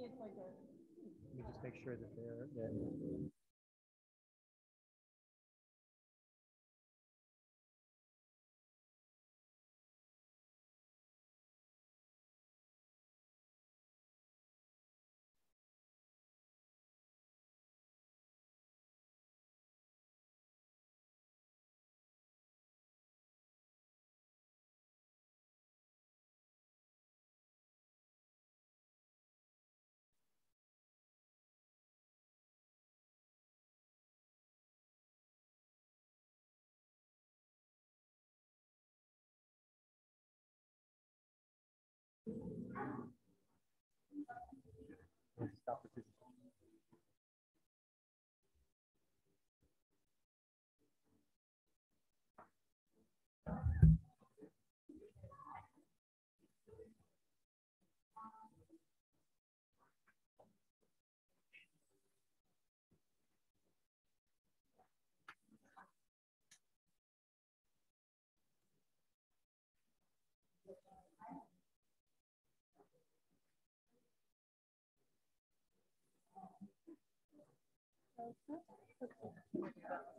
Let me just make sure that they're, that.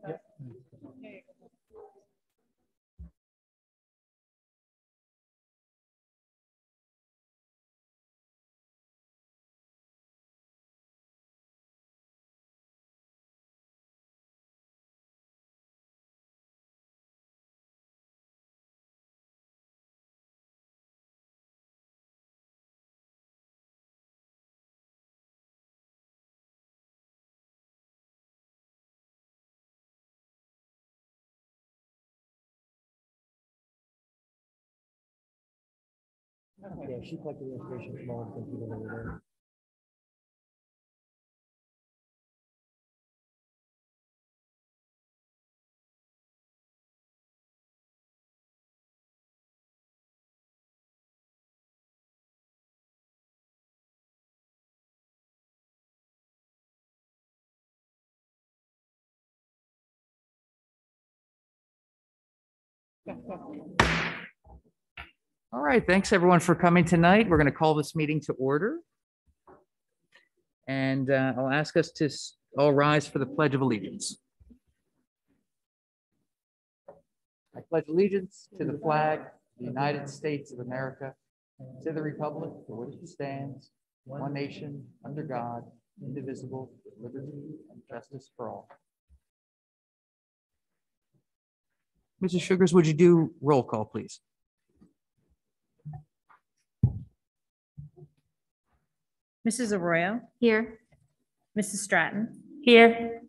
Yep. Yeah, she collected the information from all the people that were there. All right, thanks everyone for coming tonight. We're going to call this meeting to order. And uh, I'll ask us to all rise for the Pledge of Allegiance. I pledge allegiance to the flag, of the United States of America, to the republic for which it stands, one nation, under God, indivisible, with liberty and justice for all. Mrs. Shugars, would you do roll call, please? Mrs. Arroyo, Here. Mrs. Stratton, Here.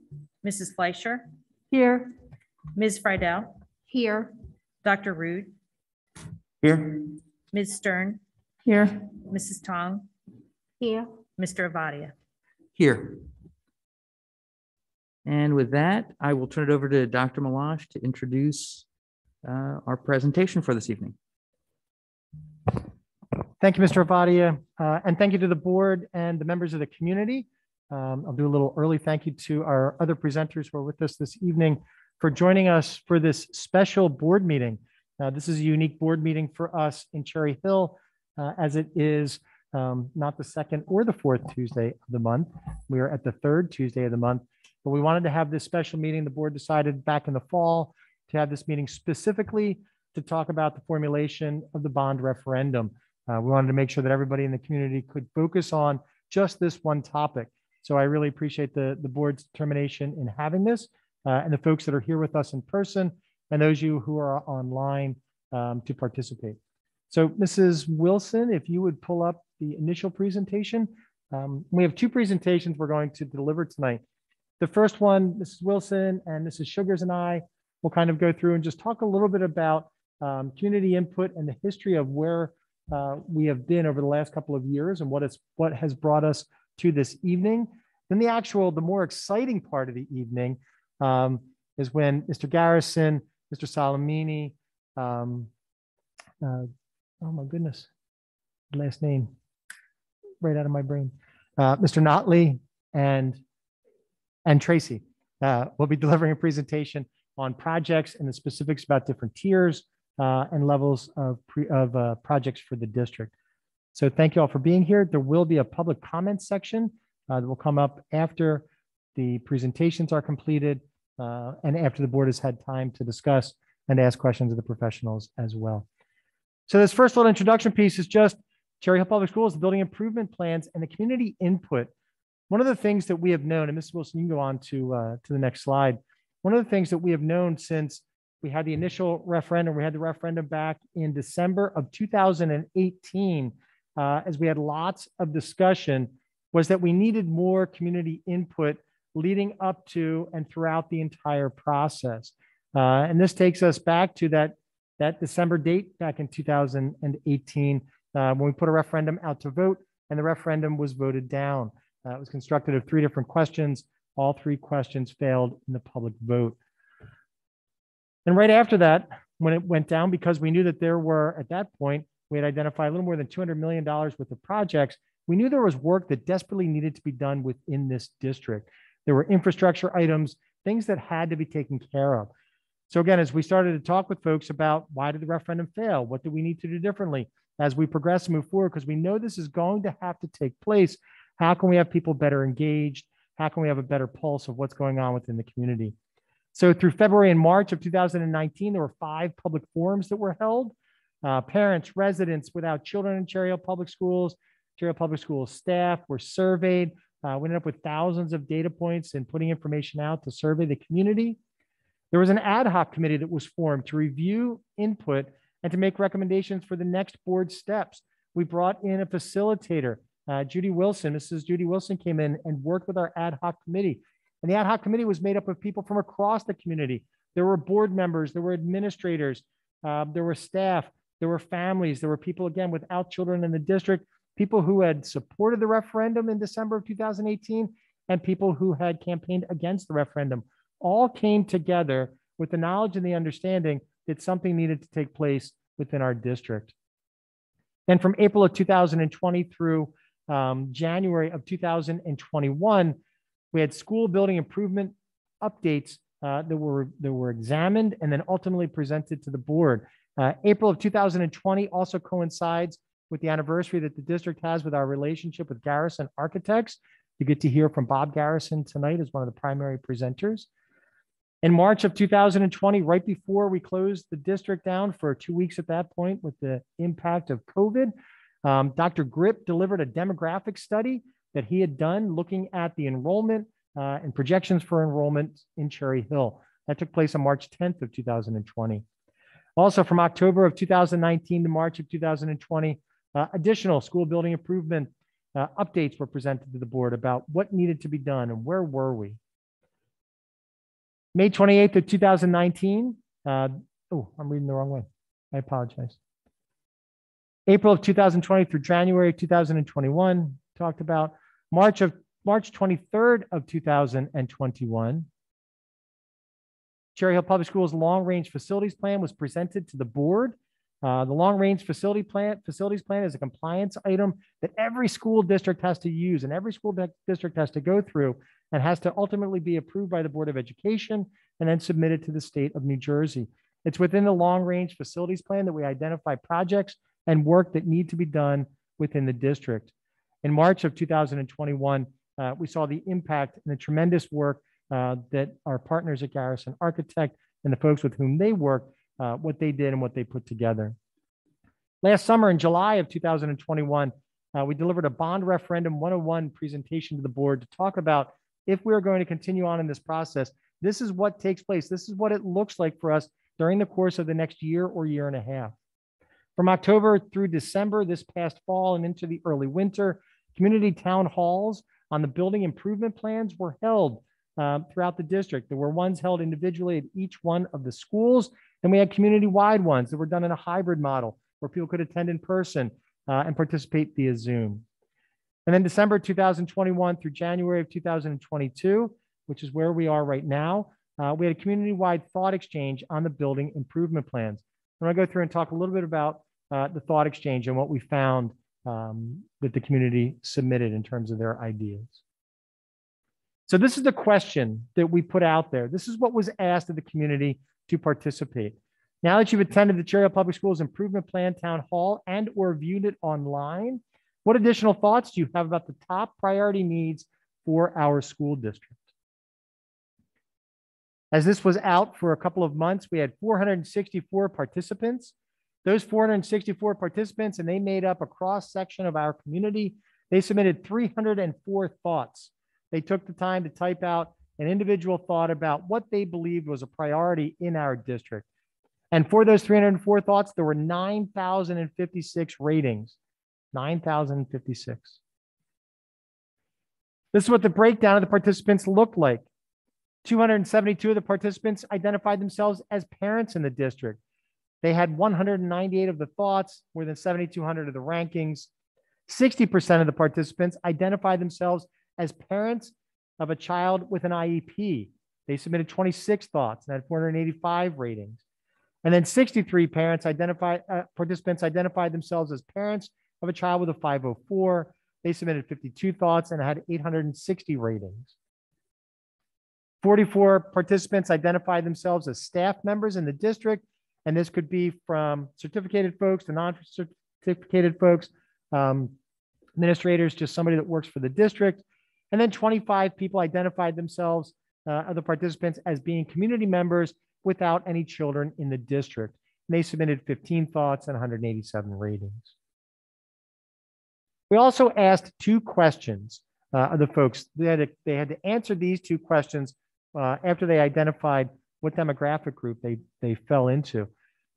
Mrs. Fleischer, Here. Ms. Friedel, Here. Dr. Rude, Here. Ms. Stern, Here. Mrs. Tong, Here. Mr. Avadia. Here. And with that, I will turn it over to Dr. Meloche to introduce uh, our presentation for this evening. Thank you, Mr. Avadia, uh, and thank you to the board and the members of the community. Um, I'll do a little early thank you to our other presenters who are with us this evening for joining us for this special board meeting. Uh, This is a unique board meeting for us in Cherry Hill, uh, as it is um, not the second or the fourth Tuesday of the month. We are at the third Tuesday of the month, but we wanted to have this special meeting. The board decided back in the fall to have this meeting specifically to talk about the formulation of the bond referendum. Uh, we wanted to make sure that everybody in the community could focus on just this one topic. So I really appreciate the, the board's determination in having this uh, and the folks that are here with us in person and those of you who are online um, to participate. So Mrs. Wilson, if you would pull up the initial presentation. Um, we have two presentations we're going to deliver tonight. The first one, Mrs. Wilson and Mrs. Shugars and I will kind of go through and just talk a little bit about um, community input and the history of where uh, we have been over the last couple of years and what it's what has brought us to this evening. Then the actual, the more exciting part of the evening um, is when Mr. Garrison, Mr. Salamini, um, uh, oh my goodness, last name, right out of my brain, uh, Mr. Notley and and Tracy uh, will be delivering a presentation on projects and the specifics about different tiers uh, and levels of pre, of uh, projects for the district. So thank you all for being here. There will be a public comment section uh, that will come up after the presentations are completed uh, and after the board has had time to discuss and ask questions of the professionals as well. So this first little introduction piece is just Cherry Hill Public Schools, the building improvement plans and the community input. One of the things that we have known, and Mrs. Wilson, you can go on to, uh, to the next slide. One of the things that we have known since we had the initial referendum, we had the referendum back in December of 2018, uh, as we had lots of discussion, was that we needed more community input leading up to and throughout the entire process. Uh, and this takes us back to that, that December date back in 2018, uh, when we put a referendum out to vote and the referendum was voted down. Uh, it was constructed of three different questions. All three questions failed in the public vote. And right after that, when it went down, because we knew that there were, at that point, we had identified a little more than $200 million worth of projects. We knew there was work that desperately needed to be done within this district. There were infrastructure items, things that had to be taken care of. So again, as we started to talk with folks about why did the referendum fail? What do we need to do differently as we progress and move forward? Because we know this is going to have to take place. How can we have people better engaged? How can we have a better pulse of what's going on within the community? So through February and March of 2019, there were five public forums that were held. Uh, parents, residents without children in Hill Public Schools, Cherry Hill Public Schools staff were surveyed. Uh, we ended up with thousands of data points and putting information out to survey the community. There was an ad hoc committee that was formed to review input and to make recommendations for the next board steps. We brought in a facilitator, uh, Judy Wilson. Mrs. Judy Wilson came in and worked with our ad hoc committee. And the ad hoc committee was made up of people from across the community. There were board members, there were administrators, uh, there were staff, there were families, there were people, again, without children in the district, people who had supported the referendum in December of 2018, and people who had campaigned against the referendum. All came together with the knowledge and the understanding that something needed to take place within our district. Then from April of 2020 through um, January of 2021, we had school building improvement updates uh, that were that were examined and then ultimately presented to the board. Uh, April of 2020 also coincides with the anniversary that the district has with our relationship with Garrison Architects. You get to hear from Bob Garrison tonight as one of the primary presenters. In March of 2020, right before we closed the district down for two weeks at that point with the impact of COVID, um, Dr. Grip delivered a demographic study that he had done looking at the enrollment uh, and projections for enrollment in Cherry Hill. That took place on March 10th of 2020. Also from October of 2019 to March of 2020, uh, additional school building improvement uh, updates were presented to the board about what needed to be done and where were we. May 28th of 2019, uh, oh, I'm reading the wrong way. I apologize. April of 2020 through January 2021, talked about March of March 23rd of 2021. Cherry Hill Public Schools long range facilities plan was presented to the board. Uh, the long range facility plan facilities plan is a compliance item that every school district has to use and every school district has to go through and has to ultimately be approved by the Board of Education and then submitted to the state of New Jersey. It's within the long range facilities plan that we identify projects and work that need to be done within the district. In March of 2021, uh, we saw the impact and the tremendous work uh, that our partners at Garrison Architect and the folks with whom they work, uh, what they did and what they put together. Last summer in July of 2021, uh, we delivered a bond referendum 101 presentation to the board to talk about if we are going to continue on in this process, this is what takes place. This is what it looks like for us during the course of the next year or year and a half. From October through December, this past fall and into the early winter, community town halls on the building improvement plans were held um, throughout the district. There were ones held individually at each one of the schools, and we had community-wide ones that were done in a hybrid model where people could attend in person uh, and participate via Zoom. And then December 2021 through January of 2022, which is where we are right now, uh, we had a community-wide thought exchange on the building improvement plans. I'm going to go through and talk a little bit about uh, the thought exchange and what we found um, that the community submitted in terms of their ideas. So this is the question that we put out there. This is what was asked of the community to participate. Now that you've attended the Cherry Hill Public Schools Improvement Plan Town Hall and or viewed it online, what additional thoughts do you have about the top priority needs for our school district? As this was out for a couple of months, we had 464 participants. Those 464 participants, and they made up a cross section of our community, they submitted 304 thoughts. They took the time to type out an individual thought about what they believed was a priority in our district. And for those 304 thoughts, there were 9,056 ratings. 9,056. This is what the breakdown of the participants looked like. 272 of the participants identified themselves as parents in the district. They had 198 of the thoughts, more than 7,200 of the rankings. 60% of the participants identified themselves as parents of a child with an IEP. They submitted 26 thoughts and had 485 ratings. And then 63 parents identified, uh, participants identified themselves as parents of a child with a 504. They submitted 52 thoughts and had 860 ratings. 44 participants identified themselves as staff members in the district, and this could be from certificated folks to non-certificated folks, um, administrators, just somebody that works for the district. And then 25 people identified themselves, uh, of the participants, as being community members without any children in the district. And they submitted 15 thoughts and 187 ratings. We also asked two questions uh, of the folks. They had, to, they had to answer these two questions uh, after they identified what demographic group they, they fell into.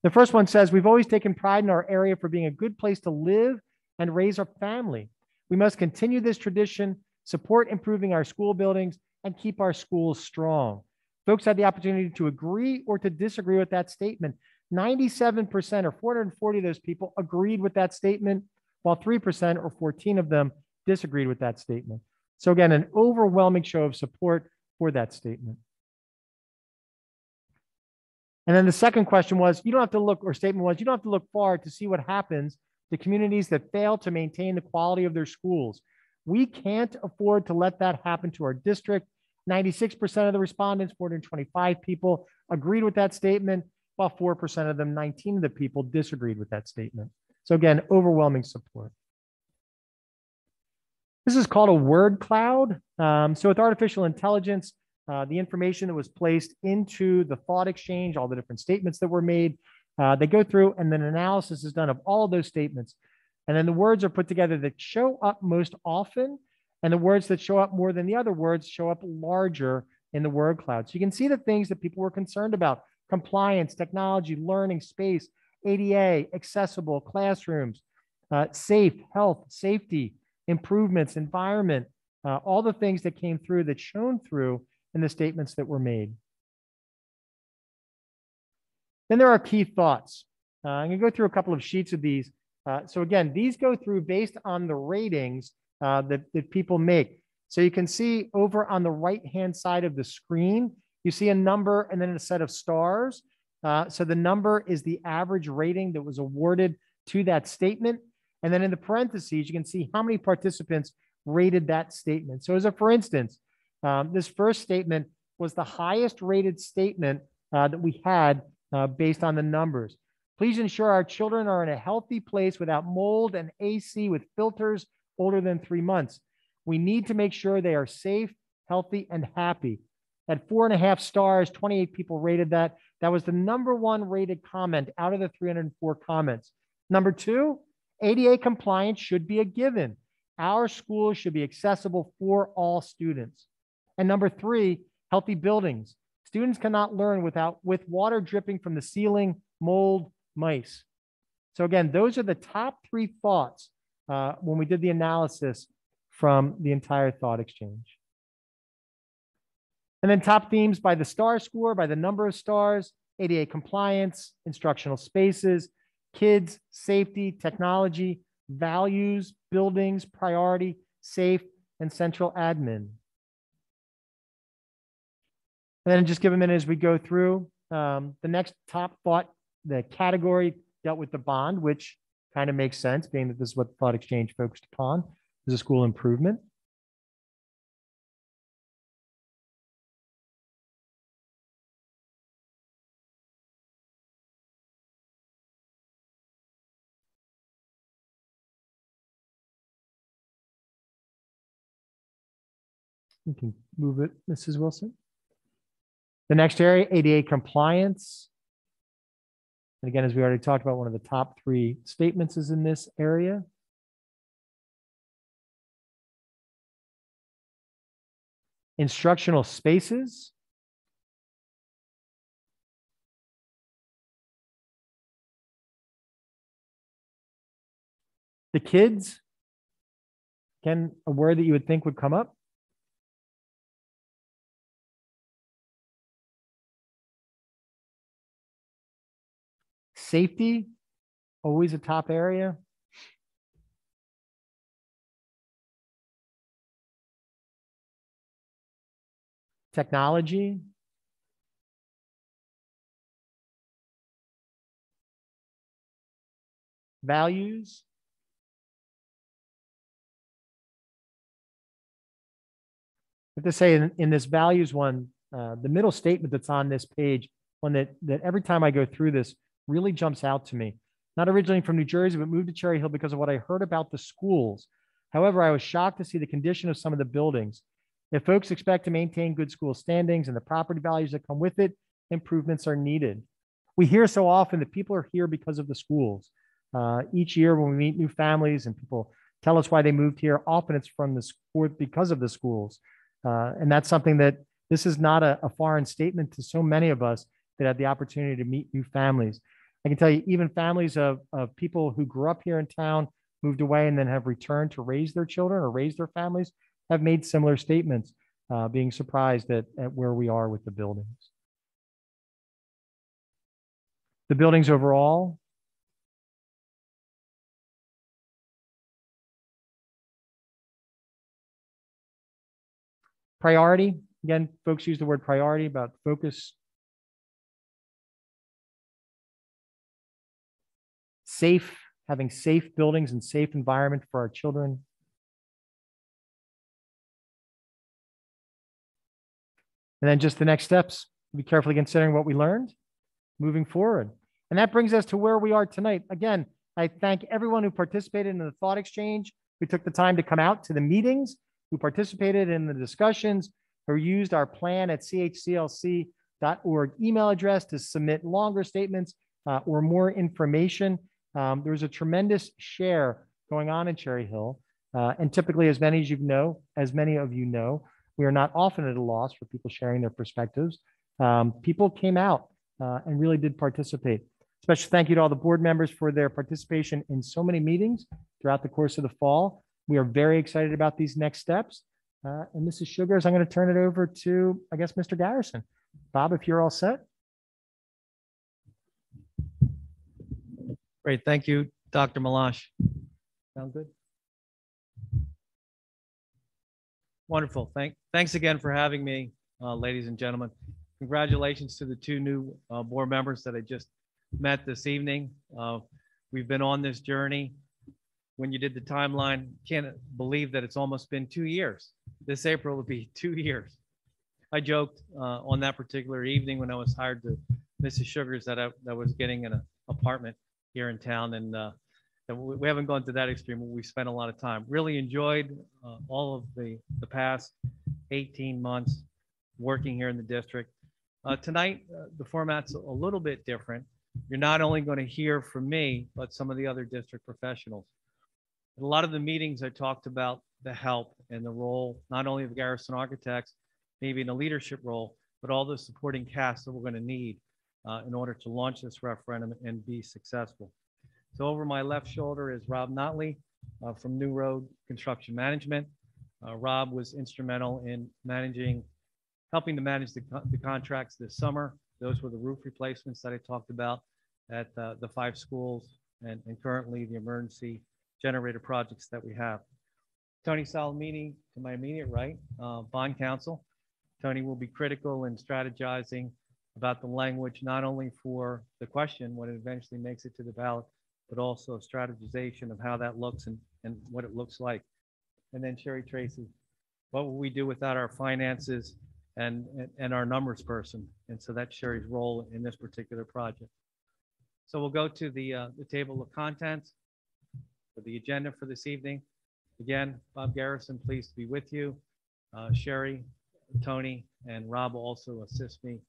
The first one says, We've always taken pride in our area for being a good place to live and raise our family. We must continue this tradition, support improving our school buildings, and keep our schools strong. Folks had the opportunity to agree or to disagree with that statement. 97% or 440 of those people agreed with that statement, while 3% or 14 of them disagreed with that statement. So, again, an overwhelming show of support for that statement. And then the second question was you don't have to look, or statement was you don't have to look far to see what happens to communities that fail to maintain the quality of their schools. We can't afford to let that happen to our district. 96% of the respondents, 425 people, agreed with that statement, while 4% of them, 19 of the people, disagreed with that statement. So, again, overwhelming support. This is called a word cloud. Um, so, with artificial intelligence, uh, the information that was placed into the thought exchange, all the different statements that were made, uh, they go through and then analysis is done of all of those statements. And then the words are put together that show up most often and the words that show up more than the other words show up larger in the word cloud. So you can see the things that people were concerned about compliance, technology, learning, space, ADA, accessible classrooms, uh, safe, health, safety, improvements, environment, uh, all the things that came through that shone through in the statements that were made. Then there are key thoughts. Uh, I'm going to go through a couple of sheets of these. Uh, so again, these go through based on the ratings uh, that, that people make. So you can see over on the right-hand side of the screen, you see a number and then a set of stars. Uh, so the number is the average rating that was awarded to that statement. And then in the parentheses, you can see how many participants rated that statement. So as a for instance, um, this first statement was the highest rated statement uh, that we had uh, based on the numbers. Please ensure our children are in a healthy place without mold and AC with filters older than three months. We need to make sure they are safe, healthy, and happy. At four and a half stars, 28 people rated that. That was the number one rated comment out of the 304 comments. Number two, ADA compliance should be a given. Our schools should be accessible for all students. And number three, healthy buildings. Students cannot learn without with water dripping from the ceiling, mold, mice. So again, those are the top three thoughts uh, when we did the analysis from the entire thought exchange. And then top themes by the star score, by the number of stars, ADA compliance, instructional spaces, kids, safety, technology, values, buildings, priority, safe, and central admin. And then just give a minute as we go through. Um, the next top thought, the category dealt with the bond, which kind of makes sense, being that this is what the thought exchange focused upon, is a school improvement. You can move it, Mrs. Wilson. The next area, ADA compliance. And again, as we already talked about, one of the top three statements is in this area. Instructional spaces. The kids. Again, a word that you would think would come up. Safety, always a top area. Technology. Values. I have to say, in, in this values one, uh, the middle statement that's on this page, one that, that every time I go through this really jumps out to me. Not originally from New Jersey, but moved to Cherry Hill because of what I heard about the schools. However, I was shocked to see the condition of some of the buildings. If folks expect to maintain good school standings and the property values that come with it, improvements are needed. We hear so often that people are here because of the schools. Uh, each year when we meet new families and people tell us why they moved here, often it's from the school because of the schools. Uh, and that's something that this is not a, a foreign statement to so many of us that had the opportunity to meet new families. I can tell you, even families of, of people who grew up here in town, moved away, and then have returned to raise their children or raise their families have made similar statements, uh, being surprised at, at where we are with the buildings. The buildings overall. Priority, again, folks use the word priority about focus. Safe, having safe buildings and safe environment for our children. And then just the next steps, be carefully considering what we learned moving forward. And that brings us to where we are tonight. Again, I thank everyone who participated in the thought exchange, who took the time to come out to the meetings, who participated in the discussions, who used our plan at chclc.org email address to submit longer statements uh, or more information. Um, there was a tremendous share going on in Cherry Hill. Uh, and typically, as many as you know, as many of you know, we are not often at a loss for people sharing their perspectives. Um, people came out uh, and really did participate. Special thank you to all the board members for their participation in so many meetings throughout the course of the fall. We are very excited about these next steps. Uh, and Mrs. Shugars, I'm going to turn it over to, I guess, Mr. Garrison. Bob, if you're all set. Great, thank you, Dr. Meloche. Sound good? Wonderful. Thank, thanks again for having me, uh, ladies and gentlemen. Congratulations to the two new uh, board members that I just met this evening. Uh, We've been on this journey. When you did the timeline, can't believe that it's almost been two years. This April will be two years. I joked uh, on that particular evening when I was hired to Mrs. Shugars that I, that was getting an apartment here in town and uh, we haven't gone to that extreme. We spent a lot of time. Really enjoyed uh, all of the, the past 18 months working here in the district. Uh, Tonight, uh, the format's a little bit different. You're not only going to hear from me, but some of the other district professionals. In a lot of the meetings, I talked about the help and the role, not only of Garrison Architects, maybe in a leadership role, but all the supporting cast that we're going to need uh, in order to launch this referendum and be successful. So over my left shoulder is Rob Notley uh, from New Road Construction Management. Uh, Rob was instrumental in managing, helping to manage the, the contracts this summer. Those were the roof replacements that I talked about at uh, the five schools and, and currently the emergency generator projects that we have. Tony Salamini to my immediate right, uh, bond counsel. Tony will be critical in strategizing about the language, not only for the question when it eventually makes it to the ballot, but also strategization of how that looks and, and what it looks like. And then Sherry Tracy, what will we do without our finances and, and, and our numbers person? And so that's Sherry's role in this particular project. So we'll go to the, uh, the table of contents for the agenda for this evening. Again, Bob Garrison, pleased to be with you. Uh, Sherry, Tony, and Rob will also assist me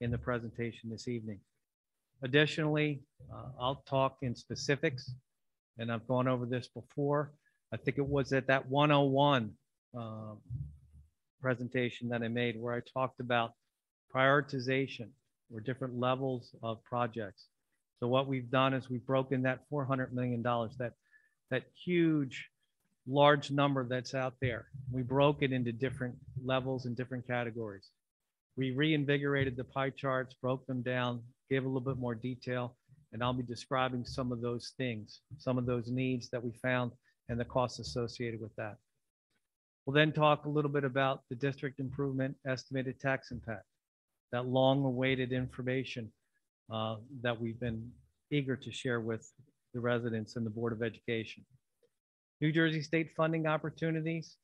in the presentation this evening. Additionally, uh, I'll talk in specifics, and I've gone over this before. I think it was at that 101 um, presentation that I made where I talked about prioritization or different levels of projects. So what we've done is we've broken that $400 million, that, that huge, large number that's out there. We broke it into different levels and different categories. We reinvigorated the pie charts, broke them down, gave a little bit more detail, and I'll be describing some of those things, some of those needs that we found and the costs associated with that. We'll then talk a little bit about the district improvement estimated tax impact, that long-awaited information uh, that we've been eager to share with the residents and the Board of Education. New Jersey state funding opportunities.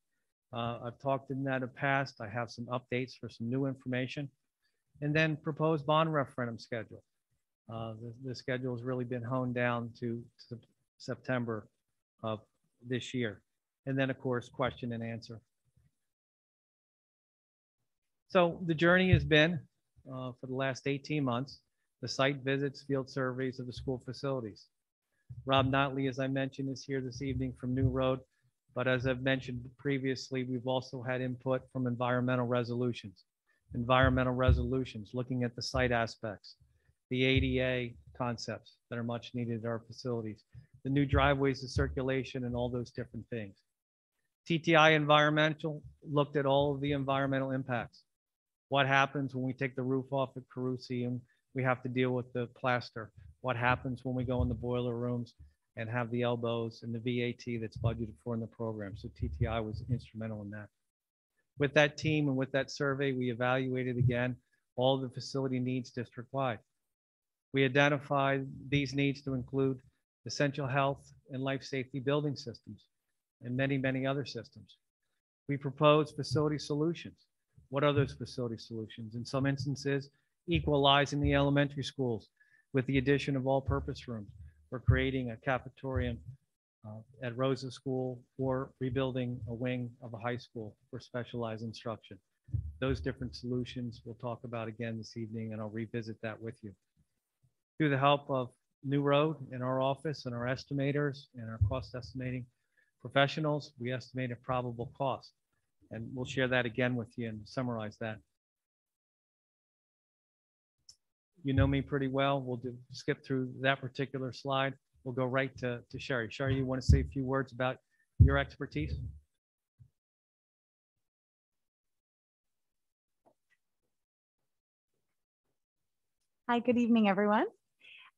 Uh, I've talked in that in the past. I have some updates for some new information. And then proposed bond referendum schedule. Uh, the, the schedule has really been honed down to Sep- September of this year. And then, of course, question and answer. So the journey has been uh, for the last 18 months, the site visits, field surveys of the school facilities. Rob Notley, as I mentioned, is here this evening from New Road. But as I've mentioned previously, we've also had input from environmental resolutions. Environmental resolutions, looking at the site aspects, the ADA concepts that are much needed at our facilities, the new driveways of circulation and all those different things. TTI Environmental looked at all of the environmental impacts. What happens when we take the roof off at Carusi and we have to deal with the plaster? What happens when we go in the boiler rooms and have the elbows and the VAT that's budgeted for in the program? So TTI was instrumental in that. With that team and with that survey, we evaluated again all the facility needs district-wide. We identified these needs to include essential health and life safety building systems and many, many other systems. We proposed facility solutions. What are those facility solutions? In some instances, equalizing the elementary schools with the addition of all-purpose rooms. We're creating a cafetorium uh, at Rosa School or rebuilding a wing of a high school for specialized instruction. Those different solutions we'll talk about again this evening, and I'll revisit that with you. Through the help of New Road in our office and our estimators and our cost estimating professionals, we estimate a probable cost. And we'll share that again with you and summarize that. You know me pretty well. We'll do, skip through that particular slide. We'll go right to, to Sherry. Sherry, you want to say a few words about your expertise? Hi, good evening, everyone.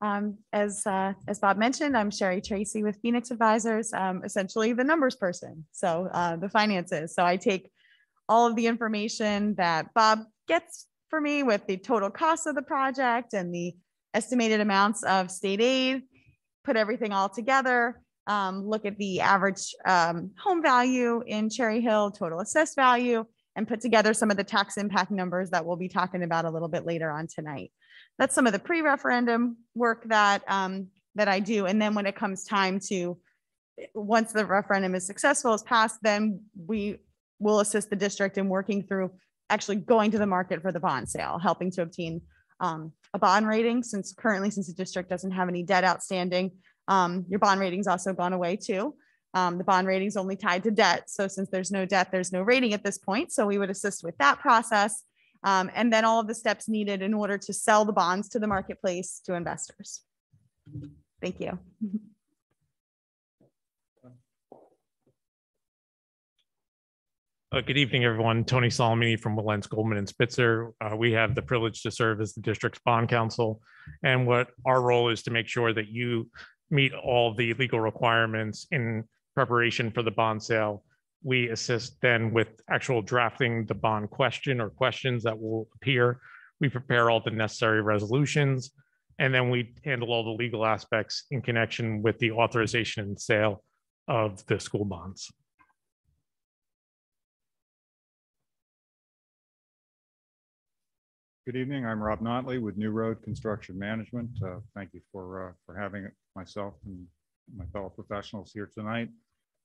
Um, As, uh, as Bob mentioned, I'm Sherry Tracy with Phoenix Advisors, um, essentially the numbers person, so uh, the finances. So I take all of the information that Bob gets for me with the total cost of the project and the estimated amounts of state aid, put everything all together, um, look at the average um, home value in Cherry Hill, total assessed value, and put together some of the tax impact numbers that we'll be talking about a little bit later on tonight that's some of the pre-referendum work that um, that I do. And then when it comes time to, once the referendum is successful, is passed, then we will assist the district in working through actually going to the market for the bond sale, helping to obtain um, a bond rating since currently, since the district doesn't have any debt outstanding, um, your bond rating's also gone away too. Um, the bond rating's only tied to debt. So since there's no debt, there's no rating at this point. So we would assist with that process. Um, and then all of the steps needed in order to sell the bonds to the marketplace to investors. Thank you. Uh, Good evening, everyone. Tony Solomini from Wilentz Goldman and Spitzer. Uh, We have the privilege to serve as the district's bond counsel. And what our role is to make sure that you meet all the legal requirements in preparation for the bond sale. We assist then with actual drafting the bond question or questions that will appear. We prepare all the necessary resolutions. And then we handle all the legal aspects in connection with the authorization and sale of the school bonds. Good evening. I'm Rob Notley with New Road Construction Management. Uh, Thank you for, uh, for having myself and my fellow professionals here tonight.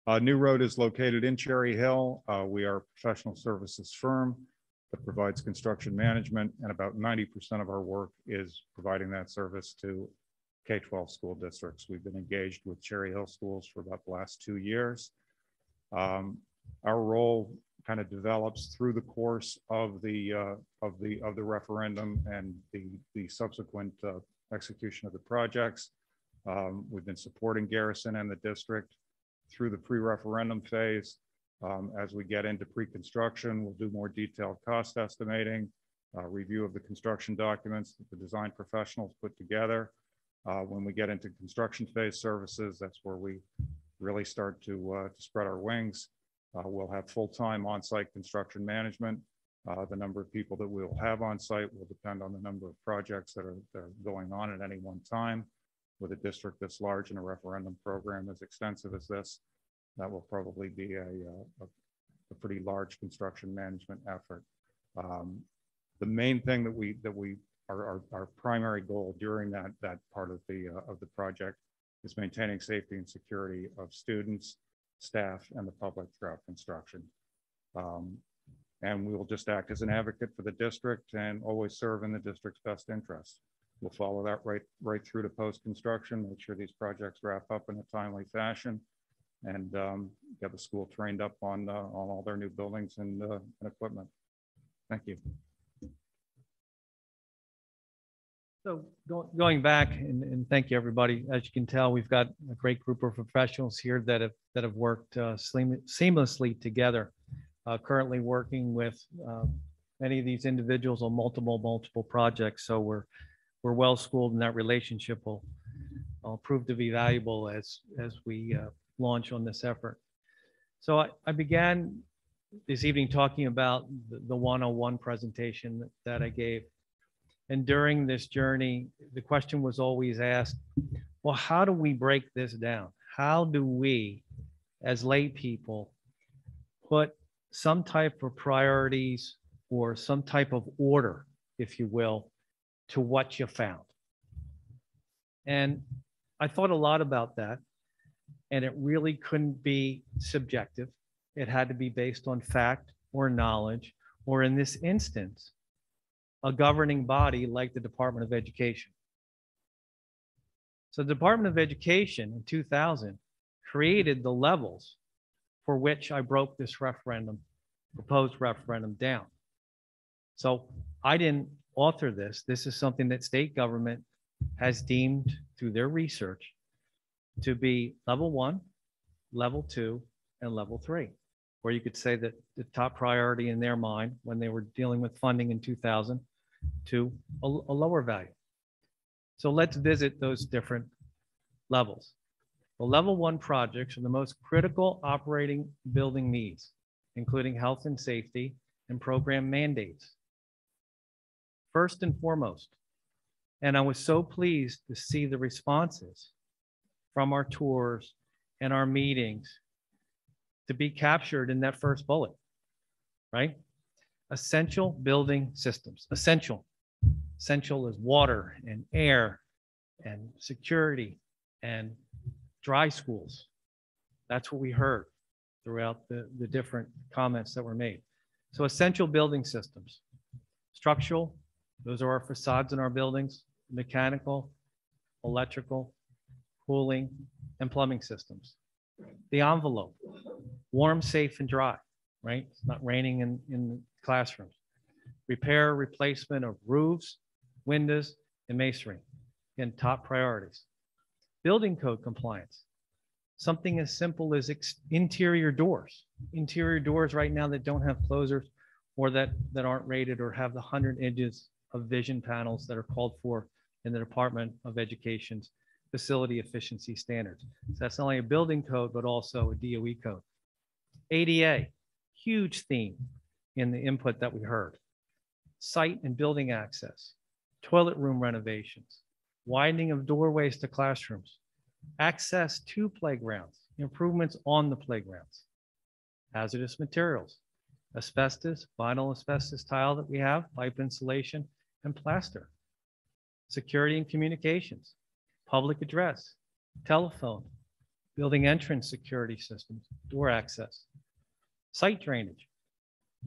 Uh, New Road is located in Cherry Hill. Uh, We are a professional services firm that provides construction management, and about ninety percent of our work is providing that service to K-12 school districts. We've been engaged with Cherry Hill schools for about the last two years. Um, Our role kind of develops through the course of the, uh, of the, of the referendum and the, the subsequent uh, execution of the projects. Um, We've been supporting Garrison and the district through the pre-referendum phase. Um, As we get into pre-construction, we'll do more detailed cost estimating, uh, review of the construction documents that the design professionals put together. Uh, When we get into construction phase services, that's where we really start to uh, to spread our wings. Uh, We'll have full-time on-site construction management. Uh, The number of people that we'll have on site will depend on the number of projects that are, that are going on at any one time. With a district this large and a referendum program as extensive as this, that will probably be a, uh, a, a pretty large construction management effort. Um, The main thing that we, that we, our, our, our primary goal during that, that part of the, uh, of the project is maintaining safety and security of students, staff, and the public throughout construction. Um, And we will just act as an advocate for the district and always serve in the district's best interest. We'll follow that right, right through to post-construction, make sure these projects wrap up in a timely fashion and um, get the school trained up on, uh, on all their new buildings and, uh, and equipment. Thank you. So going back and, and thank you, everybody. As you can tell, we've got a great group of professionals here that have, that have worked uh, seamlessly together. uh, Currently working with um, many of these individuals on multiple, multiple projects. So we're, we're well schooled and that relationship will, will prove to be valuable as, as we uh, launch on this effort. So I, I began this evening talking about the the 101 presentation that I gave. And during this journey, the question was always asked, well, how do we break this down? How do we, as lay people, put some type of priorities or some type of order, if you will, to what you found? And I thought a lot about that. And it really couldn't be subjective. It had to be based on fact or knowledge, or in this instance, a governing body like the Department of Education. So the Department of Education in 2000 created the levels for which I broke this referendum, proposed referendum down. So I didn't author this. This is something that state government has deemed through their research to be level one, level two, and level three where you could say that the top priority in their mind when they were dealing with funding in 2000 to a, a lower value. So let's visit those different levels. The level one projects are the most critical operating building needs, including health and safety and program mandates. First and foremost, and I was so pleased to see the responses from our tours and our meetings to be captured in that first bullet, right? Essential building systems, essential. Essential is water and air and security and dry schools. That's what we heard throughout the, the different comments that were made. So essential building systems, structural, those are our facades in our buildings, mechanical, electrical, cooling, and plumbing systems. The envelope, warm, safe, and dry, right? It's not raining in, in classrooms. Repair, replacement of roofs, windows, and masonry. Again, top priorities. Building code compliance. Something as simple as interior doors. Interior doors right now that don't have closers or that, that aren't rated or have the 100 inches of vision panels that are called for in the Department of Education's facility efficiency standards. So that's not only a building code, but also a DOE code. ADA, huge theme in the input that we heard. Site and building access, toilet room renovations, widening of doorways to classrooms, access to playgrounds, improvements on the playgrounds, hazardous materials, asbestos, vinyl asbestos tile that we have, pipe insulation, and plaster, security and communications, public address, telephone, building entrance security systems, door access, site drainage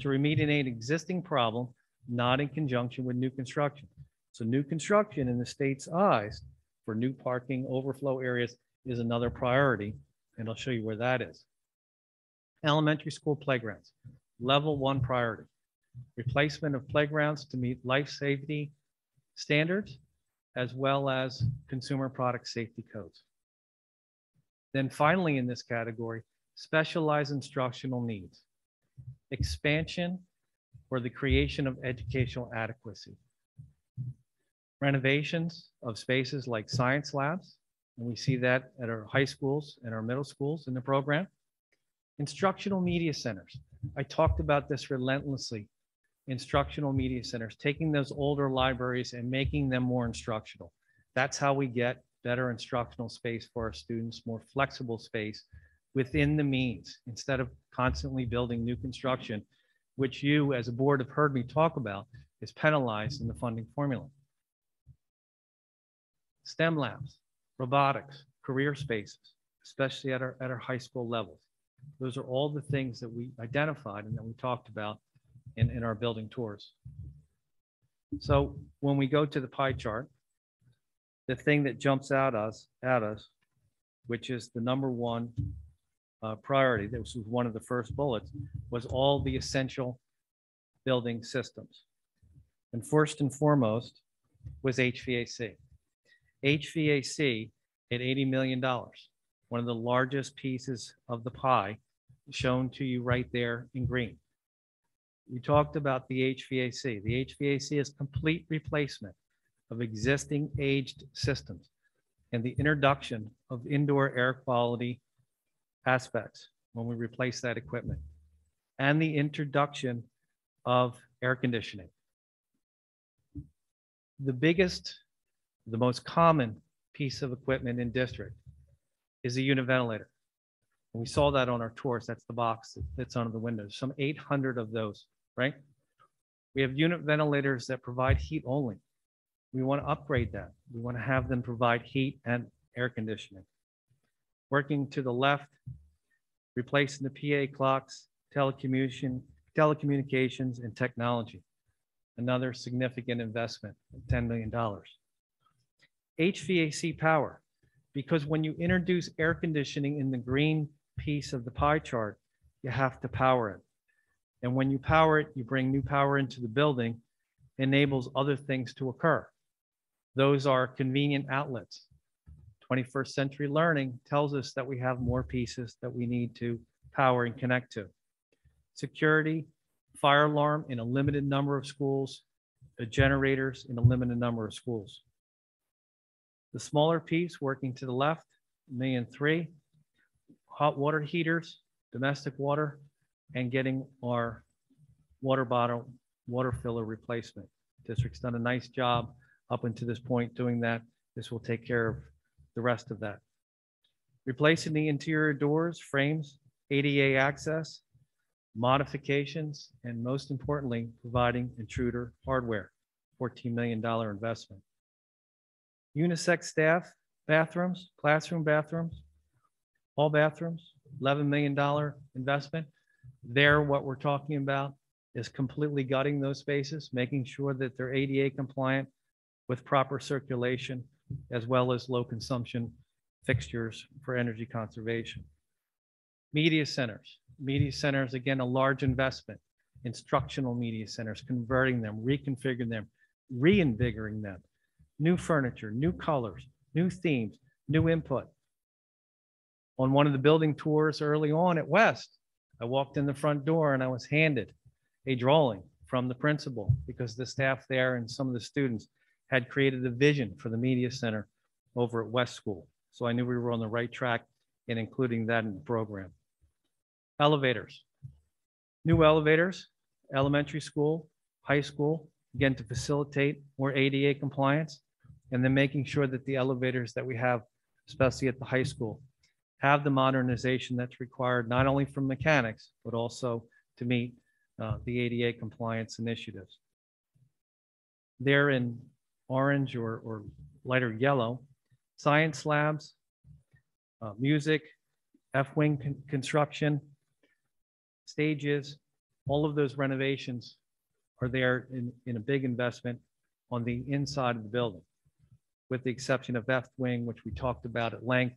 to remediate existing problem, not in conjunction with new construction. So new construction in the state's eyes for new parking overflow areas is another priority, and I'll show you where that is. Elementary school playgrounds, level one priority. Replacement of playgrounds to meet life safety standards as well as consumer product safety codes. Then finally, in this category, specialized instructional needs, expansion or the creation of educational adequacy, renovations of spaces like science labs, and we see that at our high schools and our middle schools in the program, instructional media centers. I talked about this relentlessly. Instructional media centers, taking those older libraries and making them more instructional. That's how we get better instructional space for our students, more flexible space within the means, instead of constantly building new construction, which you as a board have heard me talk about, is penalized in the funding formula. STEM labs, robotics, career spaces, especially at our, at our high school levels. Those are all the things that we identified and that we talked about in, in our building tours. So when we go to the pie chart, the thing that jumps out us at us, which is the number one uh, priority, this was one of the first bullets, was all the essential building systems. And first and foremost was HVAC. HVAC at $80 million, one of the largest pieces of the pie shown to you right there in green. We talked about the HVAC. The HVAC is complete replacement of existing aged systems and the introduction of indoor air quality aspects when we replace that equipment and the introduction of air conditioning. The biggest, the most common piece of equipment in district is a unit ventilator. We saw that on our tours. That's the box that's under the windows. Some 800 of those, right? We have unit ventilators that provide heat only. We want to upgrade that. We want to have them provide heat and air conditioning. Working to the left, replacing the PA clocks, telecommunication, telecommunications, and technology. Another significant investment of $10 million. HVAC power, because when you introduce air conditioning in the green piece of the pie chart, you have to power it. And when you power it, you bring new power into the building, enables other things to occur. Those are convenient outlets. 21st century learning tells us that we have more pieces that we need to power and connect to. Security, fire alarm in a limited number of schools, the generators in a limited number of schools. The smaller piece working to the left, million three, hot water heaters, domestic water, and getting our water bottle, water filler replacement. District's done a nice job up until this point doing that. This will take care of the rest of that. Replacing the interior doors, frames, ADA access, modifications, and most importantly, providing intruder hardware, $14 million investment. Unisex staff bathrooms, classroom bathrooms, all bathrooms, $11 million investment. There, what we're talking about is completely gutting those spaces, making sure that they're ADA compliant with proper circulation, as well as low consumption fixtures for energy conservation. Media centers. Media centers, again, a large investment. Instructional media centers, converting them, reconfiguring them, reinvigorating them. New furniture, new colors, new themes, new input. On one of the building tours early on at West, I walked in the front door and I was handed a drawing from the principal because the staff there and some of the students had created a vision for the media center over at West School. So I knew we were on the right track in including that in the program. Elevators, new elevators, elementary school, high school, again, to facilitate more ADA compliance, and then making sure that the elevators that we have, especially at the high school, have the modernization that's required not only from mechanics, but also to meet uh, the ADA compliance initiatives. They're in orange or, or lighter yellow, science labs, uh, music, F-wing con- construction, stages, all of those renovations are there in, in a big investment on the inside of the building. With the exception of F-wing, which we talked about at length,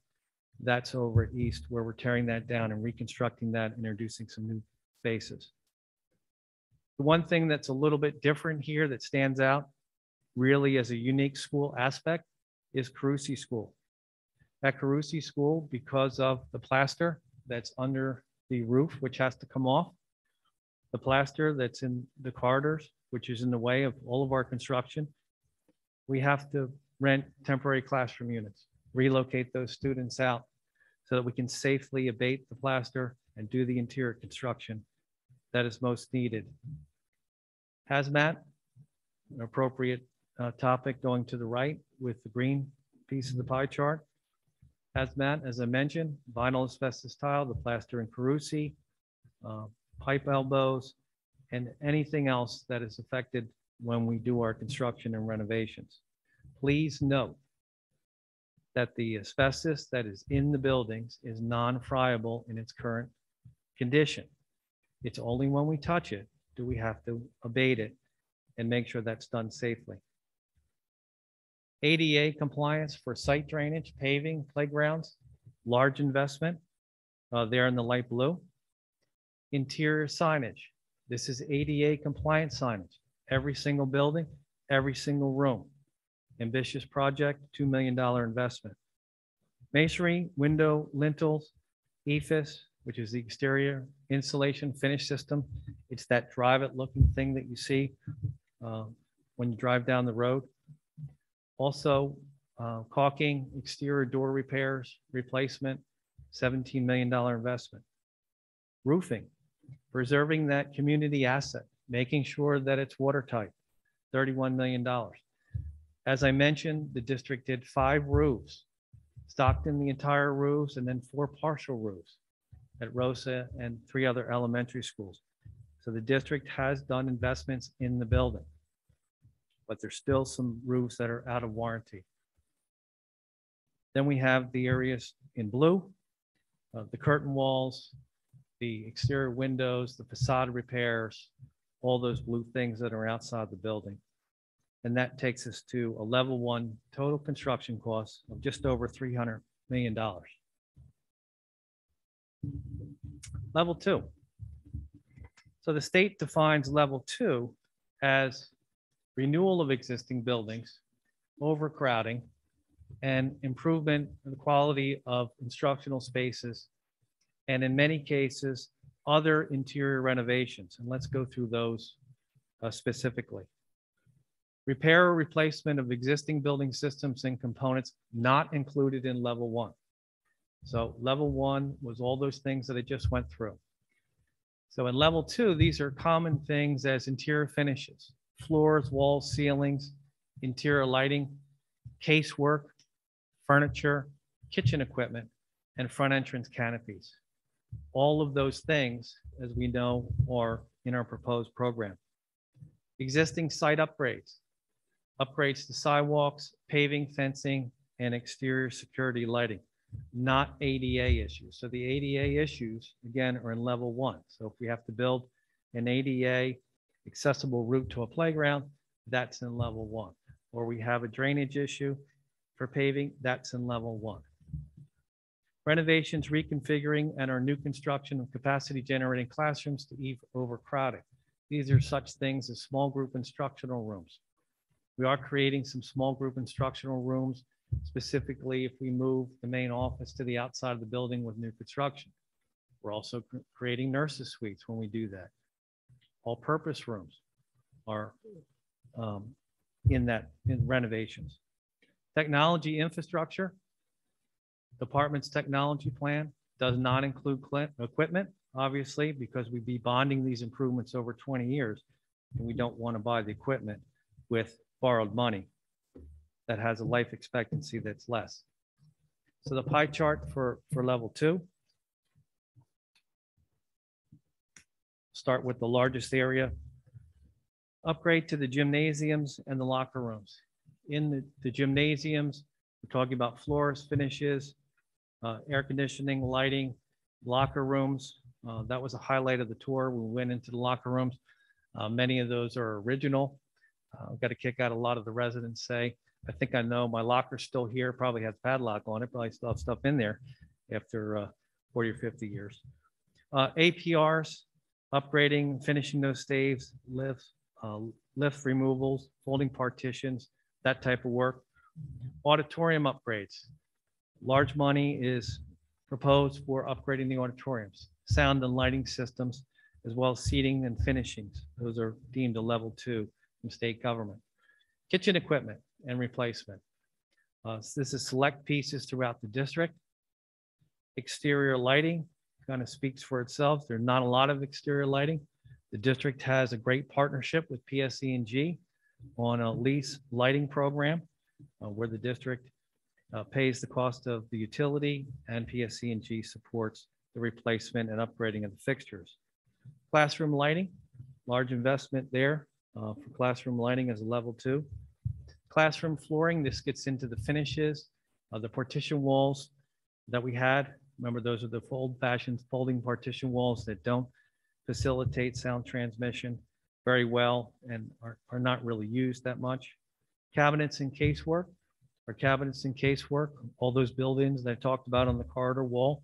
that's over at East where we're tearing that down and reconstructing that, introducing some new spaces. The one thing that's a little bit different here that stands out really as a unique school aspect is Carusi School. At Carusi School, because of the plaster that's under the roof, which has to come off, the plaster that's in the corridors, which is in the way of all of our construction, we have to rent temporary classroom units, relocate those students out so that we can safely abate the plaster and do the interior construction that is most needed. Hazmat, an appropriate uh, topic going to the right with the green piece of the pie chart. Hazmat, as I mentioned, vinyl asbestos tile, the plaster and Carusi, uh, pipe elbows, and anything else that is affected when we do our construction and renovations. Please note that the asbestos that is in the buildings is non-friable in its current condition. It's only when we touch it do we have to abate it and make sure that's done safely. ADA compliance for site drainage, paving, playgrounds, large investment uh, there in the light blue. Interior signage. This is ADA compliant signage. Every single building, every single room. Ambitious project, $2 million investment. Masonry, window, lintels, EFIS, which is the exterior insulation finish system. It's that Dryvit looking thing that you see uh, when you drive down the road. Also, uh, caulking, exterior door repairs, replacement, $17 million investment. Roofing, preserving that community asset, making sure that it's watertight, $31 million. As I mentioned, the district did five roofs, Stockton the entire roofs, and then four partial roofs at Rosa and three other elementary schools. So the district has done investments in the building, but there's still some roofs that are out of warranty. Then we have the areas in blue, uh, the curtain walls, the exterior windows, the facade repairs, all those blue things that are outside the building. And that takes us to a level one total construction cost of just over $300 million. Level two. So the state defines level two as renewal of existing buildings, overcrowding, and improvement in the quality of instructional spaces, and in many cases, other interior renovations. And let's go through those uh, specifically. Repair or replacement of existing building systems and components not included in level one. So level one was all those things that I just went through. So in level two, these are common things as interior finishes, floors, walls, ceilings, interior lighting, casework, furniture, kitchen equipment, and front entrance canopies. All of those things, as we know, are in our proposed program. Existing site upgrades, upgrades to sidewalks, paving, fencing, and exterior security lighting, not ADA issues. So the ADA issues, again, are in level one. So if we have to build an ADA accessible route to a playground, that's in level one. Or we have a drainage issue for paving, that's in level one. Renovations, reconfiguring, and our new construction of capacity generating classrooms to ease overcrowding. These are such things as small group instructional rooms. We are creating some small group instructional rooms, specifically if we move the main office to the outside of the building with new construction. We're also creating nurses suites when we do that. All-purpose rooms are um, in that, in renovations. Technology infrastructure. Department's technology plan does not include equipment, obviously, because we'd be bonding these improvements over 20 years. And we don't want to buy the equipment with borrowed money that has a life expectancy that's less. So the pie chart for, for level two. Start with the largest area. Upgrade to the gymnasiums and the locker rooms. In the, the gymnasiums, we're talking about floors, finishes, uh, air conditioning, lighting, locker rooms. Uh, That was a highlight of the tour. We went into the locker rooms. Uh, Many of those are original. Uh, I've Got to kick out, a lot of the residents say, I think I know my locker's still here, probably has padlock on it, probably still have stuff in there after uh, 40 or 50 years. Uh, APRs, upgrading, finishing those staves, lifts, uh, lift removals, folding partitions, that type of work. Auditorium upgrades. Large money is proposed for upgrading the auditoriums, sound and lighting systems, as well as seating and finishings. Those are deemed a level two from state government. Kitchen equipment and replacement. Uh, so This is select pieces throughout the district. Exterior lighting kind of speaks for itself. There's not a lot of exterior lighting. The district has a great partnership with PSE&G on a lease lighting program uh, where the district uh, pays the cost of the utility and PSE&G supports the replacement and upgrading of the fixtures. Classroom lighting, large investment there uh, for classroom lighting as a level two. Classroom flooring, this gets into the finishes, the partition walls that we had. Remember, those are the old fashioned folding partition walls that don't facilitate sound transmission very well and are, are not really used that much. Cabinets and casework, our cabinets and casework, all those buildings that I talked about on the corridor wall,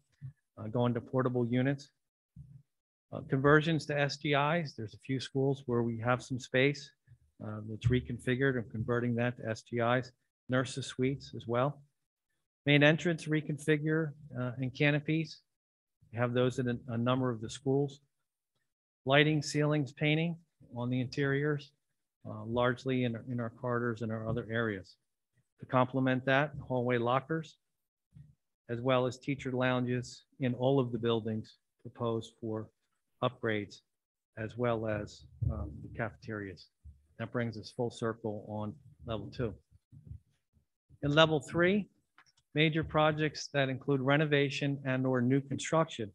uh, going to portable units. Uh, Conversions to SGIs, there's a few schools where we have some space uh, that's reconfigured and converting that to SGIs. Nurses suites as well. Main entrance reconfigure uh, and canopies. We have those in a, number of the schools. Lighting, ceilings, painting on the interiors, uh, largely in, our- in our corridors and our other areas. To complement that, hallway lockers, as well as teacher lounges in all of the buildings proposed for upgrades, as well as um, the cafeterias. That brings us full circle on level two. In level three, major projects that include renovation and or new construction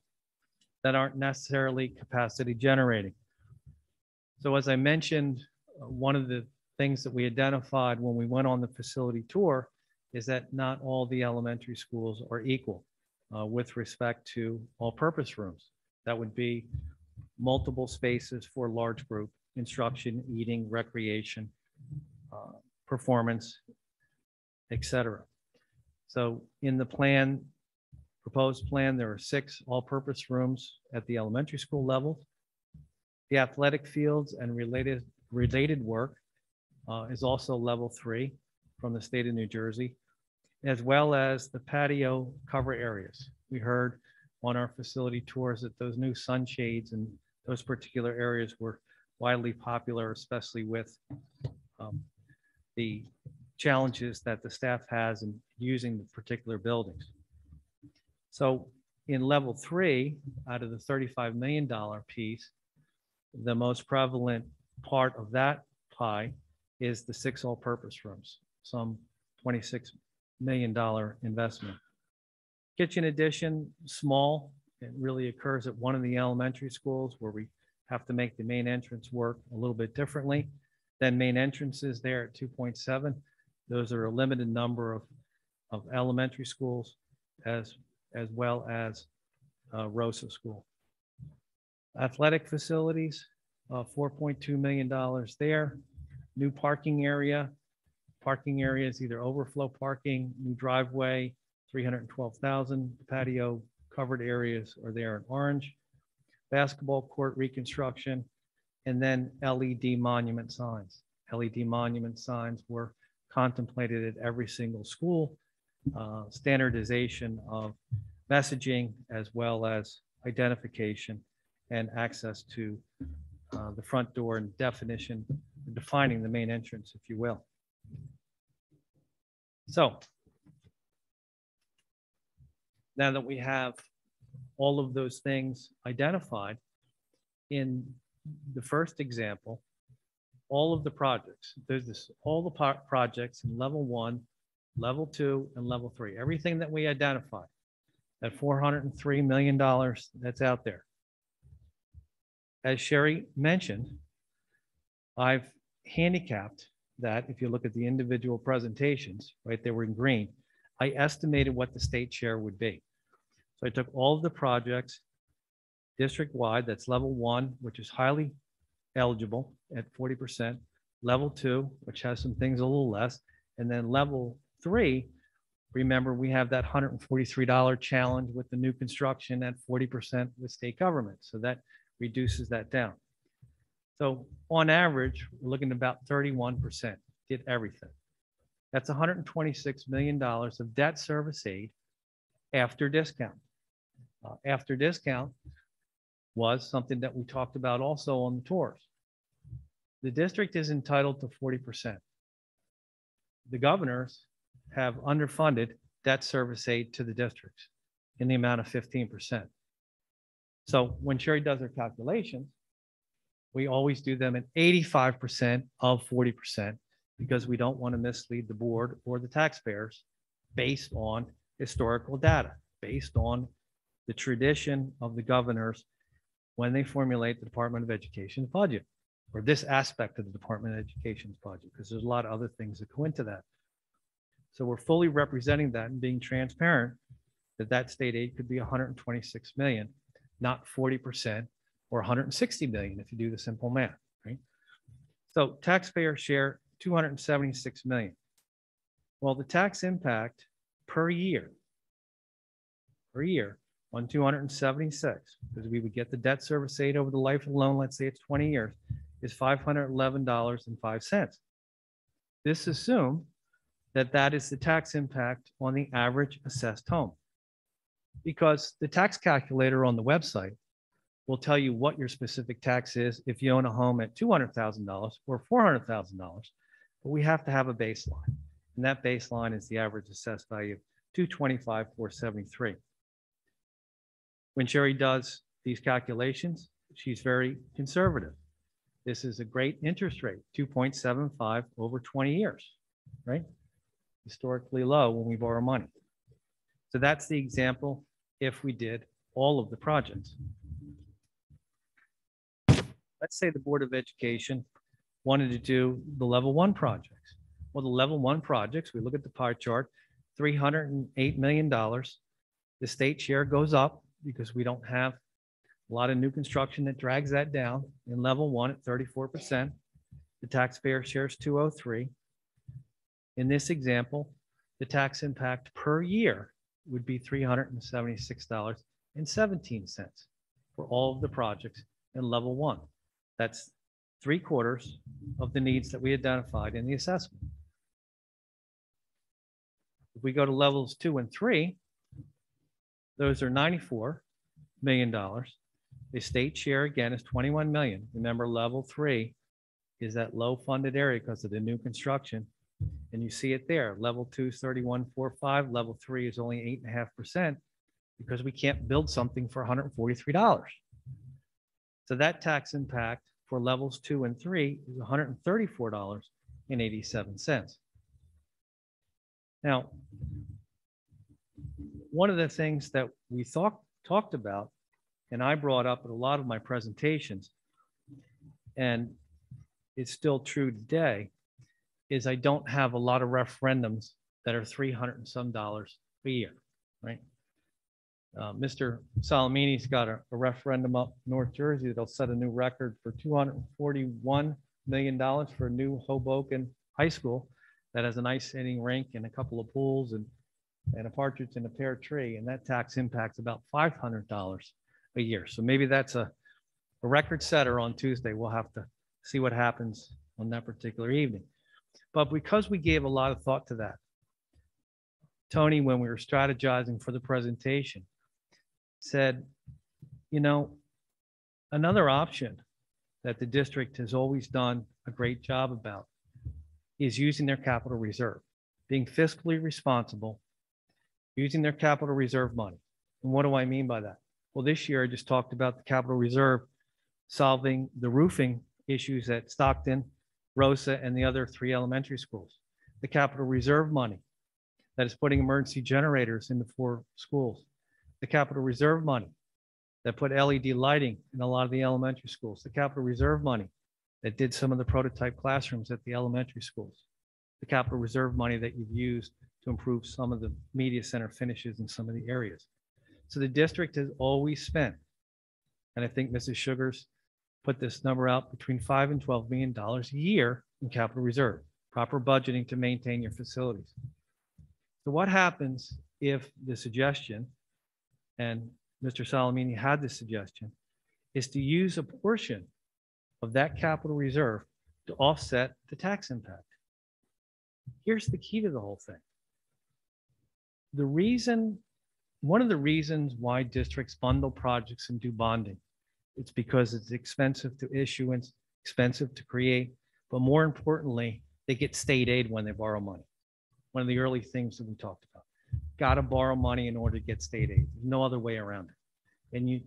that aren't necessarily capacity generating. So as I mentioned, one of the things that we identified when we went on the facility tour is that not all the elementary schools are equal uh, with respect to all-purpose rooms. That would be multiple spaces for large group instruction, eating, recreation, uh, performance, et cetera. So in the plan, proposed plan, there are six all-purpose rooms at the elementary school level. The athletic fields and related, related work uh, is also level three from the state of New Jersey, as well as the patio cover areas. We heard on our facility tours that those new sunshades and those particular areas were widely popular, especially with um, the challenges that the staff has in using the particular buildings. So in level three, out of the $35 million piece, the most prevalent part of that pie is the six all-purpose rooms, some $26 million investment. Kitchen addition, small, it really occurs at one of the elementary schools where we have to make the main entrance work a little bit differently than main entrances there at 2.7. Those are a limited number of, of elementary schools as, as well as uh, Rosa School. Athletic facilities, uh, $4.2 million there. New parking area. Parking area is either overflow parking, new driveway, 312,000 patio covered areas are there in orange. Basketball court reconstruction, and then LED monument signs. LED monument signs were contemplated at every single school. uh, Standardization of messaging as well as identification and access to uh, the front door and definition, defining the main entrance, if you will. So now that we have all of those things identified, in the first example, all of the projects, there's this, all the pro- projects in level one, level two, and level three, everything that we identified, that $403 million that's out there. As Sherry mentioned, I've handicapped that if you look at the individual presentations, right, they were in green. I estimated what the state share would be. So I took all of the projects district-wide, that's level one, which is highly eligible at forty percent. Level two, which has some things a little less, and then level three, remember, we have that hundred and forty-three dollar challenge with the new construction at forty percent with state government, so that reduces that down. So on average, we're looking at about thirty-one percent, did everything. That's hundred and twenty-six million dollars of debt service aid after discount. Uh, After discount was something that we talked about also on the tours. The district is entitled to forty percent. The governors have underfunded debt service aid to the districts in the amount of fifteen percent. So when Sherry does her calculations, we always do them at eighty-five percent of forty percent because we don't want to mislead the board or the taxpayers based on historical data, based on the tradition of the governors when they formulate the Department of Education's budget, or this aspect of the Department of Education's budget, because there's a lot of other things that go into that. So we're fully representing that and being transparent that that state aid could be 126 million, not 40% or 160 million if you do the simple math, right? So taxpayer share 276 million. Well, the tax impact per year, per year on 276, because we would get the debt service aid over the life of the loan, let's say it's 20 years, is $511.05. This assume that that is the tax impact on the average assessed home. Because the tax calculator on the website will tell you what your specific tax is if you own a home at $200,000 or $400,000. But we have to have a baseline. And that baseline is the average assessed value of 225, 473. When Sherry does these calculations, she's very conservative. This is a great interest rate, 2.75 over 20 years, right? Historically low when we borrow money. So that's the example if we did all of the projects. Let's say the Board of Education wanted to do the level one projects. Well, the level one projects, we look at the pie chart, $308 million. The state share goes up because we don't have a lot of new construction that drags that down in level one at 34%. The taxpayer shares 203. In this example, the tax impact per year would be $376.17 for all of the projects in level one. That's three quarters of the needs that we identified in the assessment. If we go to levels two and three, those are $94 million. The state share again is 21 million. Remember, level three is that low funded area because of the new construction. And you see it there. Level two is 31.45. Level three is only eight and a half percent because we can't build something for $143. So that tax impact for levels two and three is $134.87. Now, one of the things that we thought, talked about, and I brought up at a lot of my presentations, and it's still true today, is I don't have a lot of referendums that are 300 and some dollars a year, right? Uh, Mr. Salamini's got a, a referendum up North Jersey that'll set a new record for $241 million for a new Hoboken High School that has an ice skating rink and a couple of pools and, and a partridge in a pear tree. And that tax impacts about $500 a year. So maybe that's a, a record setter on Tuesday. We'll have to see what happens on that particular evening. But because we gave a lot of thought to that, Tony, when we were strategizing for the presentation, said, you know, another option that the district has always done a great job about is using their capital reserve, being fiscally responsible, using their capital reserve money. And what do I mean by that? Well, this year I just talked about the capital reserve solving the roofing issues at Stockton, Rosa, and the other three elementary schools. The capital reserve money that is putting emergency generators in the four schools. The capital reserve money that put LED lighting in a lot of the elementary schools. The capital reserve money that did some of the prototype classrooms at the elementary schools. The capital reserve money that you've used to improve some of the media center finishes in some of the areas. So the district has always spent, and I think Mrs. Shugars put this number out between five and twelve million dollars a year in capital reserve, proper budgeting to maintain your facilities. So what happens if the suggestion, and Mr. Salamini had this suggestion, is to use a portion of that capital reserve to offset the tax impact? Here's the key to the whole thing. The reason, one of the reasons why districts bundle projects and do bonding, it's because it's expensive to issue and expensive to create, but more importantly, they get state aid when they borrow money. One of the early things that we talked about. Got to borrow money in order to get state aid. There's no other way around it. And you,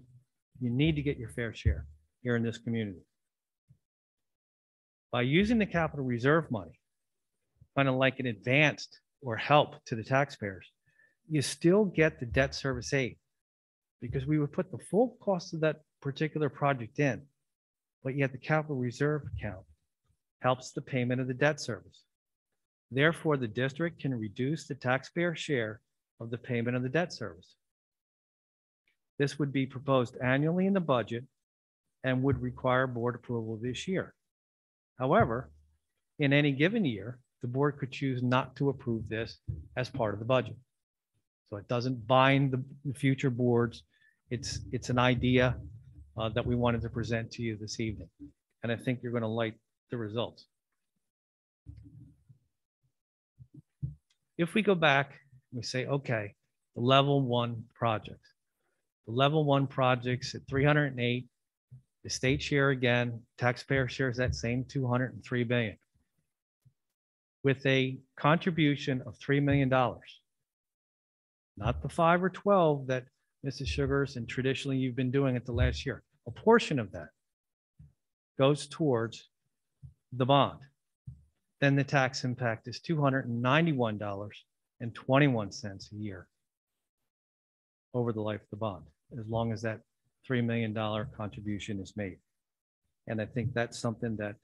you need to get your fair share here in this community. By using the capital reserve money, kind of like an advanced or help to the taxpayers, you still get the debt service aid because we would put the full cost of that particular project in, but yet the capital reserve account helps the payment of the debt service. Therefore, the district can reduce the taxpayer share of the payment of the debt service. This would be proposed annually in the budget and would require board approval this year. However, in any given year, the board could choose not to approve this as part of the budget. So it doesn't bind the future boards. It's, it's an idea uh, that we wanted to present to you this evening. And I think you're going to like the results. If we go back, we say, okay, the level one project. The level one projects at 308, the state share again, taxpayer shares that same 203 billion. With a contribution of $3 million. Not the five or 12 that Mrs. Shugars and traditionally you've been doing it the last year. A portion of that goes towards the bond. Then the tax impact is $291.21 a year over the life of the bond, as long as that $3 million contribution is made. And I think that's something that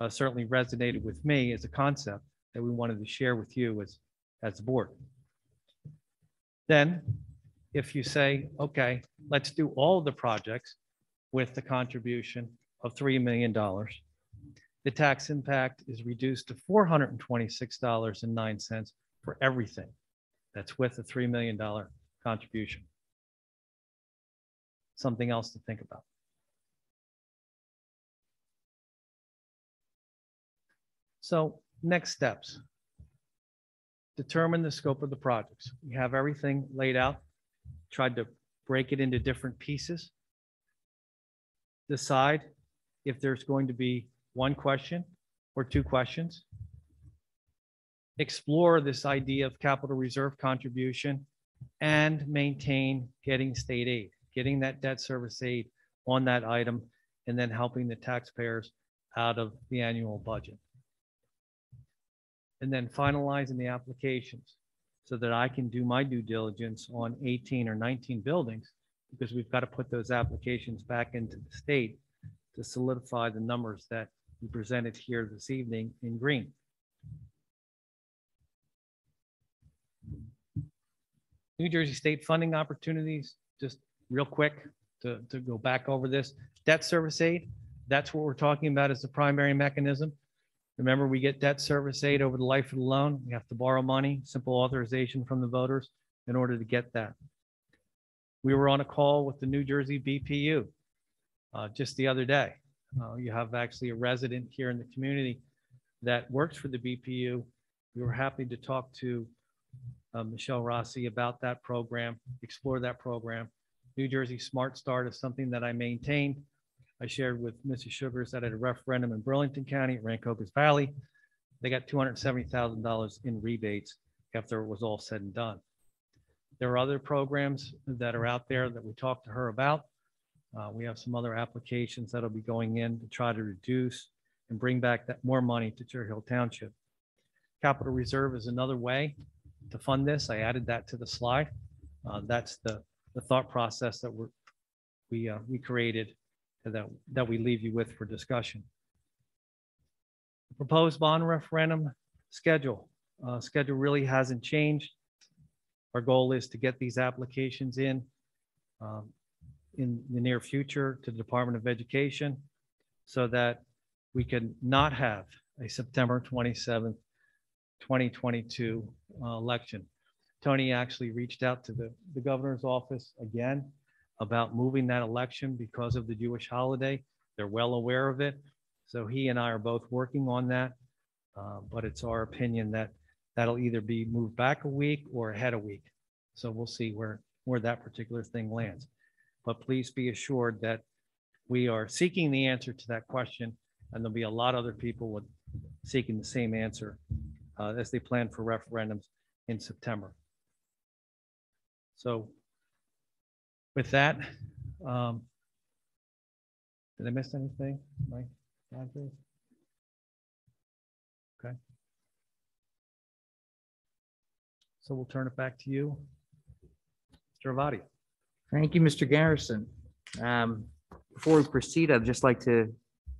uh, certainly resonated with me as a concept that we wanted to share with you as, as the board. Then, if you say, okay, let's do all the projects with the contribution of $3 million, the tax impact is reduced to $426.09 for everything. That's with a $3 million contribution. Something else to think about. So next steps. Determine the scope of the projects. We have everything laid out. Tried to break it into different pieces. Decide if there's going to be one question or two questions. Explore this idea of capital reserve contribution and maintain getting state aid, getting that debt service aid on that item, and then helping the taxpayers out of the annual budget. And then finalizing the applications so that I can do my due diligence on 18 or 19 buildings because we've got to put those applications back into the state to solidify the numbers that we presented here this evening in green. New Jersey state funding opportunities, just real quick to, to go back over this. Debt service aid, that's what we're talking about as the primary mechanism. Remember, we get debt service aid over the life of the loan. We have to borrow money, simple authorization from the voters in order to get that. We were on a call with the New Jersey BPU uh, just the other day. Uh, you have actually a resident here in the community that works for the BPU. We were happy to talk to uh, Michelle Rossi about that program, explore that program. New Jersey Smart Start is something that I maintained. I shared with Mrs. Shugars that at a referendum in Burlington County, Rancocas Valley, they got $270,000 in rebates after it was all said and done. There are other programs that are out there that we talked to her about. Uh, we have some other applications that'll be going in to try to reduce and bring back that more money to Cherry Hill Township. Capital Reserve is another way to fund this. I added that to the slide. Uh, that's the, the thought process that we're, we, uh, we created that, that we leave you with for discussion. Proposed bond referendum schedule. Uh, schedule really hasn't changed. Our goal is to get these applications in um, in the near future to the Department of Education so that we can not have a September 27th, 2022 uh, election. Tony actually reached out to the, the governor's office again about moving that election because of the Jewish holiday. They're well aware of it. So he and I are both working on that. Uh, But it's our opinion that that'll either be moved back a week or ahead a week. So we'll see where, where that particular thing lands. But please be assured that we are seeking the answer to that question. And there'll be a lot of other people with seeking the same answer uh, as they plan for referendums in September. So with that, um, did I miss anything? Mike? Okay. So we'll turn it back to you. Mr. Avadi. Thank you, Mr. Garrison. Um, Before we proceed, I'd just like to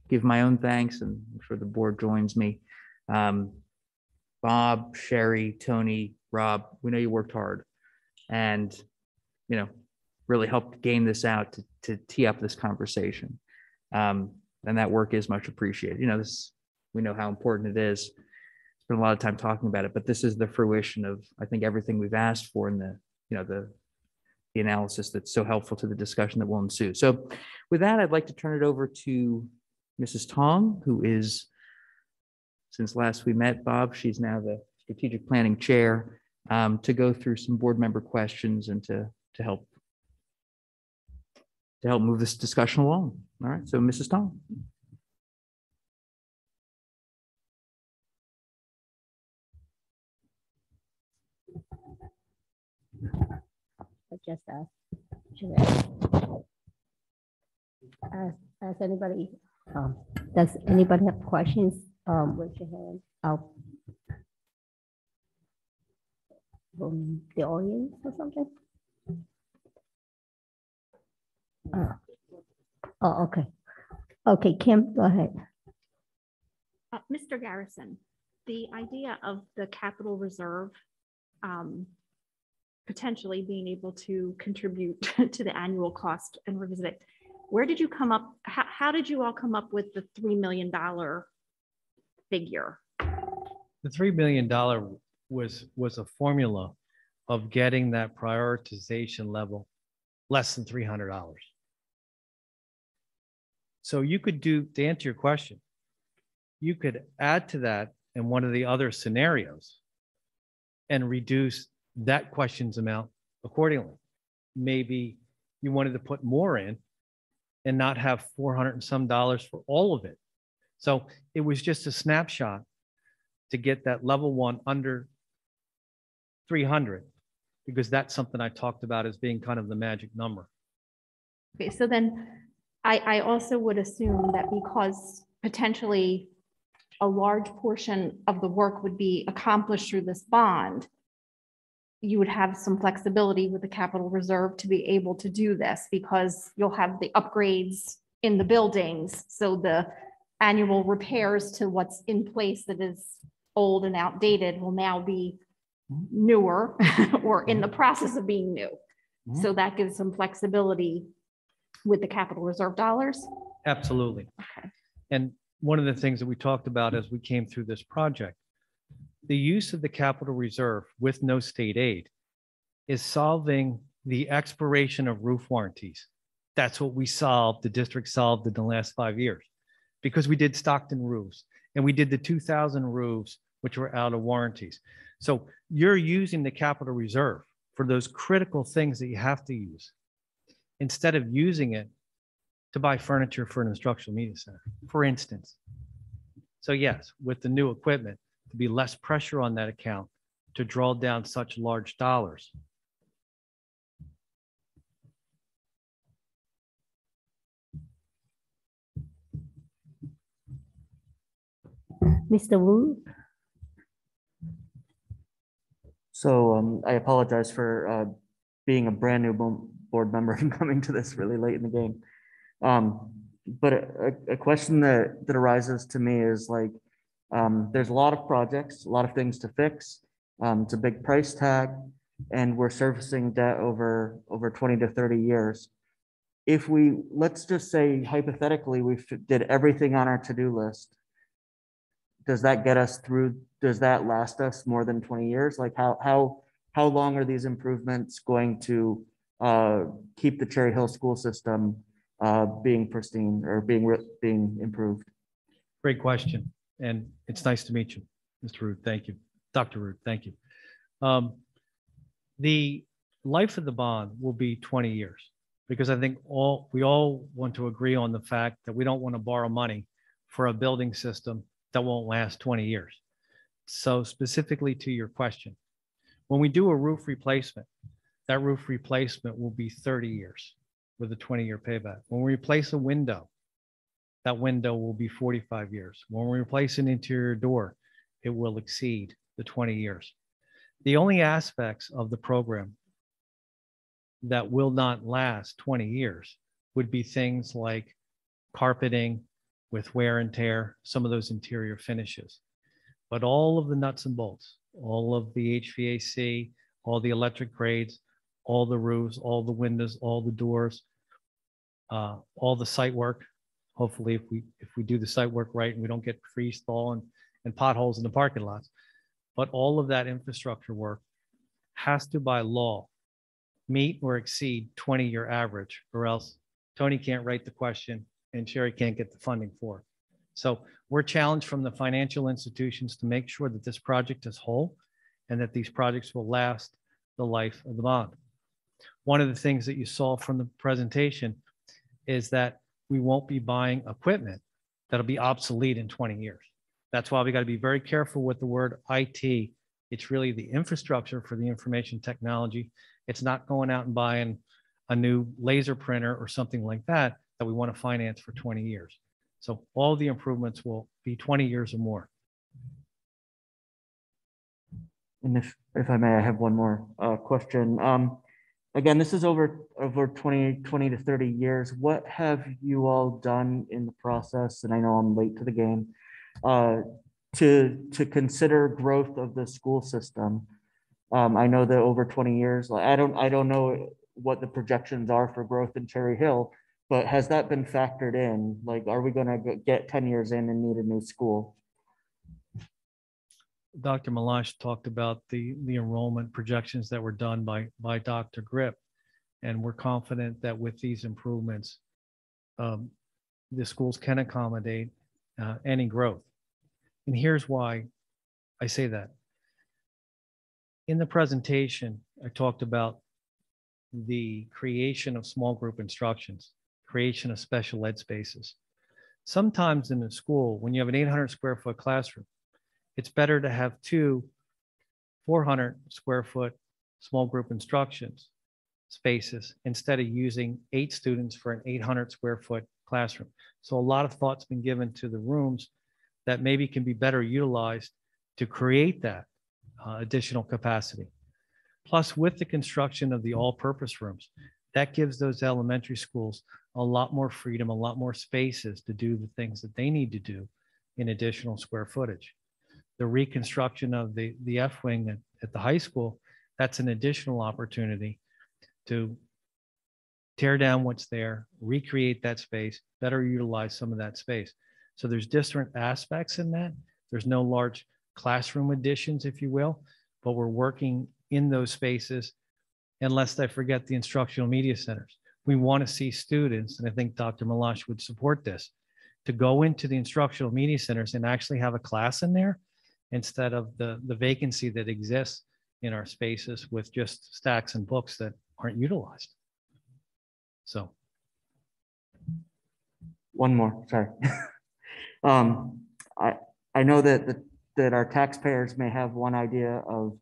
give my own thanks and I'm sure the board joins me. Um, Bob, Sherry, Tony, Rob, we know you worked hard and, you know, really helped game this out to, to tee up this conversation. Um, And that work is much appreciated. You know, this, we know how important it is. Spent a lot of time talking about it, but this is the fruition of, I think, everything we've asked for in the, you know, the the analysis that's so helpful to the discussion that will ensue. So with that, I'd like to turn it over to Mrs. Tong, who is, since last we met, Bob, she's now the strategic planning chair, um, to go through some board member questions and to, to help to help move this discussion along. All right, so Mrs. I just asked. Ask, ask anybody, um, does anybody have questions? Um, raise your hand. I'll. From the audience or something? Uh, Oh, okay. Okay, Kim, go ahead. Uh, Mr. Garrison, the idea of the capital reserve um, potentially being able to contribute to the annual cost and revisit it, where did you come up, how, how did you all come up with the $3 million figure? The $3 million was, was a formula of getting that prioritization level less than $300. So you could do, to answer your question, you could add to that in one of the other scenarios and reduce that question's amount accordingly. Maybe you wanted to put more in and not have 400 and some dollars for all of it. So it was just a snapshot to get that level one under 300 because that's something I talked about as being kind of the magic number. Okay, so then I, I also would assume that because potentially a large portion of the work would be accomplished through this bond, you would have some flexibility with the capital reserve to be able to do this because you'll have the upgrades in the buildings. So the annual repairs to what's in place that is old and outdated will now be newer or in the mm-hmm. process of being new. Mm-hmm. So that gives some flexibility with the capital reserve dollars. Absolutely. Okay. And one of the things that we talked about as we came through this project, the use of the capital reserve with no state aid is solving the expiration of roof warranties. That's what we solved, the district solved in the last five years. Because we did Stockton roofs and we did the 2000 roofs, which were out of warranties. So you're using the capital reserve for those critical things that you have to use instead of using it to buy furniture for an instructional media center, for instance. So yes, with the new equipment, to be less pressure on that account to draw down such large dollars. Mr. Wu, So um, I apologize for uh, being a brand new bo- board member and coming to this really late in the game. Um, But a, a- question that, that arises to me is like, um, there's a lot of projects, a lot of things to fix. Um, It's a big price tag. and we're servicing debt over, over twenty to thirty years. If we, let's just say hypothetically, we did everything on our to-do list. Does that get us through, does that last us more than twenty years? Like how, how, how long are these improvements going to uh, keep the Cherry Hill school system uh, being pristine or being, being improved? Great question. And it's nice to meet you, Mr. Rood. Thank you. Dr. Rood, thank you. Um, The life of the bond will be 20 years because I think all, we all want to agree on the fact that we don't want to borrow money for a building system that won't last 20 years. So specifically to your question, when we do a roof replacement, that roof replacement will be 30 years with a 20-year payback. When we replace a window, that window will be 45 years. When we replace an interior door, it will exceed the 20 years. The only aspects of the program that will not last 20 years would be things like carpeting with wear and tear, some of those interior finishes. But all of the nuts and bolts, all of the HVAC, all the electric grades, all the roofs, all the windows, all the doors, uh, all the site work, hopefully if we, if we do the site work right and we don't get freeze thaw and, and potholes in the parking lots. But all of that infrastructure work has to by law meet or exceed 20-year average or else Tony can't write the question and Sherry can't get the funding for it. So we're challenged from the financial institutions to make sure that this project is whole and that these projects will last the life of the bond. One of the things that you saw from the presentation is that we won't be buying equipment that'll be obsolete in 20 years. That's why we got to be very careful with the word IT. It's really the infrastructure for the information technology. It's not going out and buying a new laser printer or something like that that we want to finance for 20 years. So all the improvements will be 20 years or more. And if, if I may, I have one more uh, question. Um, Again, this is over, over 20, 20 to 30 years. What have you all done in the process? And I know I'm late to the game. uh, To, to consider growth of the school system. Um, I know that over 20 years, I don't, I don't know what the projections are for growth in Cherry Hill, but has that been factored in? Like, are we gonna get 10 years in and need a new school? Dr. Meloche talked about the, the enrollment projections that were done by, by Dr. Grip. And we're confident that with these improvements, um, the schools can accommodate uh, any growth. And here's why I say that. In the presentation, I talked about the creation of small group instructions, creation of special ed spaces. Sometimes in a school, when you have an 800 square foot classroom, it's better to have two 400 square foot small group instructions spaces instead of using eight students for an 800 square foot classroom. So a lot of thought's been given to the rooms that maybe can be better utilized to create that uh, additional capacity. Plus, with the construction of the all-purpose rooms, that gives those elementary schools a lot more freedom, a lot more spaces to do the things that they need to do in additional square footage the reconstruction of the, the F wing at, at the high school, that's an additional opportunity to tear down what's there, recreate that space, better utilize some of that space. So there's different aspects in that. There's no large classroom additions, if you will, but we're working in those spaces. And lest I forget the instructional media centers. We want to see students, and I think Dr. Meloche would support this, to go into the instructional media centers and actually have a class in there instead of the, the vacancy that exists in our spaces with just stacks and books that aren't utilized. So One more, sorry. Um, I, I know that, that- that our taxpayers may have one idea of,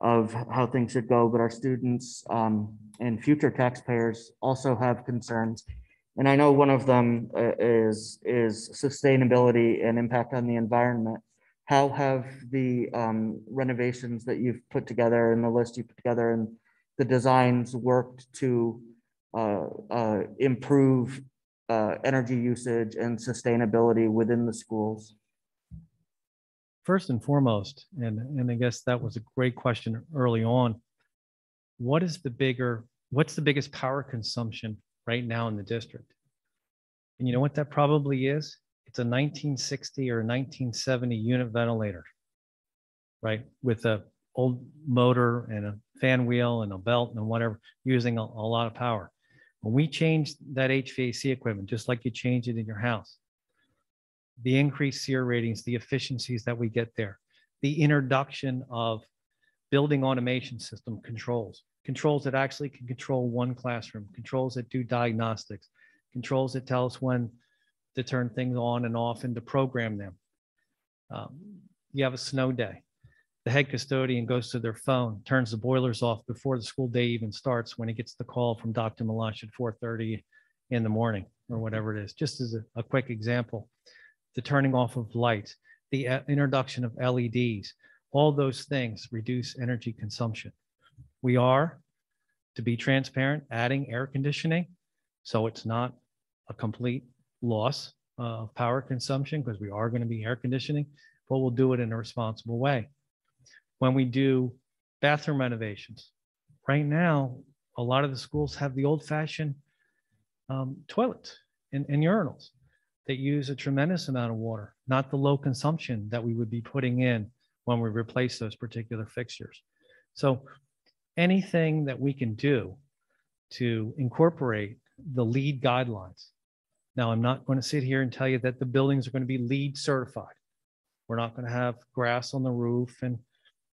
of how things should go, but our students, um, and future taxpayers also have concerns. And I know one of them uh, is, is sustainability and impact on the environment. How have the, um, renovations that you've put together and the list you put together and the designs worked to, uh, uh, improve uh, energy usage and sustainability within the schools? first and foremost, and, and I guess that was a great question early on. what is the bigger, what's the biggest power consumption right now in the district? And you know what that probably is? It's a 1960 or 1970 unit ventilator, right? With a old motor and a fan wheel and a belt and whatever, using a, a lot of power. When we change that HVAC equipment, just like you change it in your house, the increased SEER ratings, the efficiencies that we get there, the introduction of building automation system controls, controls that actually can control one classroom, controls that do diagnostics, controls that tell us when to turn things on and off and to program them. Um, you have a snow day. The head custodian goes to their phone, turns the boilers off before the school day even starts when he gets the call from Dr. Meloche at 4:30 in the morning or whatever it is, just as a, a quick example. The turning off of lights, the uh, introduction of LEDs, all those things reduce energy consumption. We are, to be transparent, adding air conditioning. So it's not a complete loss of power consumption because we are going to be air conditioning, but we'll do it in a responsible way. When we do bathroom renovations, right now, a lot of the schools have the old fashioned um, toilets and, and urinals that use a tremendous amount of water, not the low consumption that we would be putting in when we replace those particular fixtures. So anything that we can do to incorporate the LEED guidelines. Now, I'm not going to sit here and tell you that the buildings are going to be LEED certified. We're not going to have grass on the roof and,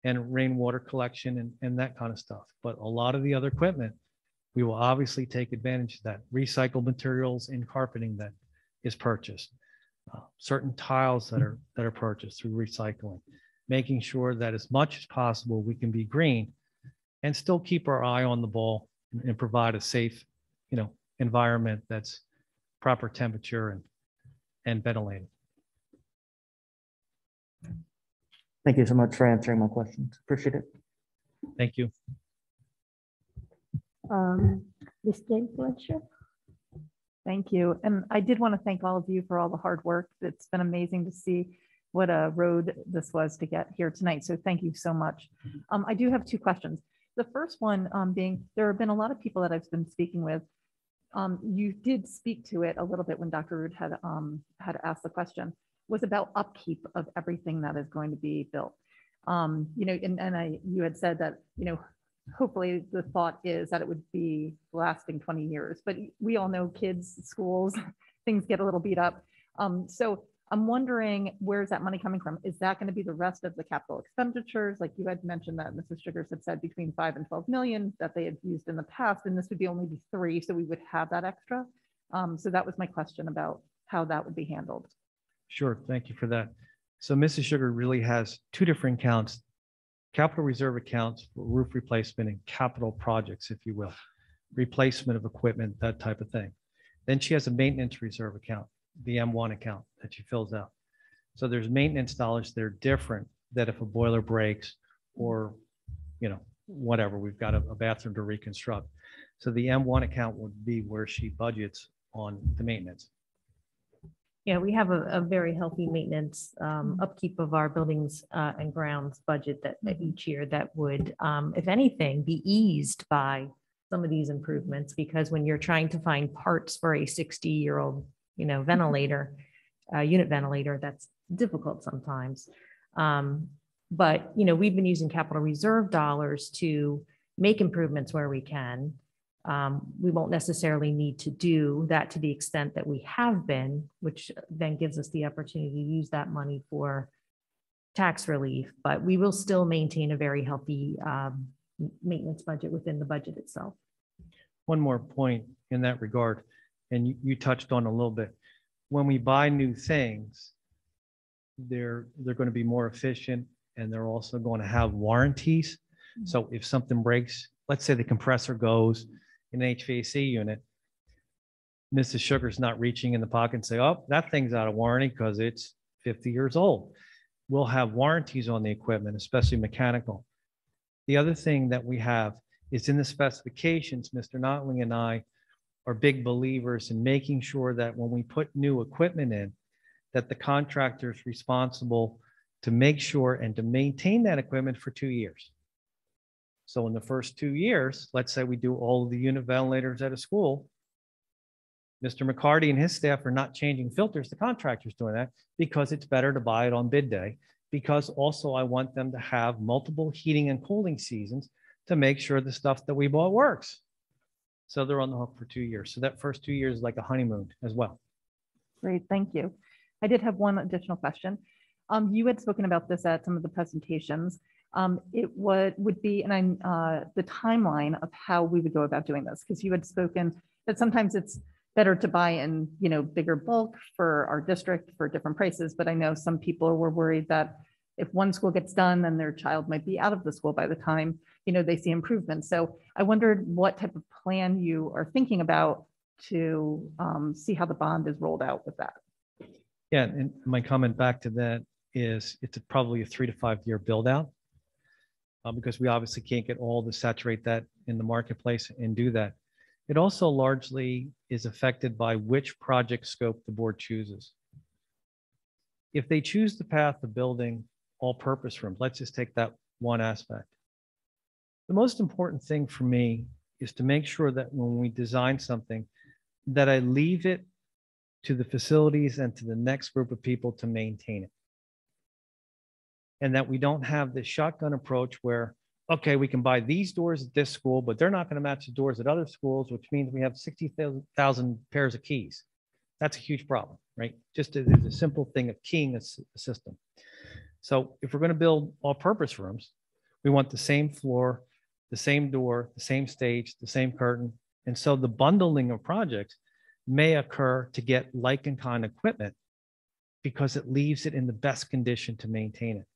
and rainwater collection and, and that kind of stuff. But a lot of the other equipment, we will obviously take advantage of that. Recycled materials in carpeting that is purchased. Uh, certain tiles that are that are purchased through recycling, making sure that as much as possible we can be green and still keep our eye on the ball and, and provide a safe, you know, environment that's proper temperature and and ventilated. Thank you so much for answering my questions. Appreciate it. Thank you. Um, Ms. Jane Fletcher? Thank you. And I did want to thank all of you for all the hard work. It's been amazing to see what a road this was to get here tonight. So thank you so much. Um, I do have two questions. The first one um, being, there have been a lot of people that I've been speaking with. Um, you did speak to it a little bit when Dr. Rood had, um, had asked the question, was about upkeep of everything that is going to be built. Um, you know, and, and I, you had said that, you know, hopefully the thought is that it would be lasting 20 years, but we all know kids, schools, things get a little beat up. Um, so I'm wondering where's that money coming from? Is that going to be the rest of the capital expenditures? Like you had mentioned that Mrs. Shugars had said between five and 12 million that they had used in the past, and this would be only be three, so we would have that extra. Um, so that was my question about how that would be handled. Sure. Thank you for that. So Mrs. Sugar really has two different accounts, capital reserve accounts for roof replacement and capital projects, if you will, replacement of equipment, that type of thing. Then she has a maintenance reserve account, the M1 account that she fills out. So there's maintenance dollars that are different that if a boiler breaks or, you know, whatever, we've got a, a bathroom to reconstruct. So the M1 account would be where she budgets on the maintenance. Yeah, we have a, a very healthy maintenance, um, upkeep of our buildings, uh, and grounds budget that, that each year that would, um, if anything, be eased by some of these improvements, because when you're trying to find parts for a sixty-year-old, you know, ventilator, uh, unit ventilator, that's difficult sometimes. Um, but, you know, we've been using capital reserve dollars to make improvements where we can. Um, we won't necessarily need to do that to the extent that we have been, which then gives us the opportunity to use that money for tax relief, but we will still maintain a very healthy um, maintenance budget within the budget itself. One more point in that regard, and you, you touched on a little bit. When we buy new things, they're, they're going to be more efficient and they're also going to have warranties. Mm-hmm. So if something breaks, let's say the compressor goes in an HVAC unit, Mrs. Sugar's not reaching in the pocket and say, oh, that thing's out of warranty because it's 50 years old. We'll have warranties on the equipment, especially mechanical. The other thing that we have is in the specifications, Mr. Notling and I are big believers in making sure that when we put new equipment in, that the contractor is responsible to make sure and to maintain that equipment for two years. So in the first two years, let's say we do all of the unit ventilators at a school. Mr. McCarty and his staff are not changing filters. The contractor's doing that because it's better to buy it on bid day. Because also I want them to have multiple heating and cooling seasons to make sure the stuff that we bought works. So they're on the hook for two years. So that first two years is like a honeymoon as well. Great, thank you. I did have one additional question. Um, you had spoken about this at some of the presentations. Um, it would, would be, and I'm, uh, the timeline of how we would go about doing this, because you had spoken that sometimes it's better to buy in, you know, bigger bulk for our district for different prices, but I know some people were worried that if one school gets done, then their child might be out of the school by the time, you know, they see improvement. So I wondered what type of plan you are thinking about to um, see how the bond is rolled out with that. Yeah, and my comment back to that is it's probably a three to five year build out. uh, because we obviously can't get all to saturate that in the marketplace and do that. It also largely is affected by which project scope the board chooses. If they choose the path of building all-purpose rooms, let's just take that one aspect. The most important thing for me is to make sure that when we design something, that I leave it to the facilities and to the next group of people to maintain it. And that we don't have this shotgun approach where, okay, we can buy these doors at this school, but they're not going to match the doors at other schools, which means we have 60,000 pairs of keys. That's a huge problem, right? Just as a simple thing of keying a a system. So if we're going to build all-purpose rooms, we want the same floor, the same door, the same stage, the same curtain. And so the bundling of projects may occur to get like and kind equipment because it leaves it in the best condition to maintain it.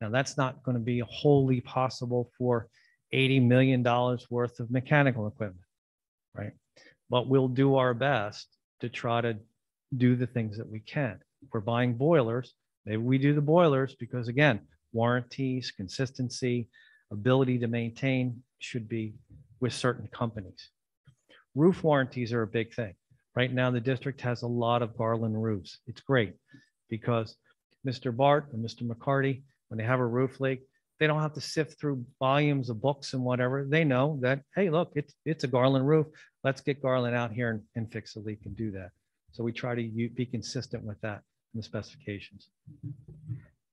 Now, that's not going to be wholly possible for $80 million worth of mechanical equipment, right? But we'll do our best to try to do the things that we can. If we're buying boilers, maybe we do the boilers because again, warranties, consistency, ability to maintain should be with certain companies. Roof warranties are a big thing. Right now, the district has a lot of Garland roofs. It's great because Mr. Bart and Mr. McCarty, when they have a roof leak, they don't have to sift through volumes of books and whatever. They know that, hey, look, it's, it's a Garland roof. Let's get Garland out here and, and fix the leak and do that. So we try to be consistent with that in the specifications.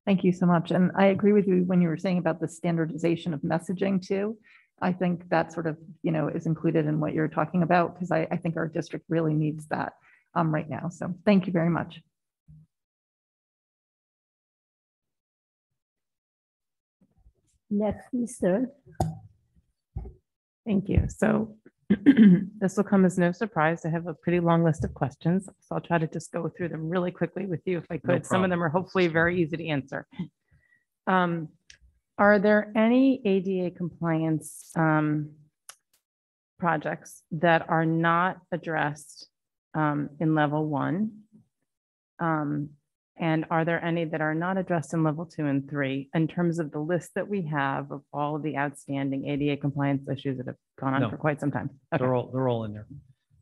Thank you so much. And I agree with you when you were saying about the standardization of messaging too. I think that sort of, you know, is included in what you're talking about because I, I think our district really needs that um, right now. So thank you very much. Next, sir. Thank you. So this will come as no surprise. I have a pretty long list of questions, so I'll try to just go through them really quickly with you if I could. Some of them are hopefully very easy to answer. Um, Are there any ADA compliance um, projects that are not addressed um, in level one? Um, And are there any that are not addressed in level two and three in terms of the list that we have of all of the outstanding ADA compliance issues that have gone No. for quite some time? Okay. They're all, they're all in there.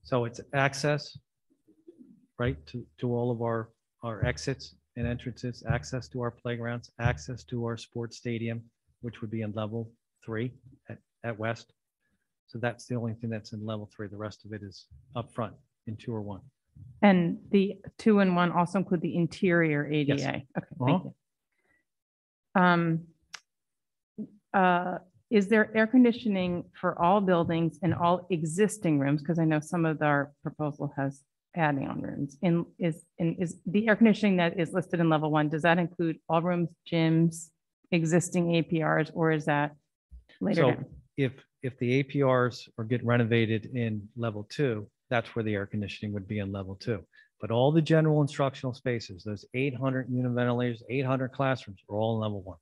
So it's access, right, to, to all of our, our exits and entrances, access to our playgrounds, access to our sports stadium, which would be in level three at, at West. So that's the only thing that's in level three. The rest of it is up front in two or one. And the two and one also include the interior ADA? Okay, Uh-huh. thank you. Um, uh, Is there air conditioning for all buildings and all existing rooms? Because I know some of our proposal has adding on rooms. In, is, in, is the air conditioning that is listed in level one, does that include all rooms, gyms, existing APRs, or is that later So down? if, if the APRs are get renovated in level two, that's where the air conditioning would be in level two. But all the general instructional spaces, those 800 unit ventilators, 800 classrooms are all in level one.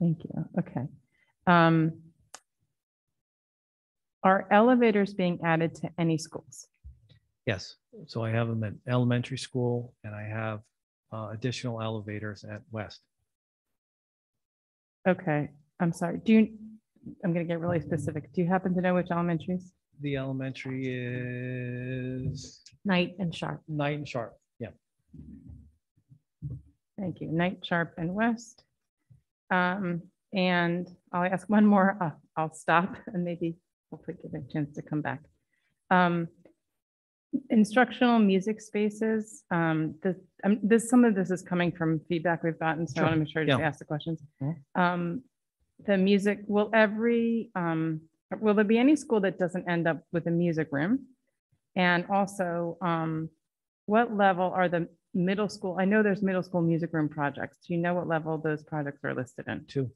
Thank you. Okay. Um, Are elevators being added to any schools? Yes, so I have them at elementary school and I have uh, additional elevators at West. Okay, I'm sorry. Do you, I'm going to get really specific. Do you happen to know which elementaries? The elementary is Knight and Sharp. Knight and Sharp. Yeah, Thank you. Knight, Sharp, and West. Um, And I'll ask one more, uh, I'll stop and maybe hopefully give a chance to come back. Um, Instructional music spaces, um, this, um, this, some of this is coming from feedback we've gotten, so I want to make sure I just Yeah. ask the questions. Mhm. Um, the music, will every, um, will there be any school that doesn't end up with a music room? And also, um, what level are the middle school? I know there's middle school music room projects. Do you know what level those projects are listed in? Two.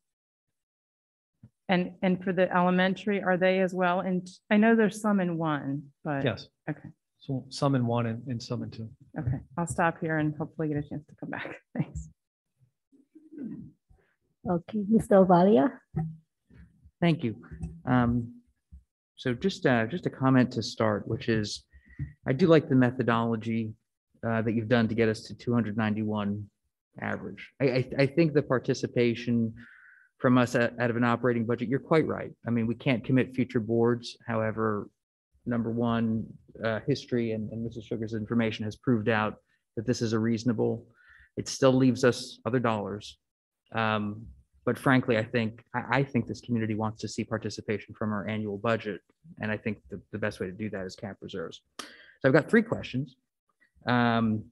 And, and for the elementary, are they as well? And I know there's some in one, but. Yes. Okay, So some in one and, and some in two. okay. I'll stop here and hopefully get a chance to come back. Thanks. Okay, Mr. Ovalia? Thank you. Um, So just, uh, just a comment to start, which is, I do like the methodology uh, that you've done to get us to 291 average. I, I, I think the participation from us out of an operating budget, you're quite right. I mean, we can't commit future boards. However, number one, uh, history and, and Mrs. Shugars' information has proved out that this is a reasonable. It still leaves us other dollars. Um, but frankly, I think, I, I think this community wants to see participation from our annual budget. And I think the, the best way to do that is cap reserves. So I've got three questions. Um,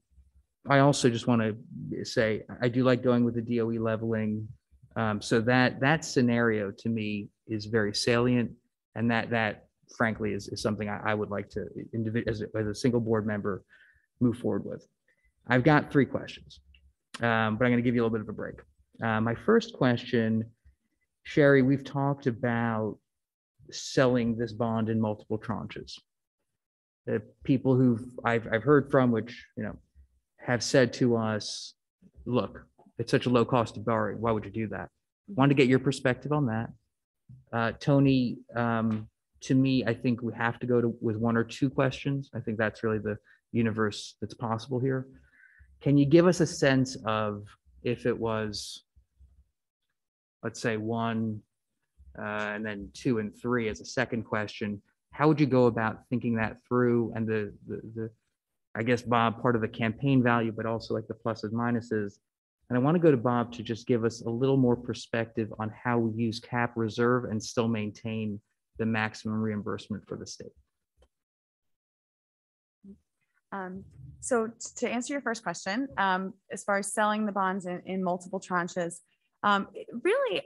I also just want to say, I do like going with the DOE leveling. Um, so that, that scenario to me is very salient. And that, that frankly is, is something I, I would like to, as, a- as a single board member, move forward with. I've got three questions, um, but I'm going to give you a little bit of a break. Uh, my first question, Sherry, we've talked about selling this bond in multiple tranches. The people who've I've, I've heard from, which, you know, have said to us, look, it's such a low cost of borrowing. Why would you do that? Want to get your perspective on that. Uh, Tony, um, to me, I think we have to go to with one or two questions. I think that's really the universe that's possible here. Can you give us a sense of if it was, let's say, one, uh, and then two and three as a second question, how would you go about thinking that through and the, the, the, I guess, Bob, part of the campaign value, but also like the pluses, minuses. And I want to go to Bob to just give us a little more perspective on how we use cap reserve and still maintain the maximum reimbursement for the state. Um, So to answer your first question, um, as far as selling the bonds in, in multiple tranches, um, really,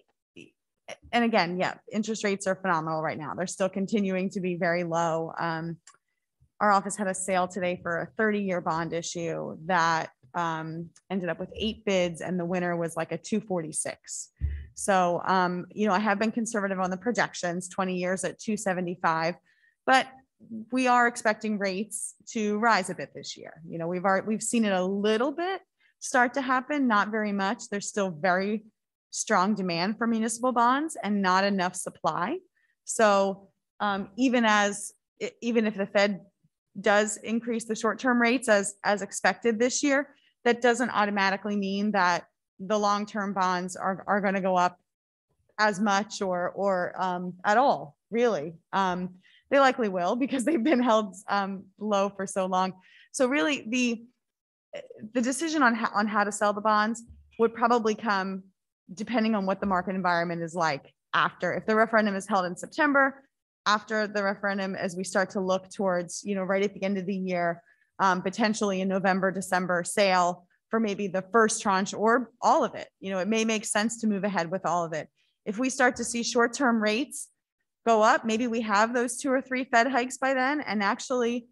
and again, yeah, interest rates are phenomenal right now. They're still continuing to be very low. Um, Our office had a sale today for a 30-year bond issue that um, ended up with eight bids and the winner was like a 246. So, um, you know, I have been conservative on the projections, 20 years at 275, but we are expecting rates to rise a bit this year. You know, we've already, we've seen it a little bit start to happen, not very much. There's still very strong demand for municipal bonds and not enough supply. So um, even as, even if the Fed does increase the short-term rates as, as expected this year, that doesn't automatically mean that the long-term bonds are, are going to go up as much or, or um, at all, really. Um, they likely will because they've been held um, low for so long. So really the, the decision on how, on how to sell the bonds would probably come depending on what the market environment is like after. If the referendum is held in September, after the referendum, as we start to look towards, you know, right at the end of the year, um, potentially in November, December sale for maybe the first tranche or all of it. You know, it may make sense to move ahead with all of it. If we start to see short-term rates go up, maybe we have those two or three Fed hikes by then and actually,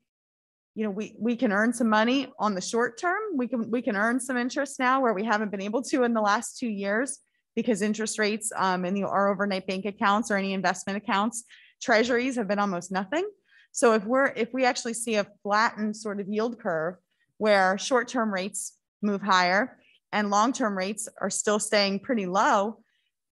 you know, we, we can earn some money on the short term. We can, we can earn some interest now where we haven't been able to in the last two years because interest rates um, in the, our overnight bank accounts or any investment accounts, treasuries have been almost nothing. So if we're, if we actually see a flattened sort of yield curve where short-term rates move higher and long-term rates are still staying pretty low,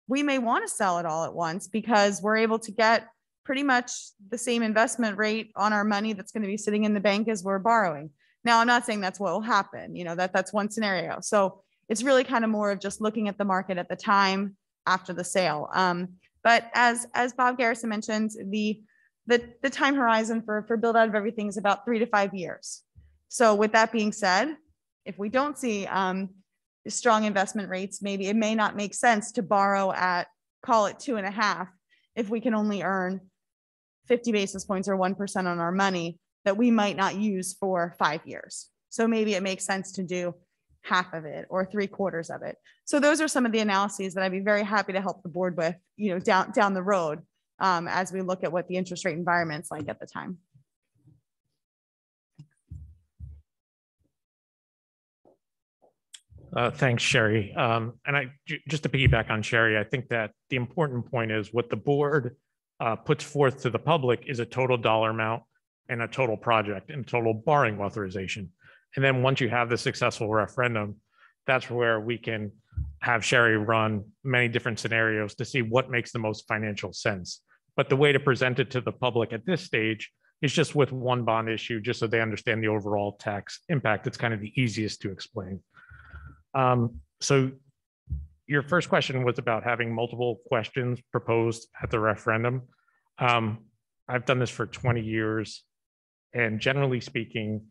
we may want to sell it all at once because we're able to get pretty much the same investment rate on our money that's going to be sitting in the bank as we're borrowing. Now, I'm not saying that's what will happen, you know, that that's one scenario. So it's really kind of more of just looking at the market at the time after the sale. Um, but as as Bob Garrison mentioned, the the the time horizon for for build out of everything is about three to five years. So with that being said, if we don't see um, strong investment rates, maybe it may not make sense to borrow at call it two and a half, if we can only earn 50 basis points or 1% on our money that we might not use for five years. So maybe it makes sense to do half of it or three quarters of it. So those are some of the analyses that I'd be very happy to help the board with, you know, down, down the road um, as we look at what the interest rate environment's like at the time. Uh, Thanks, Sherry. Um, And I, just to piggyback on Sherry, I think that the important point is what the board uh, puts forth to the public is a total dollar amount and a total project and total borrowing authorization. And then once you have the successful referendum, that's where we can have Sherry run many different scenarios to see what makes the most financial sense. But the way to present it to the public at this stage is just with one bond issue, just so they understand the overall tax impact. It's kind of the easiest to explain. Um, so your first question was about having multiple questions proposed at the referendum. Um, I've done this for 20 years. And generally speaking,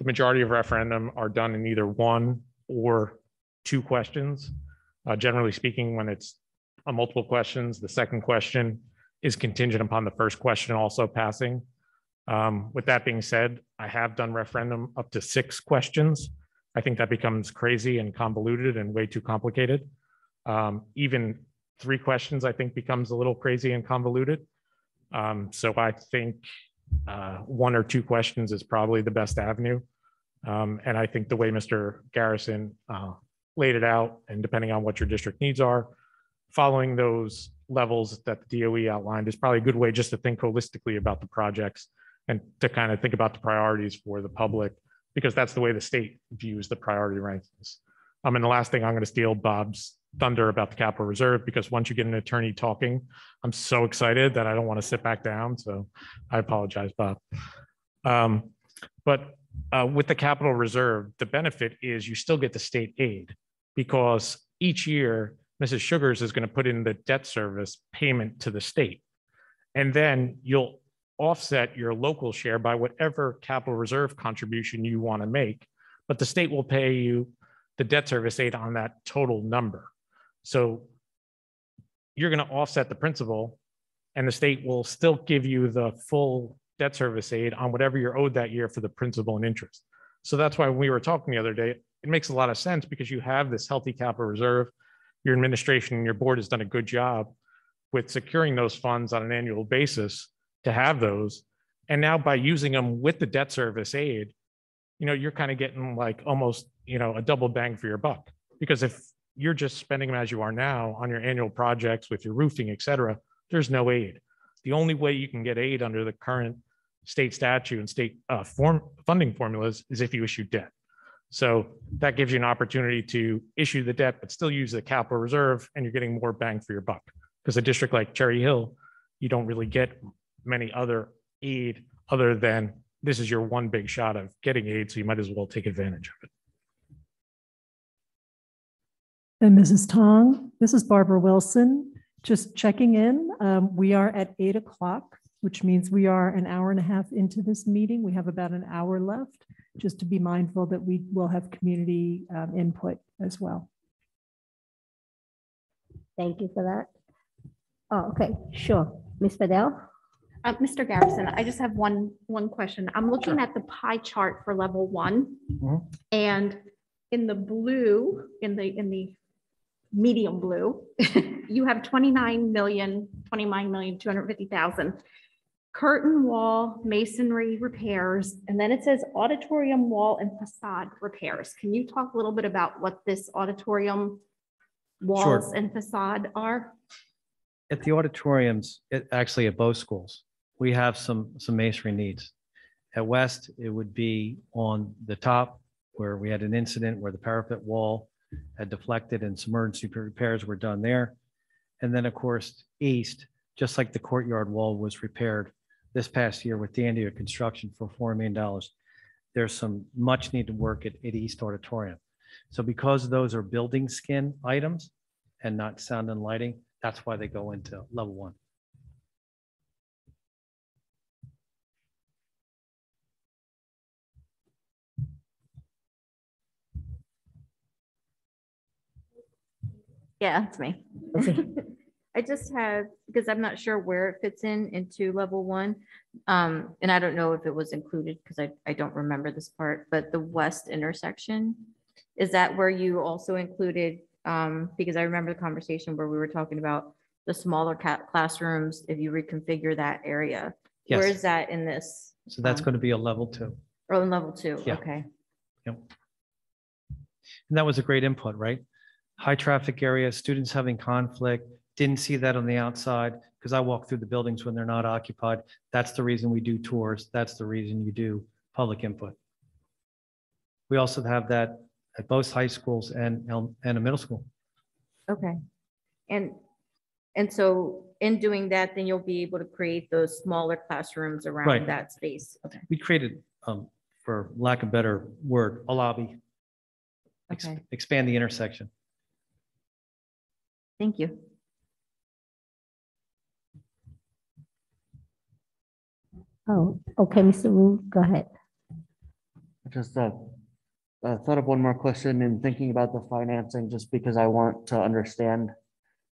the majority of referendum are done in either one or two questions. Uh, generally speaking, when it's a multiple questions, the second question is contingent upon the first question also passing. Um, with that being said, I have done referendum up to six questions. I think that becomes crazy and convoluted and way too complicated. Um, even three questions, I think, becomes a little crazy and convoluted. Um, so I think uh, one or two questions is probably the best avenue. Um, and I think the way Mr. Garrison uh, laid it out, and depending on what your district needs are, following those levels that the DOE outlined is probably a good way just to think holistically about the projects and to kind of think about the priorities for the public, because that's the way the state views the priority rankings. Um, and the last thing I'm going to steal Bob's thunder about the capital reserve, because once you get an attorney talking, I'm so excited that I don't want to sit back down. So I apologize, Bob. Um, but uh, with the capital reserve, the benefit is you still get the state aid because each year Mrs. Shugars is going to put in the debt service payment to the state. And then you'll offset your local share by whatever capital reserve contribution you want to make. But the state will pay you the debt service aid on that total number. So you're going to offset the principal and the state will still give you the full debt service aid on whatever you're owed that year for the principal and interest. So that's why when we were talking the other day, it makes a lot of sense because you have this healthy capital reserve. Your administration and your board has done a good job with securing those funds on an annual basis to have those. And now by using them with the debt service aid, you know, you're kind of getting like almost, you know, a double bang for your buck. Because if you're just spending them as you are now on your annual projects with your roofing, et cetera, there's no aid. The only way you can get aid under the current state statute and state uh, form funding formulas is if you issue debt. So that gives you an opportunity to issue the debt, but still use the capital reserve, and you're getting more bang for your buck. Because a district like Cherry Hill, you don't really get many other aid other than this is your one big shot of getting aid, so you might as well take advantage of it. And Mrs. Tong, this is Barbara Wilson. Just checking in. Um, we are at eight o'clock, which means we are an hour and a half into this meeting. We have about an hour left, just to be mindful that we will have community um, input as well. Thank you for that. Oh, okay, sure. Ms. Fidel? Uh, Mr. Garrison, I just have one, one question. I'm looking at the pie chart for level one. Mhm. And in the blue, in the, in the medium blue, you have 29 million, 29 million, 250,000. Curtain wall masonry repairs, and then it says auditorium wall and facade repairs. Can you talk a little bit about what this auditorium walls and facade are? At the auditoriums, it, actually at both schools, we have some, some masonry needs. At West, it would be on the top where we had an incident where the parapet wall had deflected and some emergency repairs were done there. And then, of course, East, just like the courtyard wall was repaired this past year with Dandia Construction for $4 million. There's some much needed work at, at East Auditorium. So because those are building skin items and not sound and lighting, that's why they go into level one. Yeah, that's me. I just have, because I'm not sure where it fits in into level one. Um, and I don't know if it was included because I, I don't remember this part, but the west intersection. Is that where you also included, um, because I remember the conversation where we were talking about the smaller classrooms, if you reconfigure that area. Where Yes. is that in this? So that's um, going to be a level two. Or in level two, Yeah. okay. Yep. And that was a great input, right? High traffic area, students having conflict, didn't see that on the outside because I walk through the buildings when they're not occupied. That's the reason we do tours. That's the reason you do public input. We also have that at both high schools and, and a middle school. Okay. And, and so in doing that, then you'll be able to create those smaller classrooms Right. around that space. Okay. We created, um, for lack of better word, a lobby. Ex- Okay. Expand the intersection. Thank you. Oh, okay, Mr. Wu, go ahead. I Just uh, uh, thought of one more question in thinking about the financing, just because I want to understand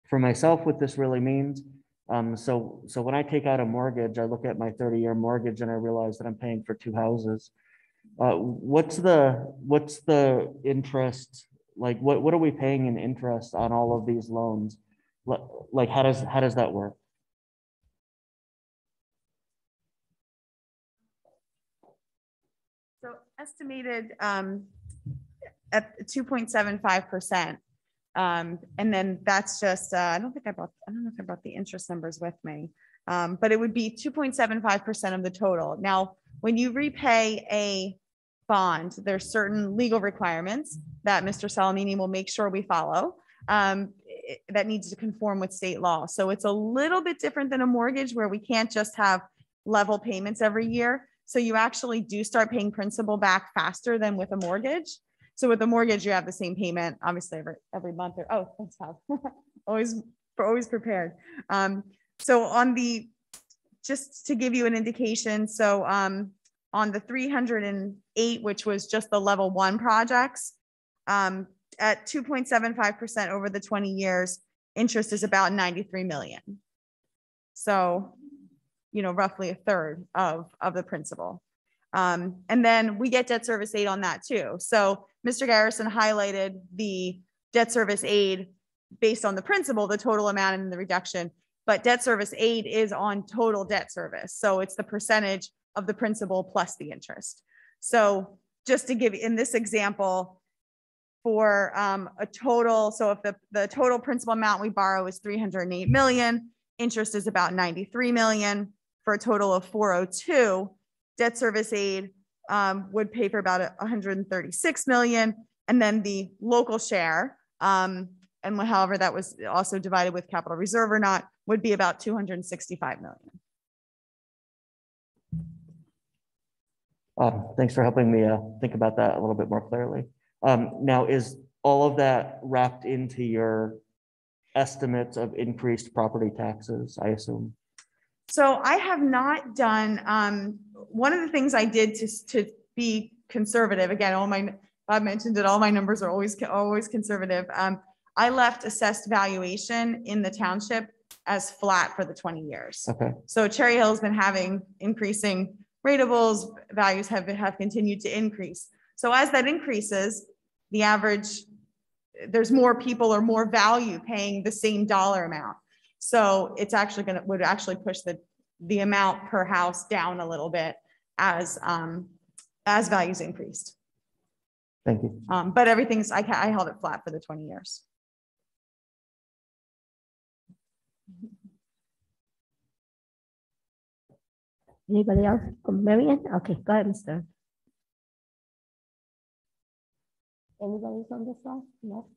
for myself what this really means. Um, so, so when I take out a mortgage, I look at my thirty-year mortgage and I realize that I'm paying for two houses. Uh, what's the, what's the interest, like, what, what are we paying in interest on all of these loans? Like, how does, how does that work? So estimated um, at two point seven five percent. Um, and then that's just, uh, I don't think I brought, I don't know if I brought the interest numbers with me. Um, but it would be two point seven five percent of the total. Now, when you repay a bond, there's certain legal requirements that Mr. Salamini will make sure we follow. Um, that needs to conform with state law. So it's a little bit different than a mortgage where we can't just have level payments every year. So you actually do start paying principal back faster than with a mortgage. So with a mortgage, you have the same payment, obviously every, every month or, oh, thanks, Bob. Always, always prepared. Um, so on the, just to give you an indication, so, um, on the three hundred and eight, which was just the level one projects, um, at two point seven five percent over the twenty years, interest is about ninety-three million. So, you know, roughly a third of, of the principal. Um, and then we get debt service aid on that too. So Mr. Garrison highlighted the debt service aid based on the principal, the total amount and the reduction. But debt service aid is on total debt service. So it's the percentage of the principal plus the interest. So just to give, in this example, for um, a total, so if the, the total principal amount we borrow is 308 million, interest is about 93 million, for a total of 402, debt service aid um, would pay for about 136 million, and then the local share, um, and however that was also divided with capital reserve or not, would be about 265 million. Uh, Thanks for helping me uh, think about that a little bit more clearly. Um, Now, is all of that wrapped into your estimates of increased property taxes, I assume? So I have not done, um, one of the things I did to, to be conservative, again, all my, Bob mentioned it, all my numbers are always, always conservative. Um, I left assessed valuation in the township as flat for the twenty years. Okay, So Cherry Hill's been having increasing ratables, values have, have continued to increase. So as that increases, the average, there's more people or more value paying the same dollar amount. So it's actually gonna, would actually push the, the amount per house down a little bit as, um, as values increased. thank you. Um, but everything's, I, I held it flat for the twenty years. Anybody else? Oh, Marian? Okay, go ahead, Mr. Anybody on this side? No?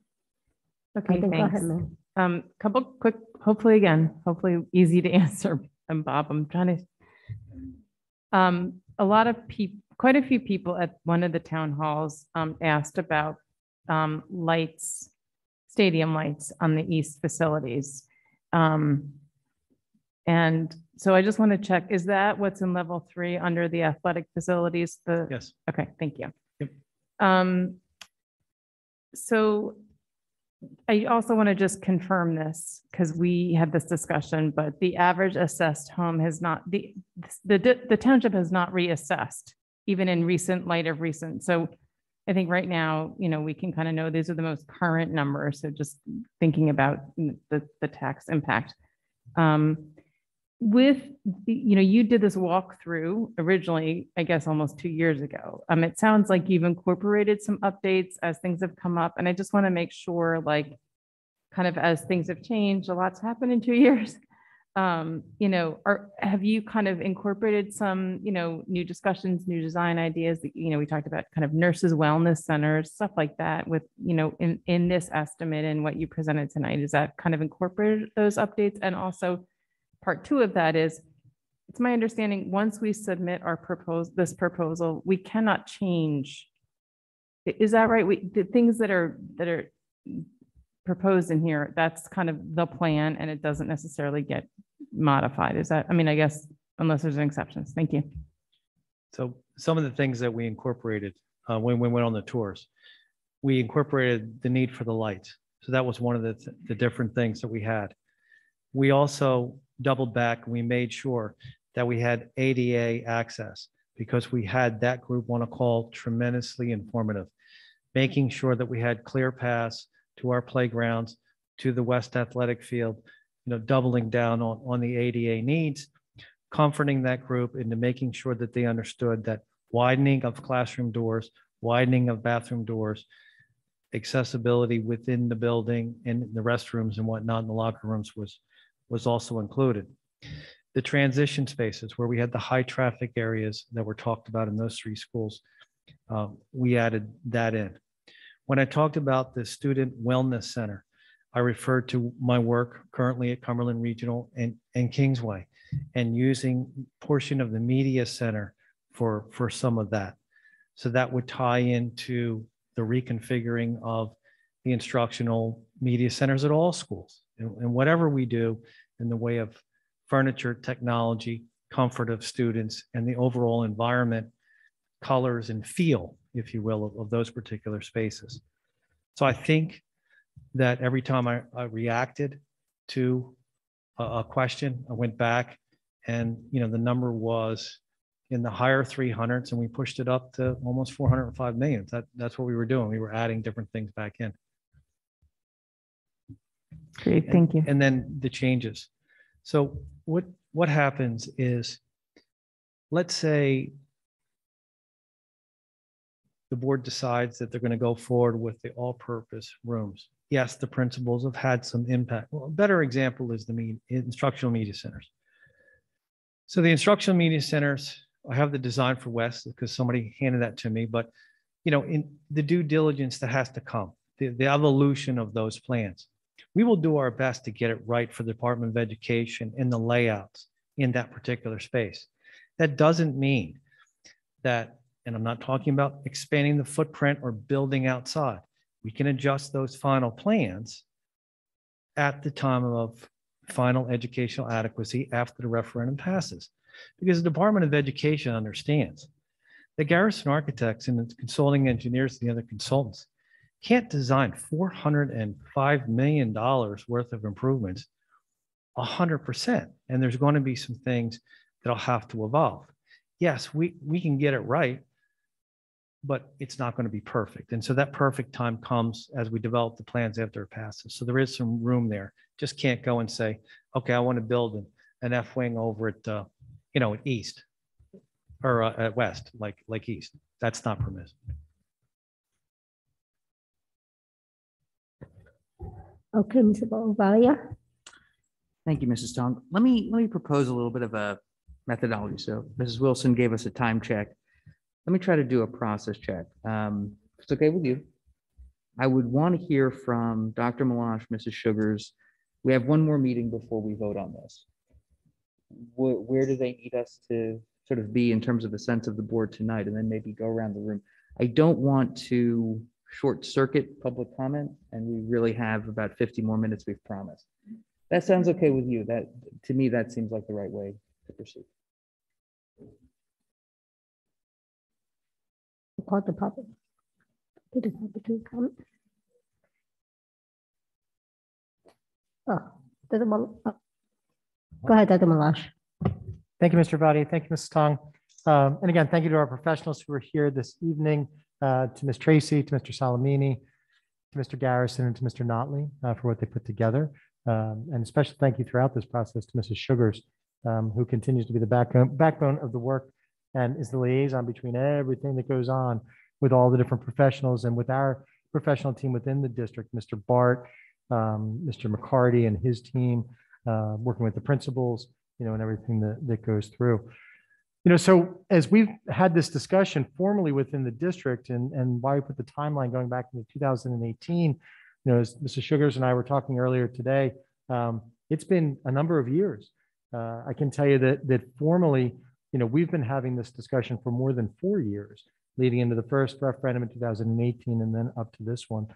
Okay, Okay, go ahead, thanks. ma'am. Um, couple quick, hopefully again, hopefully easy to answer. I'm Bob, I'm trying to. Um, a lot of people, quite a few people at one of the town halls, um, asked about, um, lights, stadium lights on the east facilities. Um, and so I just want to check, is that what's in level three under the athletic facilities? The Yes. Okay, thank you. Yep. Um, so I also want to just confirm this because we had this discussion, but the average assessed home has not, the, the, the township has not reassessed, even in recent light of recent. So I think right now, you know, we can kind of know these are the most current numbers. So just thinking about the, the tax impact. Um, with, the- you know, you did this walkthrough originally, I guess, almost two years ago. Um, it sounds like you've incorporated some updates as things have come up, and I just want to make sure, like, kind of as things have changed, a lot's happened in two years. Um, you know, are, have you kind of incorporated some, you know, new discussions, new design ideas? that, You know, we talked about kind of nurses wellness centers, stuff like that with, you know, in, in this estimate and what you presented tonight. Is that kind of incorporated those updates? And also, part two of that is, it's my understanding, once we submit our propose, this proposal, we cannot change. Is that right? We, the things that are, that are proposed in here, that's kind of the plan and it doesn't necessarily get modified. Is that, I mean, I guess unless there's exceptions. Thank you. So some of the things that we incorporated uh, when we went on the tours, we incorporated the need for the lights. So that was one of the, th- the different things that we had. We also doubled back, we made sure that we had ADA access because we had that group on a call tremendously informative, making sure that we had clear paths to our playgrounds, to the West Athletic Field, you know, doubling down on, on the ADA needs, comforting that group into making sure that they understood that widening of classroom doors, widening of bathroom doors, accessibility within the building and the restrooms and whatnot in the locker rooms was, was also included. The transition spaces where we had the high traffic areas that were talked about in those three schools, um, we added that in. When I talked about the Student Wellness Center, I referred to my work currently at Cumberland Regional and, and Kingsway and using portion of the media center for, for some of that. So that would tie into the reconfiguring of the instructional media centers at all schools. And, and whatever we do in the way of furniture, technology, comfort of students, and the overall environment, colors and feel, if you will, of, of those particular spaces. So I think that every time I, I reacted to a, a question, I went back and, you know, the number was in the higher 300s and we pushed it up to almost 405 million. That, that's what we were doing. We were adding different things back in. Great, thank you. And then the changes. So what, what happens is, let's say the board decides that they're going to go forward with the all-purpose rooms. Yes, the principals have had some impact. Well, a better example is the instructional media centers. So the instructional media centers, I have the design for West because somebody handed that to me, but you know, in the due diligence that has to come, the, the evolution of those plans. We will do our best to get it right for the Department of Education in the layouts in that particular space. That doesn't mean that, and I'm not talking about expanding the footprint or building outside. We can adjust those final plans at the time of final educational adequacy after the referendum passes. Because the Department of Education understands the Garrison architects and the consulting engineers, and the other consultants can't design four hundred and five million dollars worth of improvements hundred percent. And there's going to be some things that'll have to evolve. Yes, we, we can get it right, but it's not going to be perfect. And so that perfect time comes as we develop the plans after it passes. So there is some room there. Just can't go and say, okay, I want to build an, an F wing over at, uh, you know, at East or uh, at West, like, like East. That's not permissible. Okay, Mr. Bavaria? Thank you, Mrs. Tong. Let me, let me propose a little bit of a methodology. So Mrs. Wilson gave us a time check. Let me try to do a process check. Um, if it's okay with you. I would want to hear from Dr. Meloche, Mrs. Shugars. We have one more meeting before we vote on this. Where, where do they need us to sort of be in terms of the sense of the board tonight and then maybe go around the room? I don't want to short circuit public comment and we really have about 50 more minutes we've promised. That sounds okay with you. That, to me, that seems like the right way to proceed. Call the public. To the public to come. Oh, Dr. Mal- uh, Go ahead, Dr. Meloche. Thank you, Mr. Vadi. Thank you, Mrs. Tong. Um, And again, thank you to our professionals who are here this evening, uh, to Ms. Tracy, to Mr. Salamini, to Mr. Garrison, and to Mr. Notley uh, for what they put together. Um, And special thank you throughout this process to Mrs. Shugars, um, who continues to be the backbone, backbone of the work and is the liaison between everything that goes on with all the different professionals and with our professional team within the district, Mr. Bart, um, Mr. McCarty and his team, uh, working with the principals, you know, and everything that, that goes through. You know, so as we've had this discussion formally within the district and, and why we put the timeline going back into 2018, you know, as Mrs. Shugars and I were talking earlier today, um, it's been a number of years. Uh, I can tell you that, that formally, you know, we've been having this discussion for more than four years, leading into the first referendum in 2018 and then up to this one.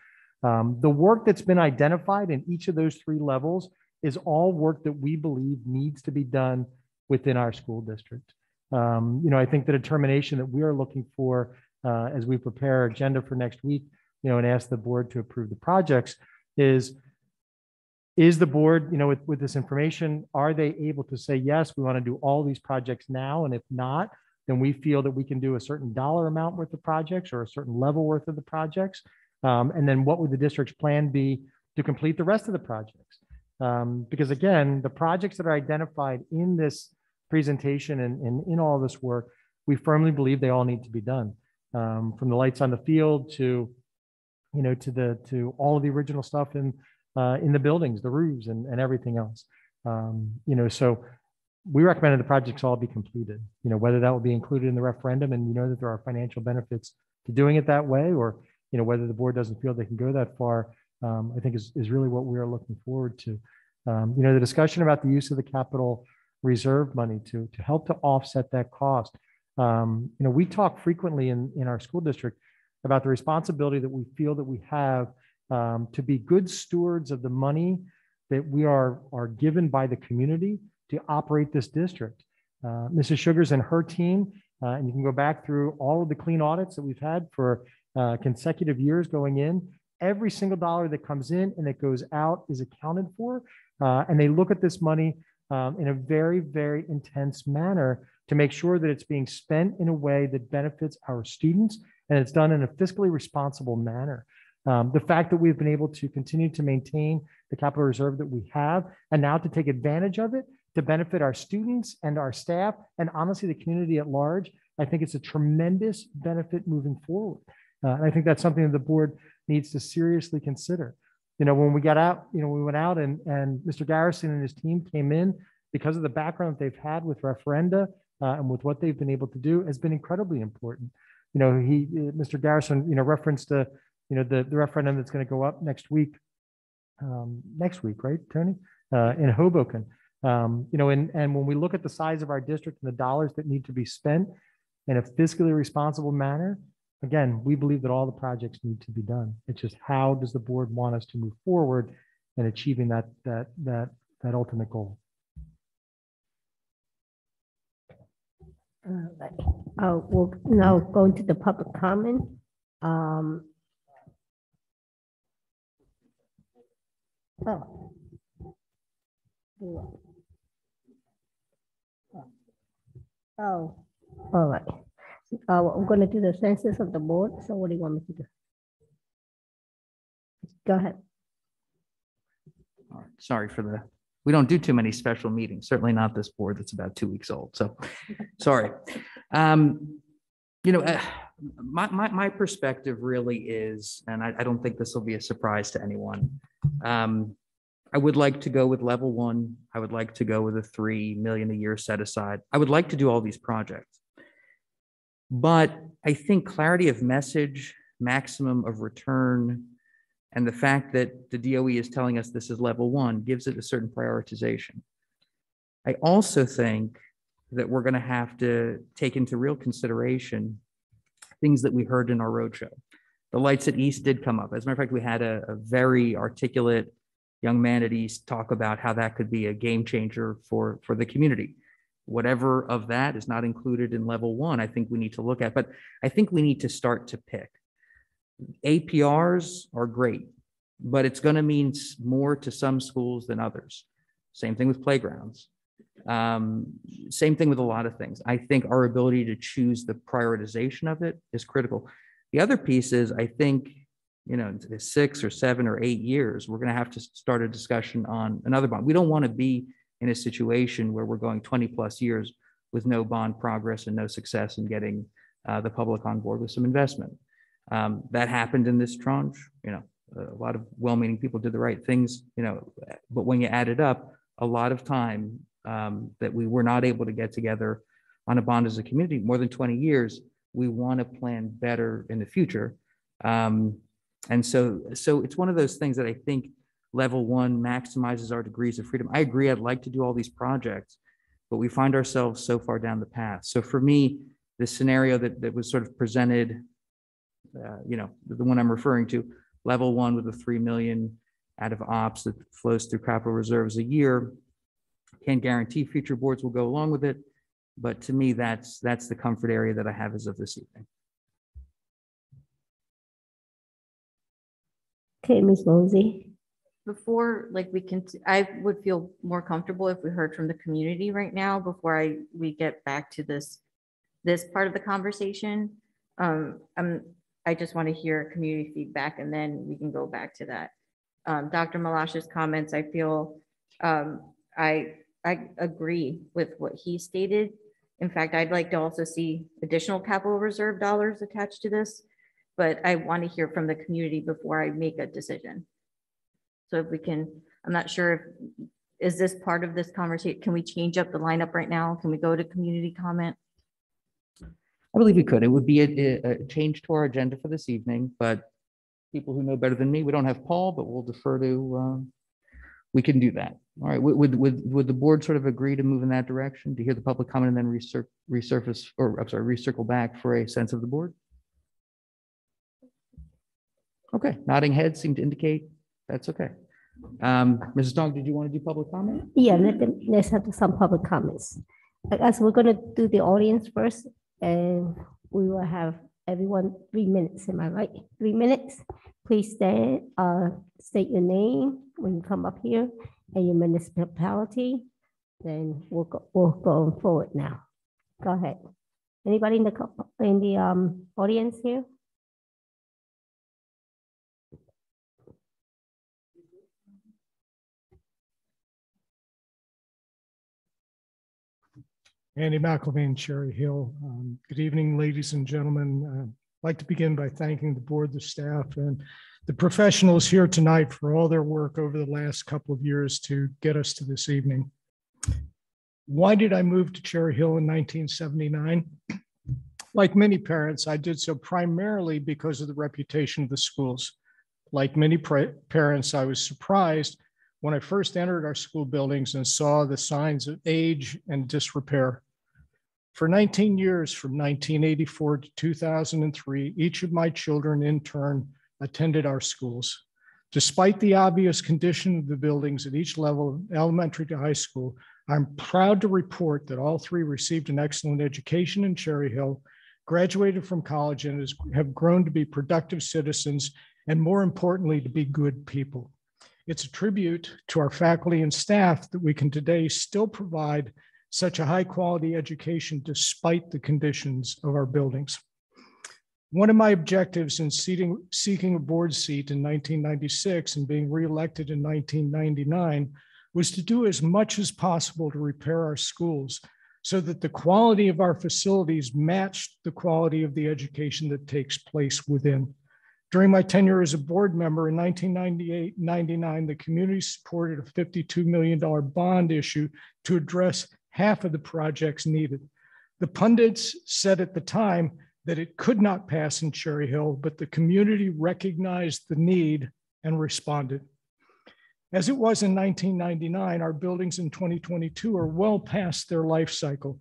Um, the work that's been identified in each of those three levels is all work that we believe needs to be done within our school district. Um, you know, I think the determination that we are looking for uh, as we prepare our agenda for next week, you know, and ask the board to approve the projects is, is the board, you know, with, with this information, are they able to say, yes, we want to do all these projects now? And if not, then we feel that we can do a certain dollar amount worth of projects or a certain level worth of the projects. Um, and then what would the district's plan be to complete the rest of the projects? Um, because again, the projects that are identified in this presentation and, and in all this work, we firmly believe they all need to be done. Um, from the lights on the field to, you know, to the, to all of the original stuff in, uh, in the buildings, the roofs and, and everything else. Um, you know, so we recommended the projects all be completed, you know, whether that will be included in the referendum and you know that there are financial benefits to doing it that way, or, you know, whether the board doesn't feel they can go that far, um, I think is, is really what we are looking forward to. Um, you know, the discussion about the use of the capital reserve money to, to help to offset that cost. Um, you know, we talk frequently in, in our school district about the responsibility that we feel that we have um, to be good stewards of the money that we are, are given by the community to operate this district. Uh, Mrs. Shugars and her team, uh, and you can go back through all of the clean audits that we've had for uh, consecutive years going in. Every single dollar that comes in and that goes out is accounted for. Uh, and they look at this money um, in a very, very intense manner to make sure that it's being spent in a way that benefits our students and it's done in a fiscally responsible manner. Um, the fact that we've been able to continue to maintain the capital reserve that we have and now to take advantage of it to benefit our students and our staff and honestly the community at large, I think it's a tremendous benefit moving forward. Uh, and I think that's something that the board needs to seriously consider. You know, when we got out, you know, we went out and, and Mr. Garrison and his team came in because of the background they've had with referenda uh, and with what they've been able to do has been incredibly important. You know, he, Mr. Garrison, you know, referenced the, you know, the, the referendum that's going to go up next week, um, next week, right, Tony, uh, in Hoboken. Um, you know, and, and when we look at the size of our district and the dollars that need to be spent in a fiscally responsible manner, again, we believe that all the projects need to be done. It's just how does the board want us to move forward in achieving that, that, that, that ultimate goal? Right. Uh, we'll now go into the public comment. Um. Oh. Oh, all right. Uh, I'm gonna do the census of the board, so what do you want me to do? Go ahead. All right, Sorry for the, we don't do too many special meetings, certainly not this board that's about two weeks old, so, sorry. Um, You know, uh, my, my, my perspective really is, and I, I don't think this will be a surprise to anyone. um, I would like to go with level one. I would like to go with a three million a year set aside. I would like to do all these projects. But I think clarity of message, maximum of return, and the fact that the DOE is telling us this is level one gives it a certain prioritization. I also think that we're going to have to take into real consideration things that we heard in our roadshow. The lights at East did come up. As a matter of fact, we had a, a very articulate young man at East talk about how that could be a game changer for, for the community. Whatever of that is not included in level one, I think we need to look at, but I think we need to start to pick. APRs are great. but it's going to mean more to some schools than others. Same thing with playgrounds. Um, Same thing with a lot of things. I think our ability to choose the prioritization of it is critical. The other piece is, I think, you know, six or seven or eight years, we're going to have to start a discussion on another bond. We don't want to be in a situation where we're going 20 plus years with no bond progress and no success in getting uh, the public on board with some investment. Um, That happened in this tranche, you know, a lot of well-meaning people did the right things, you know, but when you add it up, a lot of time um, that we were not able to get together on a bond as a community, more than 20 years, we want to plan better in the future. Um, And so, so it's one of those things that I think level one maximizes our degrees of freedom. I agree, I'd like to do all these projects, but we find ourselves so far down the path. So for me, the scenario that, that was sort of presented, uh, you know, the one I'm referring to, level one with the 3 million out of ops that flows through capital reserves a year. Can't guarantee future boards will go along with it, but to me, that's, that's the comfort area that I have as of this evening. Okay, Ms. Mosey. Before, like, we can, I would feel more comfortable if we heard from the community right now before I, we get back to this, this part of the conversation. Um, I'm, I just want to hear community feedback and then we can go back to that. Um, Dr. Meloche's comments, I feel, um, I, I agree with what he stated. In fact, I'd like to also see additional capital reserve dollars attached to this, but I want to hear from the community before I make a decision. So if we can, I'm not sure if, is this part of this conversation? Can we change up the lineup right now? Can we go to community comment? I believe we could. It would be a, a- change to our agenda for this evening, but people who know better than me, we don't have Paul, but we'll defer to, um, we can do that. All right, would, would, would, the board sort of agree to move in that direction, to hear the public comment and then recir- resurface, or I'm sorry, recircle back for a sense of the board? Okay, nodding heads seem to indicate that's okay. Um, Mrs. Dong, did you want to do public comment? Yeah, let them, let's have some public comments. I guess we're gonna do the audience first, and we will have everyone three minutes, am I right? Three minutes? Please stand, uh, state your name when you come up here and your municipality. Then we'll go, we'll go forward now. Go ahead. Anybody in the, in the, um, audience here? Andy McElvain, Cherry Hill. Um, Good evening, ladies and gentlemen. Uh, I'd like to begin by thanking the board, the staff, and the professionals here tonight for all their work over the last couple of years to get us to this evening. Why did I move to Cherry Hill in 1979? Like many parents, I did so primarily because of the reputation of the schools. Like many parents, I was surprised when I first entered our school buildings and saw the signs of age and disrepair. For 19 years, from 1984 to 2003, each of my children in turn attended our schools. Despite the obvious condition of the buildings at each level, elementary to high school, I'm proud to report that all three received an excellent education in Cherry Hill, graduated from college, and has- have grown to be productive citizens, and more importantly, to be good people. It's a tribute to our faculty and staff that we can today still provide such a high quality education despite the conditions of our buildings. One of my objectives in seating, seeking a board seat in 1996 and being reelected in 1999 was to do as much as possible to repair our schools so that the quality of our facilities matched the quality of the education that takes place within. During my tenure as a board member in 1998, 99, the community supported a $52 million bond issue to address half of the projects needed. The pundits said at the time that it could not pass in Cherry Hill, but the community recognized the need and responded. As it was in 1999, our buildings in 2022 are well past their life cycle.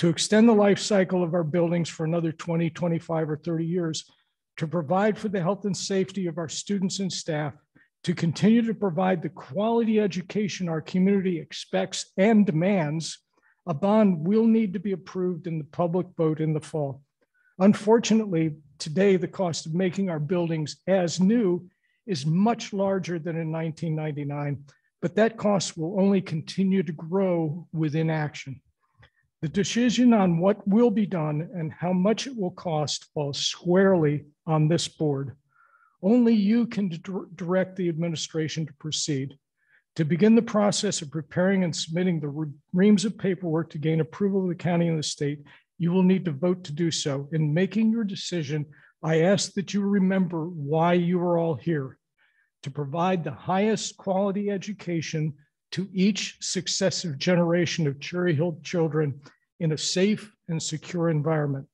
To extend the life cycle of our buildings for another 20, 25, or 30 years, to provide for the health and safety of our students and staff, to continue to provide the quality education our community expects and demands, a bond will need to be approved in the public vote in the fall. Unfortunately, today, the cost of making our buildings as new is much larger than in 1999, but that cost will only continue to grow with inaction. The decision on what will be done and how much it will cost falls squarely on this board. Only you can direct the administration to proceed. To begin the process of preparing and submitting the reams of paperwork to gain approval of the county and the state, you will need to vote to do so. In making your decision, I ask that you remember why you are all here to provide the highest quality education to each successive generation of Cherry Hill children in a safe and secure environment.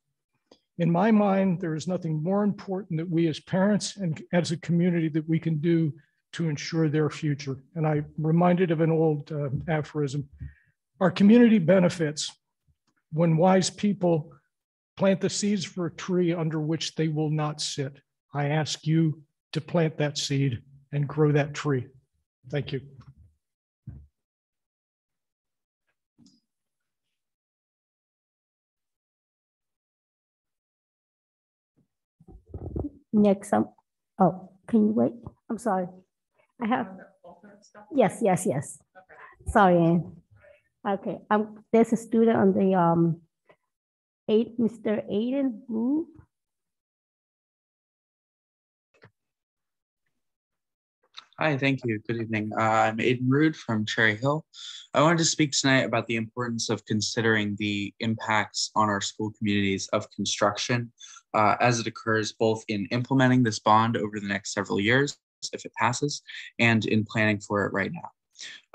In my mind, there is nothing more important that we as parents and as a community that we can do to ensure their future. And I'm reminded of an old uh, aphorism. Our community benefits when wise people plant the seeds for a tree under which they will not sit. I ask you to plant that seed and grow that tree. Thank you. Next, um, oh, can you wait? I'm sorry. I have, yes, yes, yes. Sorry, Ann. Okay, um, there's a student on the, um, eight, Mr. Aiden Wu. Hi, thank you. Good evening. Uh, I'm Aiden Rood from Cherry Hill. I wanted to speak tonight about the importance of considering the impacts on our school communities of construction uh, as it occurs both in implementing this bond over the next several years, if it passes, and in planning for it right now.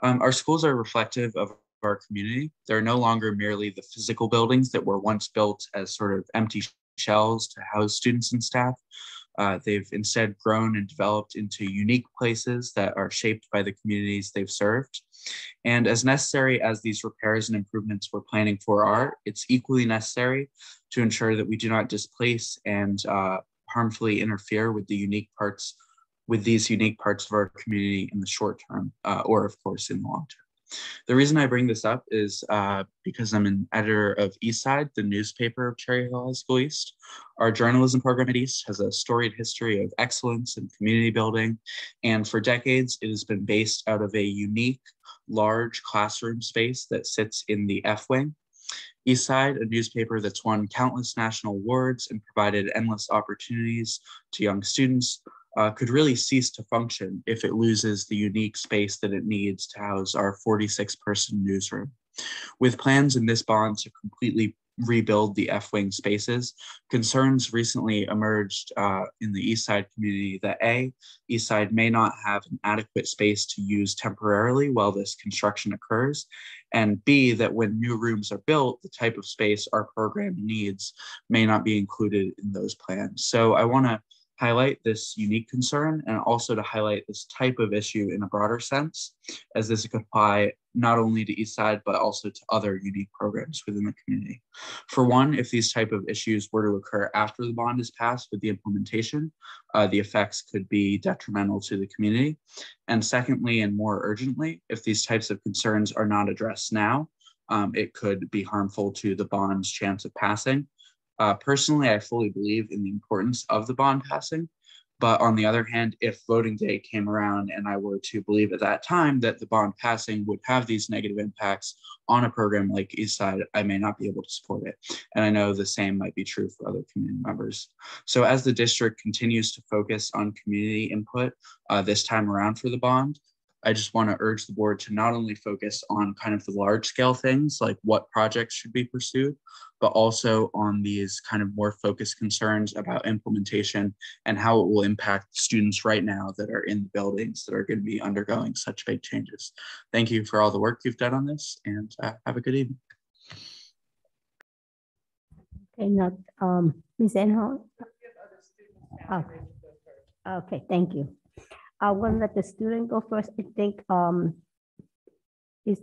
Um, our schools are reflective of our community. They're no longer merely the physical buildings that were once built as sort of empty shells to house students and staff. Uh, they've instead grown and developed into unique places that are shaped by the communities they've served. And as necessary as these repairs and improvements we're planning for are, it's equally necessary to ensure that we do not displace and uh, harmfully interfere with the unique parts, with these unique parts of our community in the short term, uh, or of course in the long term. The reason I bring this up is uh, because I'm an editor of Eastside, the newspaper of Cherry Hill High School East. Our journalism program at East has a storied history of excellence and community building. And for decades, it has been based out of a unique, large classroom space that sits in the F Wing. Eastside, a newspaper that's won countless national awards and provided endless opportunities to young students, uh, could really cease to function if it loses the unique space that it needs to house our 46 person newsroom. With plans in this bond to completely rebuild the F-wing spaces, concerns recently emerged uh, in the Eastside community that A, Eastside may not have an adequate space to use temporarily while this construction occurs, and B, that when new rooms are built, the type of space our program needs may not be included in those plans. So I wanna highlight this unique concern and also to highlight this type of issue in a broader sense, as this could apply not only to Eastside, but also to other unique programs within the community. For one, if these type of issues were to occur after the bond is passed with the implementation, uh, the effects could be detrimental to the community. And secondly, and more urgently, if these types of concerns are not addressed now, um, it could be harmful to the bond's chance of passing uh, personally, I fully believe in the importance of the bond passing. But on the other hand, if voting day came around and I were to believe at that time that the bond passing would have these negative impacts on a program like Eastside, I may not be able to support it. And I know the same might be true for other community members. So as the district continues to focus on community input uh, this time around for the bond, I just want to urge the board to not only focus on kind of the large scale things like what projects should be pursued, but also on these kind of more focused concerns about implementation and how it will impact students right now that are in the buildings that are going to be undergoing such big changes. Thank you for all the work you've done on this and uh, have a good evening. Okay, now, um, Ms. Enhorn. Oh. Okay, thank you. I want to let the student go first. I think, um, is,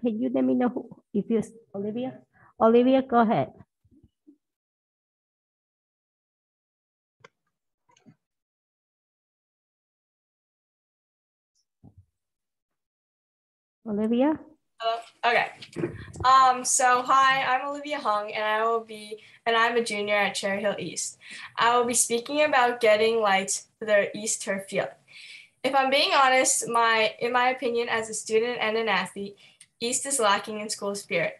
can you let me know who, if you, Olivia? Olivia, go ahead. Olivia? Hello. Okay. Um, so hi, I'm Olivia Hung and I will be and I'm a junior at Cherry Hill East. I will be speaking about getting lights their East Turf Field. If I'm being honest, my in my opinion, as a student and an athlete, East is lacking in school spirit.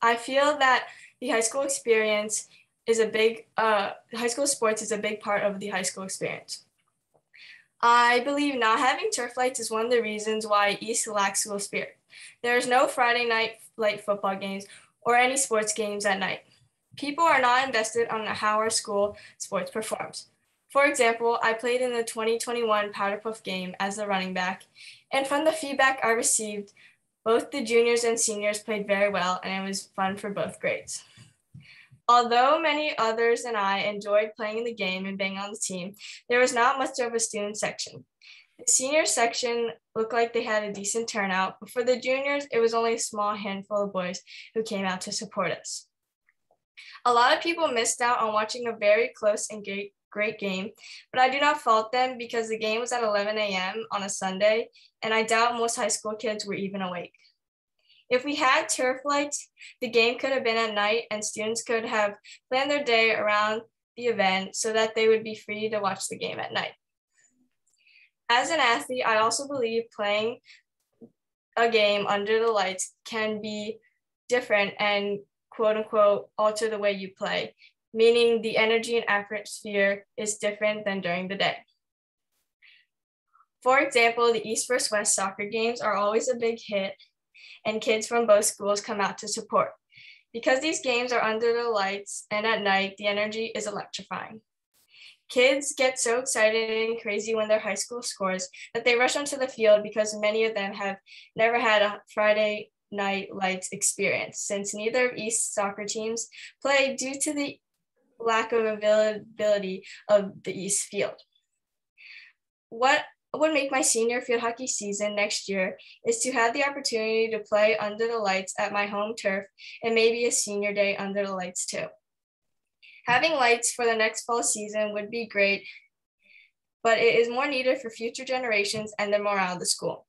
I feel that the high school experience is a big uh, high school sports is a big part of the high school experience. I believe not having turf lights is one of the reasons why East lacks school spirit. There is no Friday night light football games or any sports games at night. People are not invested on how our school sports performs. For example, I played in the 2021 Powder Puff game as a running back, and from the feedback I received, both the juniors and seniors played very well, and it was fun for both grades. Although many others and I enjoyed playing the game and being on the team, there was not much of a student section. The senior section looked like they had a decent turnout, but for the juniors, it was only a small handful of boys who came out to support us. A lot of people missed out on watching a very close and great, great game, but I do not fault them because the game was at 11 a.m. on a Sunday, and I doubt most high school kids were even awake. If we had turf lights, the game could have been at night and students could have planned their day around the event so that they would be free to watch the game at night. As an athlete, I also believe playing a game under the lights can be different and quote unquote alter the way you play, meaning the energy and atmosphere is different than during the day. For example, the East vs. West soccer games are always a big hit and kids from both schools come out to support. Because these games are under the lights and at night, the energy is electrifying. Kids get so excited and crazy when their high school scores that they rush onto the field because many of them have never had a Friday night lights experience since neither of East soccer teams play due to the lack of availability of the East field. What would make my senior field hockey season next year is to have the opportunity to play under the lights at my home turf and maybe a senior day under the lights too. Having lights for the next fall season would be great, but it is more needed for future generations and the morale of the school.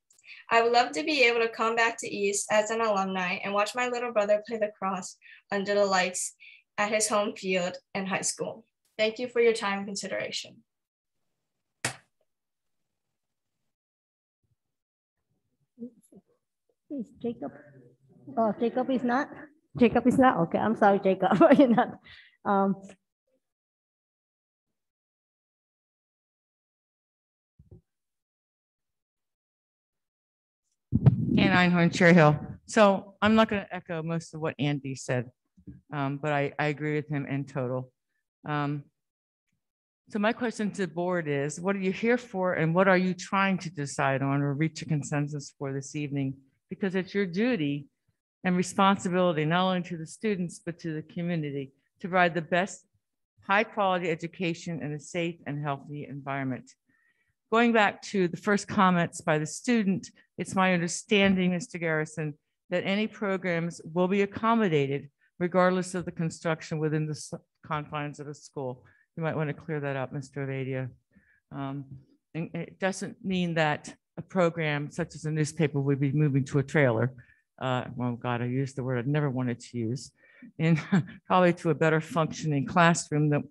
I would love to be able to come back to East as an alumni and watch my little brother play lacrosse under the lights at his home field and high school. Thank you for your time and consideration. Is Jacob? Oh, Jacob is not? Jacob is not? Okay, I'm sorry, Jacob. You're not. Um, Ann Einhorn, Cherry Hill. So I'm not going to echo most of what Andy said, um, but I, I agree with him in total. Um, so my question to the board is, what are you here for and what are you trying to decide on or reach a consensus for this evening? Because it's your duty and responsibility, not only to the students, but to the community to provide the best high quality education in a safe and healthy environment. Going back to the first comments by the student, it's my understanding, Mr. Garrison, that any programs will be accommodated regardless of the construction within the confines of a school. You might want to clear that up, Mr. Avadia. Um, and it doesn't mean that a program such as a newspaper would be moving to a trailer. Uh, oh God, I used the word I'd never wanted to use. And probably to a better functioning classroom that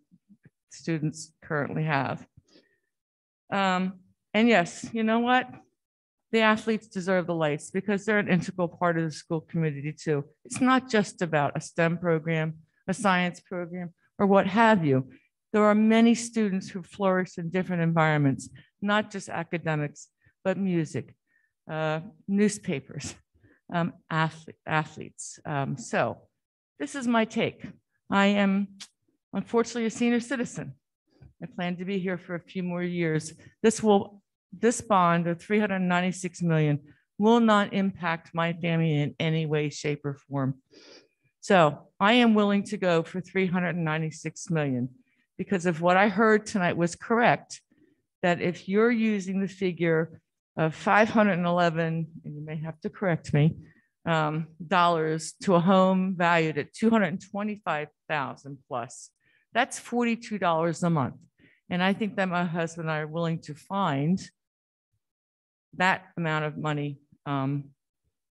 students currently have. Um, and yes, you know what? The athletes deserve the lights because they're an integral part of the school community too. It's not just about a STEM program, a science program, or what have you. There are many students who flourish in different environments, not just academics, but music, uh, newspapers, um, athlete, athletes. Um, so this is my take. I am unfortunately a senior citizen. I plan to be here for a few more years. This will, this bond of 396 million will not impact my family in any way, shape, or form. So I am willing to go for 396 million because if what I heard tonight was correct, that if you're using the figure of 511, and you may have to correct me, um, dollars to a home valued at 225,000 plus, that's $42 a month. And I think that my husband and I are willing to find that amount of money um,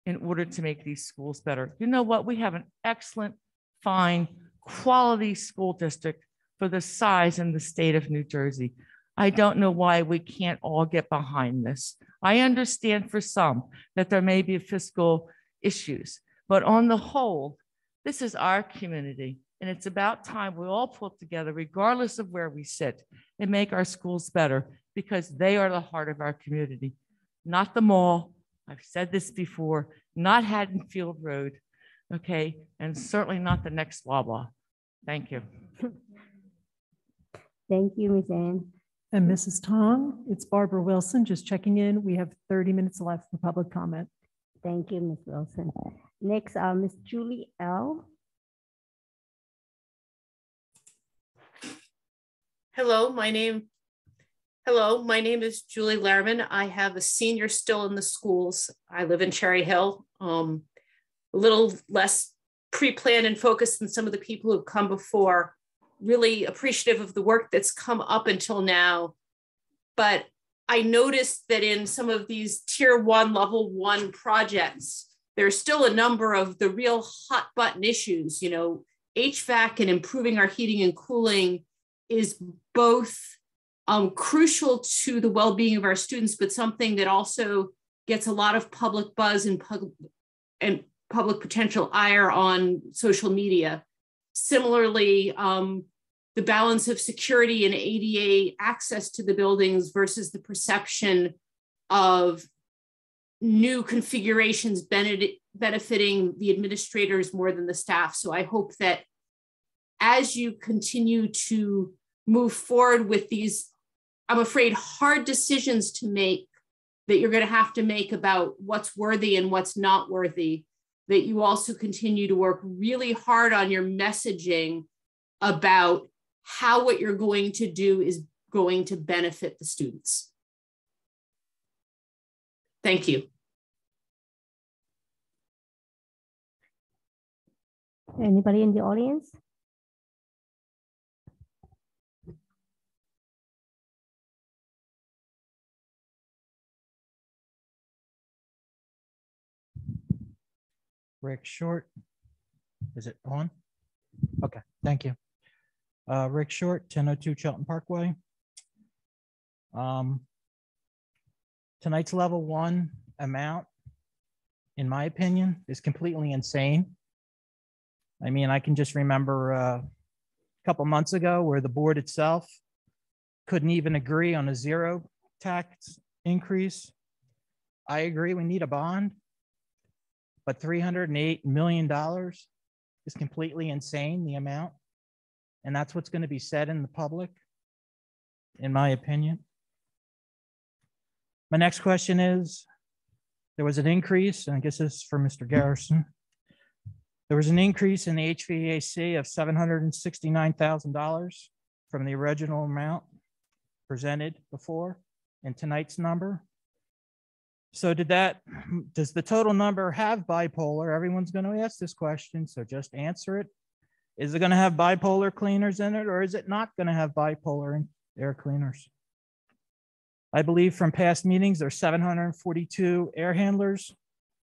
in order to make these schools better. You know what? We have an excellent, fine, quality school district for the size in the state of New Jersey. I don't know why we can't all get behind this. I understand for some that there may be fiscal issues, but on the whole, this is our community. And it's about time we all pull together, regardless of where we sit, and make our schools better because they are the heart of our community, not the mall. I've said this before, not Haddonfield Road, okay, and certainly not the next Wawa. Thank you. Thank you, Ms. Ann. And Mrs. Tong, it's Barbara Wilson, just checking in. We have 30 minutes left for public comment. Thank you, Ms. Wilson. Next, uh, Ms. Julie L. Hello, my name, hello, my name is Julie Lehrman. I have a senior still in the schools. I live in Cherry Hill. Um, a little less pre-planned and focused than some of the people who've come before. Really appreciative of the work that's come up until now. But I noticed that in some of these tier one, level one projects, there's still a number of the real hot button issues, you know, HVAC and improving our heating and cooling is both um, crucial to the well-being of our students, but something that also gets a lot of public buzz and, pub- and public potential ire on social media. Similarly, um, the balance of security and ADA access to the buildings versus the perception of new configurations benefit, benefiting the administrators more than the staff. So I hope that as you continue to move forward with these, I'm afraid, hard decisions to make that you're going to have to make about what's worthy and what's not worthy, that you also continue to work really hard on your messaging about how what you're going to do is going to benefit the students. Thank you. Anybody in the audience? Rick Short. Is it on? Okay, thank you. Uh, Rick Short, 1002 Chelton Parkway. Um, tonight's level one amount, in my opinion, is completely insane. I mean, I can just remember uh, a couple months ago where the board itself couldn't even agree on a zero tax increase. I agree, we need a bond, but $308 million is completely insane, the amount. And that's what's going to be said in the public, in my opinion. My next question is, there was an increase, and I guess this is for Mr. Garrison. There was an increase in the HVAC of $769,000 from the original amount presented before in tonight's number. So did that, does the total number have bipolar? Everyone's going to ask this question, so just answer it. Is it going to have bipolar cleaners in it, or is it not going to have bipolar air cleaners? I believe from past meetings, there's 742 air handlers.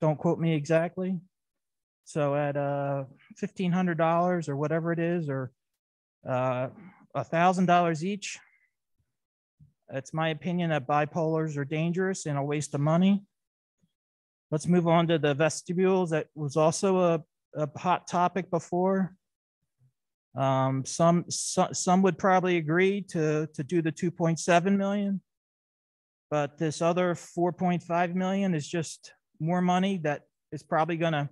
Don't quote me exactly. So at uh, $1,500 or whatever it is, or uh, $1,000 each, it's my opinion that bipolars are dangerous and a waste of money. Let's move on to the vestibules. That was also a, a hot topic before. Um, some, some, some would probably agree to, to do the 2.7 million, but this other 4.5 million is just more money that is probably gonna,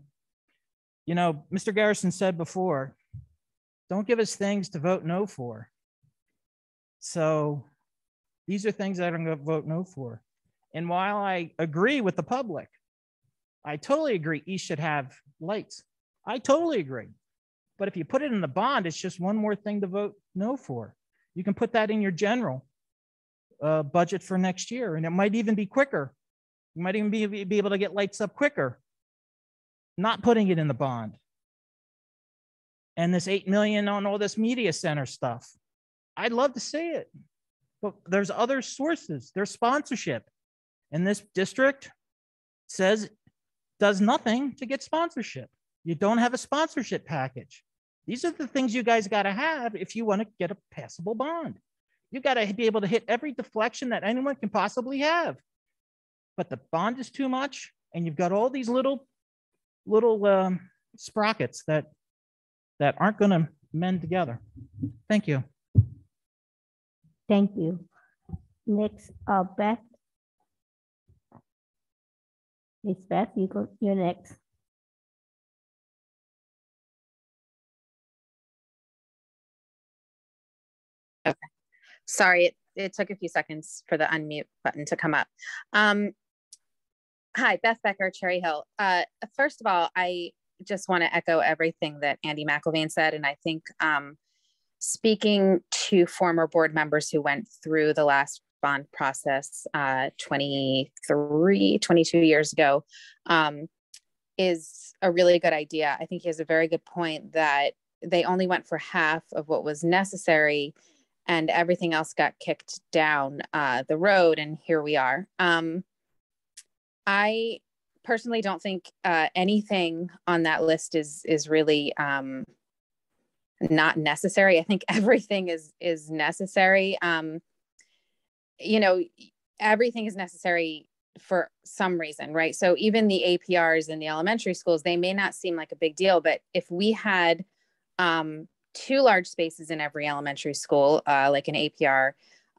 you know, Mr. Garrison said before, don't give us things to vote no for. So these are things that I'm going to vote no for. And while I agree with the public, I totally agree East should have lights. I totally agree. But if you put it in the bond, it's just one more thing to vote no for. You can put that in your general uh, budget for next year, and it might even be quicker. You might even be, be able to get lights up quicker, not putting it in the bond. And this 8 million on all this media center stuff. I'd love to see it. But there's other sources, there's sponsorship. And this district says does nothing to get sponsorship. You don't have a sponsorship package. These are the things you guys got to have if you want to get a passable bond. You got to be able to hit every deflection that anyone can possibly have. But the bond is too much, and you've got all these little, little um, sprockets that that aren't going to mend together. Thank you. Thank you. Next, uh, Beth. Miss Beth, you go, you're next. Okay. Sorry, it, it took a few seconds for the unmute button to come up. Um, hi, Beth Becker, Cherry Hill. Uh, first of all, I just want to echo everything that Andy McIlvain said. And I think um, speaking to former board members who went through the last bond process uh, 23, 22 years ago um, is a really good idea. I think he has a very good point that they only went for half of what was necessary and everything else got kicked down uh, the road and here we are um, i personally don't think uh, anything on that list is is really um, not necessary. I think everything is is necessary. Um, you know everything is necessary for some reason right? So even the aprs in the elementary schools they may not seem like a big deal but if we had um, two large spaces in every elementary school, uh, like an APR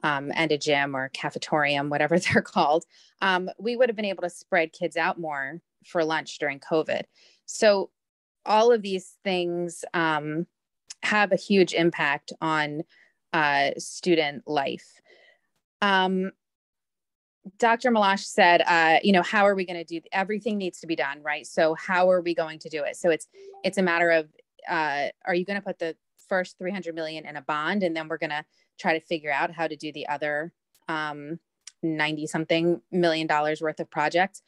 um, and a gym or cafetorium, whatever they're called, um, we would have been able to spread kids out more for lunch during COVID. So all of these things um, have a huge impact on uh, student life. Um, Dr. Meloche said, uh, you know, how are we going to do everything needs to be done, right? So how are we going to do it? So it's it's a matter of uh, are you going to put the first 300 million in a bond and then we're going to try to figure out how to do the other um, 90 something million dollars worth of projects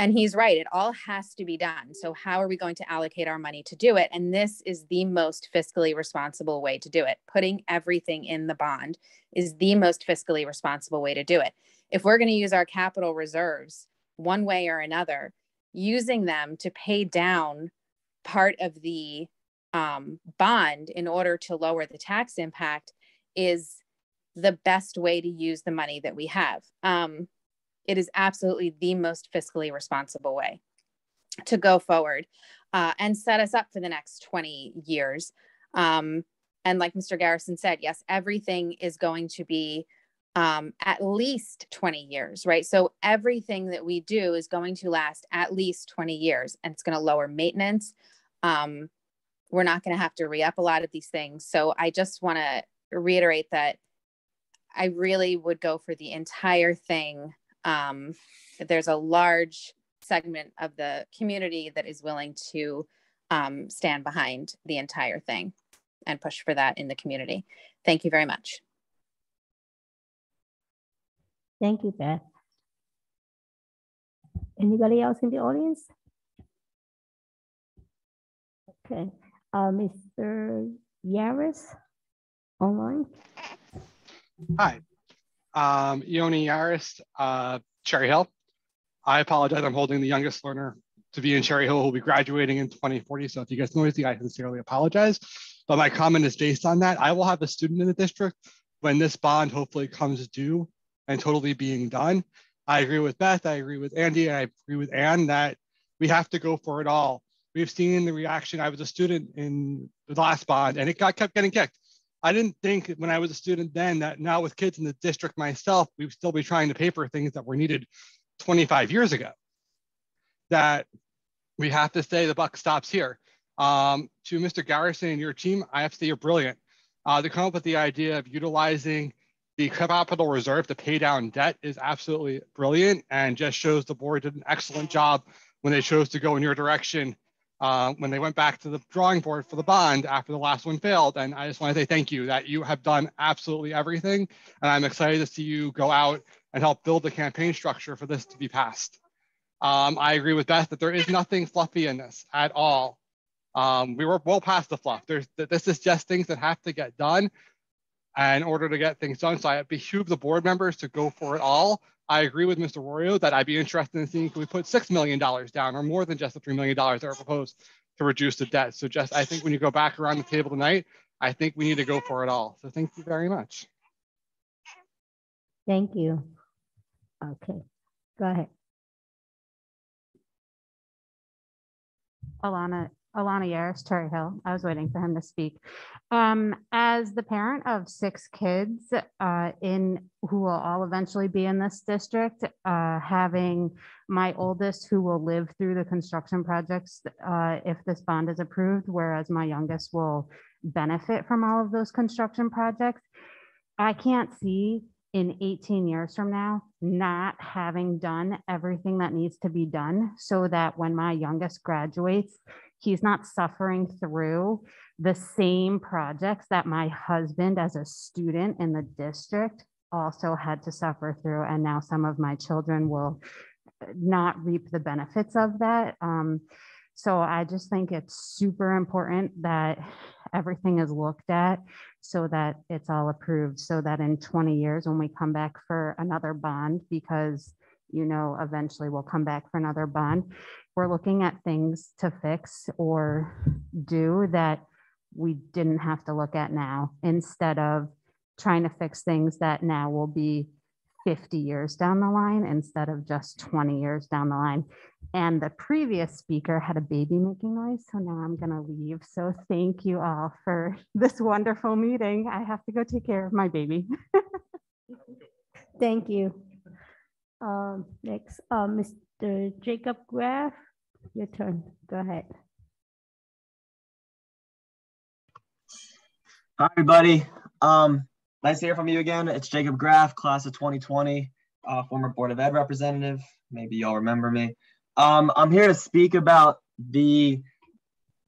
and he's right it all has to be done. So how are we going to allocate our money to do it? And this is the most fiscally responsible way to do it. Putting everything in the bond is the most fiscally responsible way to do it. If we're going to use our capital reserves one way or another using them to pay down part of the um, bond in order to lower the tax impact is the best way to use the money that we have. Um, it is absolutely the most fiscally responsible way to go forward uh, and set us up for the next 20 years. Um, and like Mr. Garrison said, yes, everything is going to be um, at least 20 years, right? So everything that we do is going to last at least 20 years and it's going to lower maintenance. Um, we're not going to have to re-up a lot of these things. So I just want to reiterate that I really would go for the entire thing. Um, there's a large segment of the community that is willing to um, stand behind the entire thing and push for that in the community. Thank you very much. Thank you, Beth. Anybody else in the audience? Okay, uh, Mr. Yaris online. Hi, um, Yoni Yaris, uh, Cherry Hill. I apologize. I'm holding the youngest learner to be in Cherry Hill who will be graduating in 2040. So if you guys noisy, I sincerely apologize. But my comment is based on that. I will have a student in the district when this bond hopefully comes due and totally being done. I agree with Beth. I agree with Andy. And I agree with Ann that we have to go for it all. We've seen the reaction. I was a student in the last bond and it got kept getting kicked. I didn't think when I was a student then that now with kids in the district myself, we'd still be trying to pay for things that were needed 25 years ago. That we have to say the buck stops here. Um, to Mr. Garrison and your team, I have to say you're brilliant. Uh, to come up with the idea of utilizing the capital reserve to pay down debt is absolutely brilliant and just shows the board did an excellent job when they chose to go in your direction uh, when they went back to the drawing board for the bond after the last one failed. And I just want to say thank you that you have done absolutely everything. And I'm excited to see you go out and help build the campaign structure for this to be passed. Um, I agree with Beth that there is nothing fluffy in this at all. Um, we were well past the fluff. There's this is just things that have to get done in order to get things done. So I behoove the board members to go for it all I agree with Mr. Wario that I'd be interested in seeing if we put $6 million down or more than just the $3 million that are proposed to reduce the debt. So just, I think when you go back around the table tonight, I think we need to go for it all. So thank you very much. Thank you. Okay, go ahead. Alana, Alana Yaris, Cherry Hill. I was waiting for him to speak. Um, as the parent of six kids, uh, in, who will all eventually be in this district, uh, having my oldest who will live through the construction projects, uh, if this bond is approved, whereas my youngest will benefit from all of those construction projects. I can't see in 18 years from now, not having done everything that needs to be done so that when my youngest graduates, he's not suffering through the same projects that my husband as a student in the district also had to suffer through. And now some of my children will not reap the benefits of that. Um, so I just think it's super important that everything is looked at so that it's all approved, so that in 20 years, when we come back for another bond, because you know, eventually we'll come back for another bond, we're looking at things to fix or do that we didn't have to look at now instead of trying to fix things that now will be 50 years down the line instead of just 20 years down the line. And the previous speaker had a baby making noise, so now I'm going to leave. So thank you all for this wonderful meeting. I have to go take care of my baby. Thank you. Um, next, uh, Mr. Jacob Graff, your turn. Go ahead. Hi, everybody. Um, nice to hear from you again. It's Jacob Graff, class of 2020, uh, former Board of Ed representative. Maybe y'all remember me. Um, I'm here to speak about the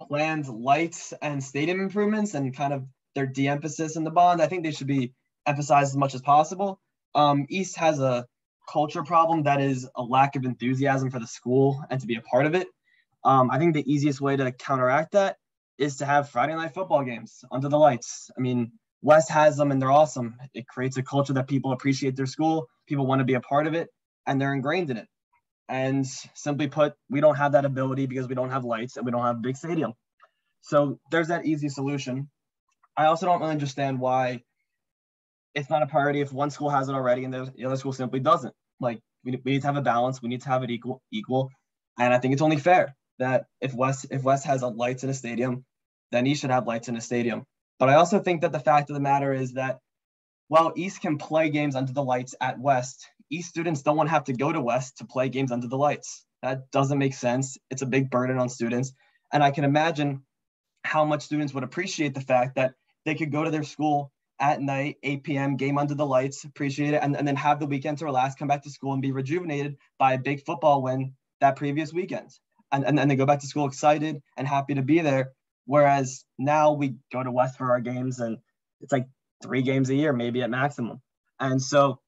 planned lights and stadium improvements and kind of their de-emphasis in the bond. I think they should be emphasized as much as possible. Um, East has a culture problem that is a lack of enthusiasm for the school and to be a part of it. Um, I think the easiest way to counteract that is to have Friday night football games under the lights. I mean, West has them and they're awesome. It creates a culture that people appreciate their school, people want to be a part of it, and they're ingrained in it. And simply put, we don't have that ability because we don't have lights and we don't have a big stadium. So there's that easy solution. I also don't really understand why it's not a priority if one school has it already and the other school simply doesn't. Like we, we need to have a balance. We need to have it equal equal. And I think it's only fair that if West if West has lights in a stadium, then East should have lights in a stadium. But I also think that the fact of the matter is that while East can play games under the lights at West, East students don't want to have to go to West to play games under the lights. That doesn't make sense. It's a big burden on students. And I can imagine how much students would appreciate the fact that they could go to their school at night, 8 p.m., game under the lights, appreciate it, and, and then have the weekend to relax, come back to school and be rejuvenated by a big football win that previous weekend. And, and then they go back to school excited and happy to be there. Whereas now we go to West for our games and it's like three games a year, maybe at maximum. And so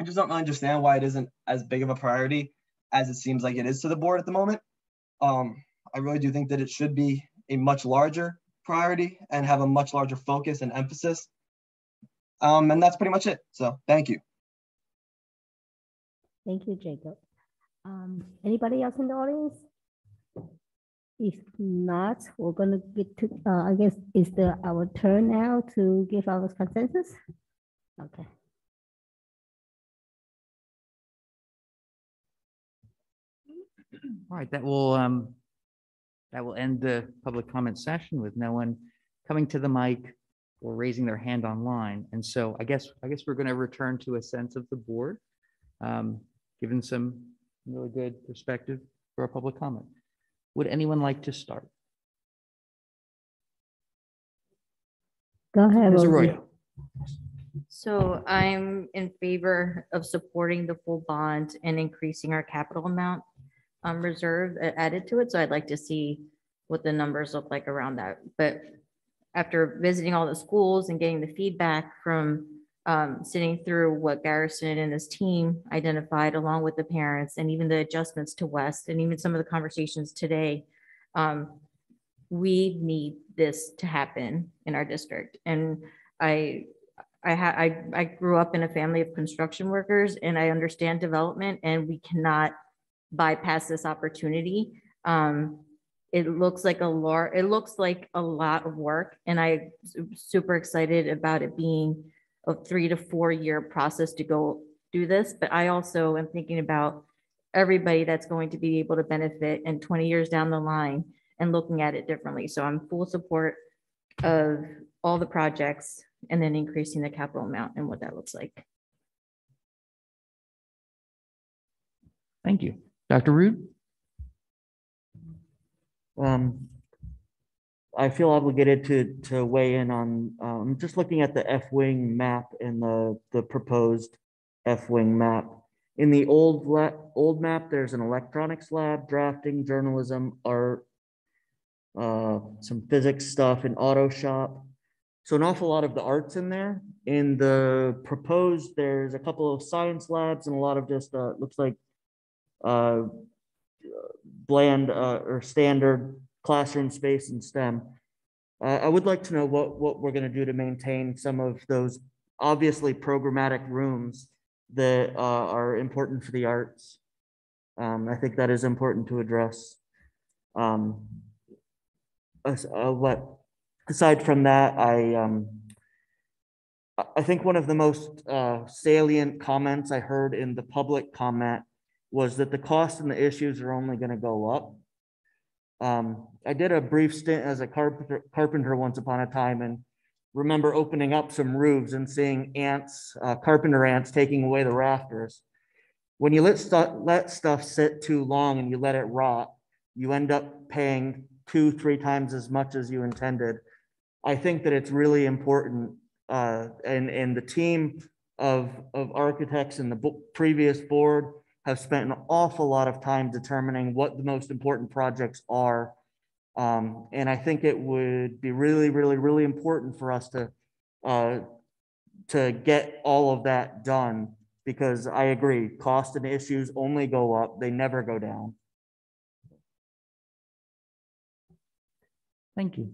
I just don't really understand why it isn't as big of a priority as it seems like it is to the board at the moment. Um, I really do think that it should be a much larger priority and have a much larger focus and emphasis um, and that's pretty much it. So thank you. Thank you, Jacob. Um, anybody else in the audience? If not, we're gonna get to, uh, I guess, is the our turn now to give our consensus? Okay. All right, that will um, that will end the public comment session with no one coming to the mic or raising their hand online. And so I guess I guess we're going to return to a sense of the board, um, given some really good perspective for our public comment. Would anyone like to start? Go ahead. Ms. Arroyo. So I'm in favor of supporting the full bond and increasing our capital amount um, reserve added to it. So I'd like to see what the numbers look like around that. But after visiting all the schools and getting the feedback from um, sitting through what Garrison and his team identified along with the parents and even the adjustments to West and even some of the conversations today, um, we need this to happen in our district. And I, I, ha- I, I grew up in a family of construction workers and I understand development and we cannot bypass this opportunity. Um, it looks like a lot, it looks like a lot of work and i'm super excited about it being a three to four year process to go do this, but I also am thinking about everybody that's going to be able to benefit in 20 years down the line and looking at it differently. So I'm full support of all the projects and then increasing the capital amount and what that looks like. Thank you. Dr. Rude? Um, I feel obligated to, to weigh in on, um, just looking at the F-wing map and the, the proposed F-wing map. In the old, old map, there's an electronics lab, drafting, journalism, art, uh, some physics stuff, an auto shop. So an awful lot of the arts in there. In the proposed, there's a couple of science labs and a lot of just, uh, looks like uh, bland uh, or standard classroom space in STEM. Uh, I would like to know what, what we're going to do to maintain some of those obviously programmatic rooms that uh, are important for the arts. Um, I think that is important to address. Um, uh, what, aside from that, I, um, I- think one of the most uh, salient comments I heard in the public comment was that the cost and the issues are only going to go up. Um, I did a brief stint as a carpenter, carpenter once upon a time and remember opening up some roofs and seeing ants, uh, carpenter ants taking away the rafters. When you let stuff, let stuff sit too long and you let it rot, you end up paying two, three times as much as you intended. I think that it's really important, uh, and, and the team of, of architects and the previous board have spent an awful lot of time determining what the most important projects are. Um, and I think it would be really, really, really important for us to, uh, to get all of that done, because I agree, cost and issues only go up, they never go down. Thank you.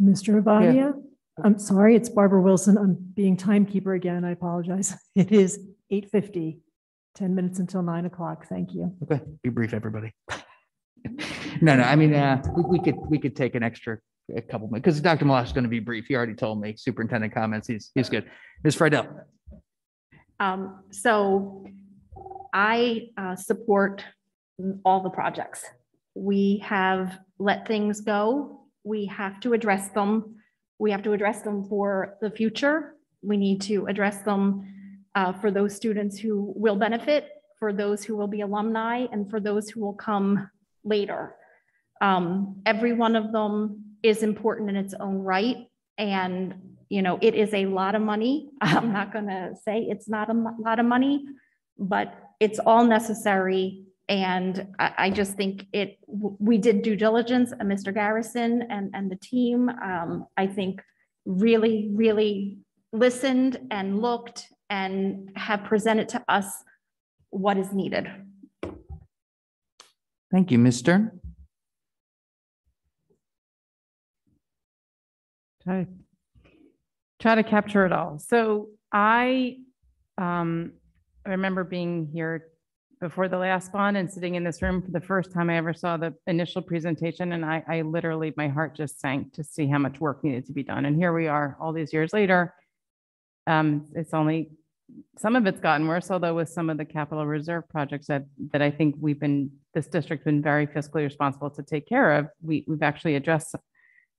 Mr. Avadia? I'm sorry, it's Barbara Wilson. I'm being timekeeper again. I apologize. It is 8:50, 10 minutes until 9 o'clock. Thank you. Okay, be brief, everybody. No, no, I mean, uh, we, we could, we could take an extra, a couple minutes, because Dr. Meloche is going to be brief. He already told me, superintendent comments, he's, he's good. Ms. Friedel? Um, so I uh, support all the projects. We have let things go. We have to address them. We have to address them for the future. We need to address them uh, for those students who will benefit, for those who will be alumni, and for those who will come later. Um, every one of them is important in its own right. And, you know, it is a lot of money. I'm not going to say it's not a lot of money, but it's all necessary. And I, I just think it, we did due diligence, and Mr. Garrison and, and the team, um, I think really, really listened and looked and have presented to us what is needed. Thank you, Ms. Stern? Try, try to capture it all. So I, um, I remember being here before the last bond and sitting in this room for the first time I ever saw the initial presentation. And I, I literally, my heart just sank to see how much work needed to be done. And here we are all these years later. Um, it's only, some of it's gotten worse, although with some of the capital reserve projects that, that I think we've been, this district's been very fiscally responsible to take care of. We, we've actually addressed,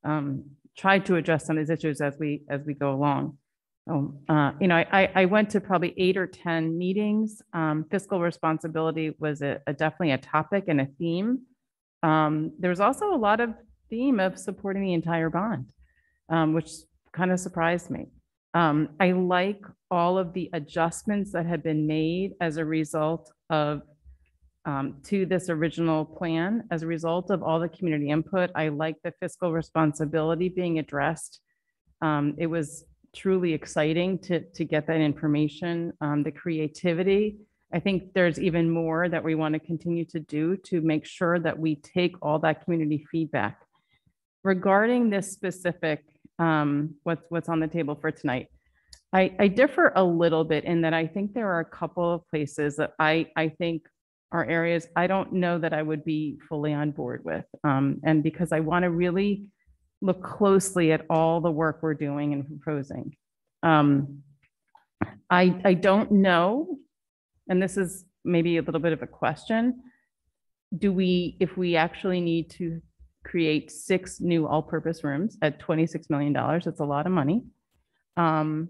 um, tried to address some of these issues as we, as we go along. Uh, you know, I, I- I went to probably eight or 10 meetings. Um, Fiscal responsibility was a, a definitely a topic and a theme. Um, There was also a lot of theme of supporting the entire bond, um, which kind of surprised me. Um, I like all of the adjustments that have been made as a result of um, to this original plan. As a result of all the community input, I like the fiscal responsibility being addressed. Um, It was truly exciting to, to get that information, um, the creativity. I think there's even more that we want to continue to do to make sure that we take all that community feedback. Regarding this specific, um, what's, what's on the table for tonight, I, I differ a little bit in that I think there are a couple of places that I, I think are areas I don't know that I would be fully on board with. Um, and because I want to really look closely at all the work we're doing and proposing. Um, I, I don't know, and this is maybe a little bit of a question. Do we, if we actually need to create six new all-purpose rooms at $26 million, That's a lot of money. Um,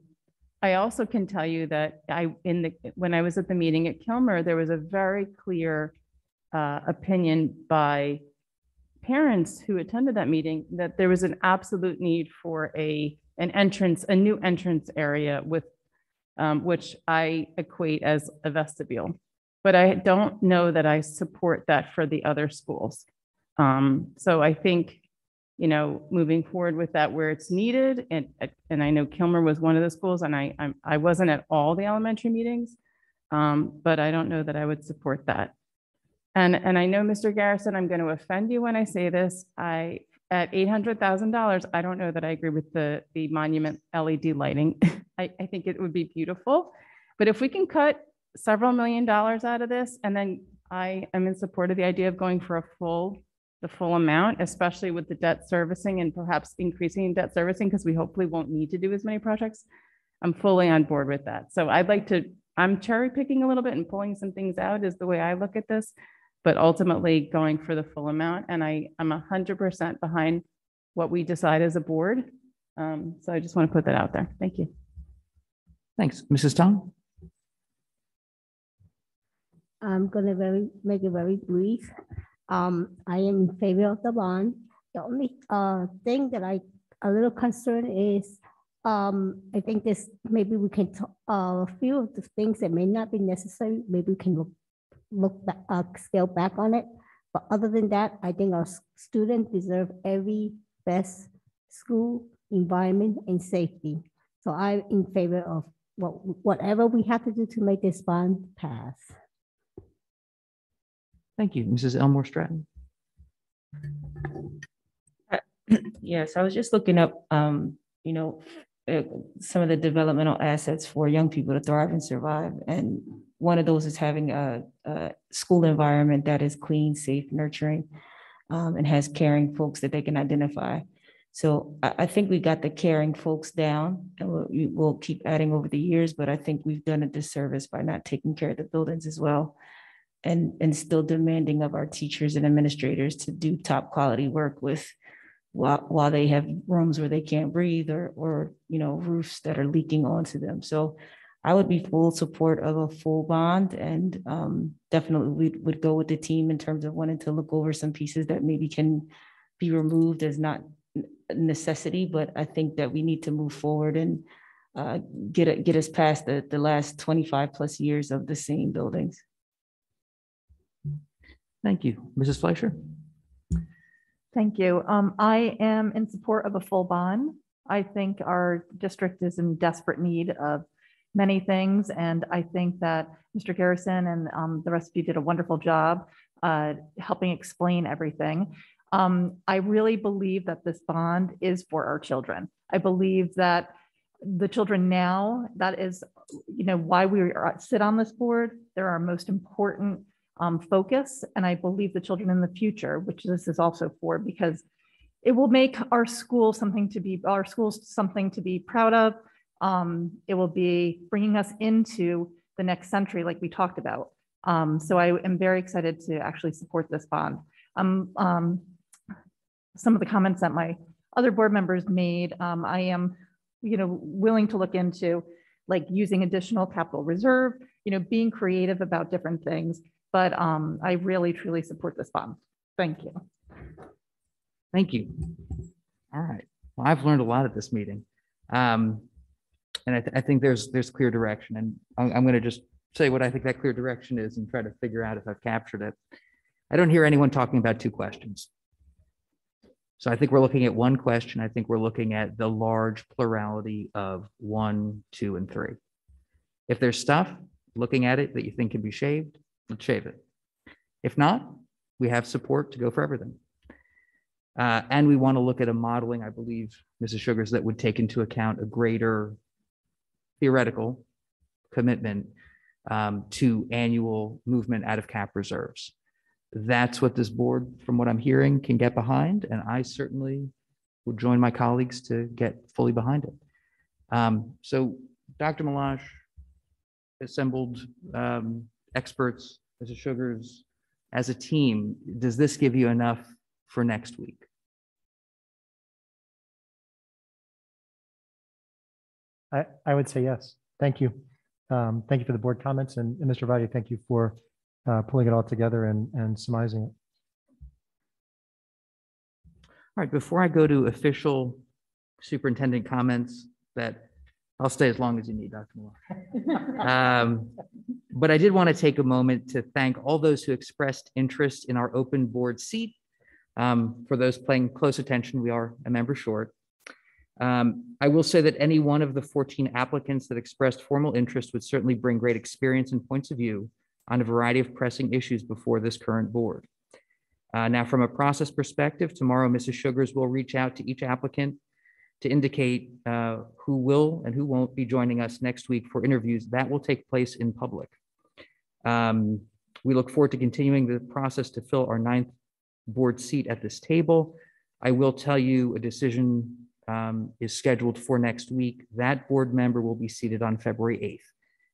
I also can tell you that I, in the, when I was at the meeting at Kilmer, there was a very clear uh, opinion by parents who attended that meeting that there was an absolute need for a, an entrance, a new entrance area with, um, which I equate as a vestibule. But I don't know that I support that for the other schools. Um, so I think, you know, moving forward with that where it's needed, and, and I know Kilmer was one of the schools, and I, I'm, I wasn't at all the elementary meetings, um, but I don't know that I would support that. And, and I know, Mr. Garrison, I'm going to offend you when I say this. I, at $800,000, I don't know that I agree with the, the monument LED lighting. I, I think it would be beautiful. But if we can cut several million dollars out of this, and then I am in support of the idea of going for a full, the full amount, especially with the debt servicing and perhaps increasing debt servicing, because we hopefully won't need to do as many projects. I'm fully on board with that. So I'd like to, I'm cherry picking a little bit and pulling some things out is the way I look at this but ultimately going for the full amount. And I I'm hundred percent behind what we decide as a board. Um, so I just want to put that out there. Thank you. Thanks. Mrs. Tong? I'm gonna very, make it very brief. Um, I am in favor of the bond. The only, uh, thing that I, a little concerned is, um, I think this, maybe we can, talk uh, a few of the things that may not be necessary, maybe we can look, look, back, uh, scale back on it. But other than that, I think our students deserve every best school environment and safety. So I'm in favor of what, whatever we have to do to make this bond pass. Thank you. Mrs. Elmore Stratton? Yes, I was just looking up, um, you know, uh, some of the developmental assets for young people to thrive and survive. And one of those is having a, a school environment that is clean, safe, nurturing, um, and has caring folks that they can identify. So I, I think we got the caring folks down and we'll, we- we'll keep adding over the years, but I think we've done a disservice by not taking care of the buildings as well. And, and still demanding of our teachers and administrators to do top quality work with while, while they have rooms where they can't breathe or, or, you know, roofs that are leaking onto them. So I would be full support of a full bond and um, definitely we would go with the team in terms of wanting to look over some pieces that maybe can be removed as not necessity, but I think that we need to move forward and uh, get get us past the, the last 25 plus years of the same buildings. Thank you. Mrs. Fleischer? Thank you. Um, I am in support of a full bond. I think our district is in desperate need of many things, and I think that Mr. Garrison and um, the rest of you did a wonderful job uh, helping explain everything. Um, I really believe that this bond is for our children. I believe that the children now, that is, you know, why we are, sit on this board. They're our most important um, focus. And I believe the children in the future, which this is also for, because it will make our school something to be, our schools something to be proud of. Um, it will be bringing us into the next century, like we talked about. Um, so I am very excited to actually support this bond. Um, um, some of the comments that my other board members made, um, I am, you know, willing to look into like using additional capital reserve, you know, being creative about different things. But um, I really, truly support this bond. Thank you. Thank you. All right. Well, I've learned a lot at this meeting. Um, and I, th- I think there's, there's clear direction and I'm, I'm going to just say what I think that clear direction is and try to figure out if I've captured it. I don't hear anyone talking about two questions. So I think we're looking at one question. I think we're looking at the large plurality of one, two, and three. If there's stuff looking at it that you think can be shaved, let's shave it. If not, we have support to go for everything. Uh, and we want to look at a modeling, I believe, Mrs. Shugars, that would take into account a greater theoretical commitment um, to annual movement out of cap reserves. That's what this board, from what I'm hearing, can get behind, and I certainly would join my colleagues to get fully behind it. Um, So Dr. Meloche assembled um, experts, Mrs. Shugars, as a team. Does this give you enough for next week? I, I would say yes. Thank you. Um, Thank you for the board comments and and Mr. Vadia, thank you for uh, pulling it all together and, and surmising it. All right, before I go to official superintendent comments that I'll stay as long as you need, Dr. Malone. Um, But I did want to take a moment to thank all those who expressed interest in our open board seat. Um, For those paying close attention, we are a member short. Um, I will say that any one of the 14 applicants that expressed formal interest would certainly bring great experience and points of view on a variety of pressing issues before this current board. Uh, Now, from a process perspective, tomorrow, Mrs. Shugars will reach out to each applicant to indicate uh, who will and who won't be joining us next week for interviews. That will take place in public. Um, We look forward to continuing the process to fill our ninth board seat at this table. I will tell you, a decision um, is scheduled for next week. That board member will be seated on February 8th.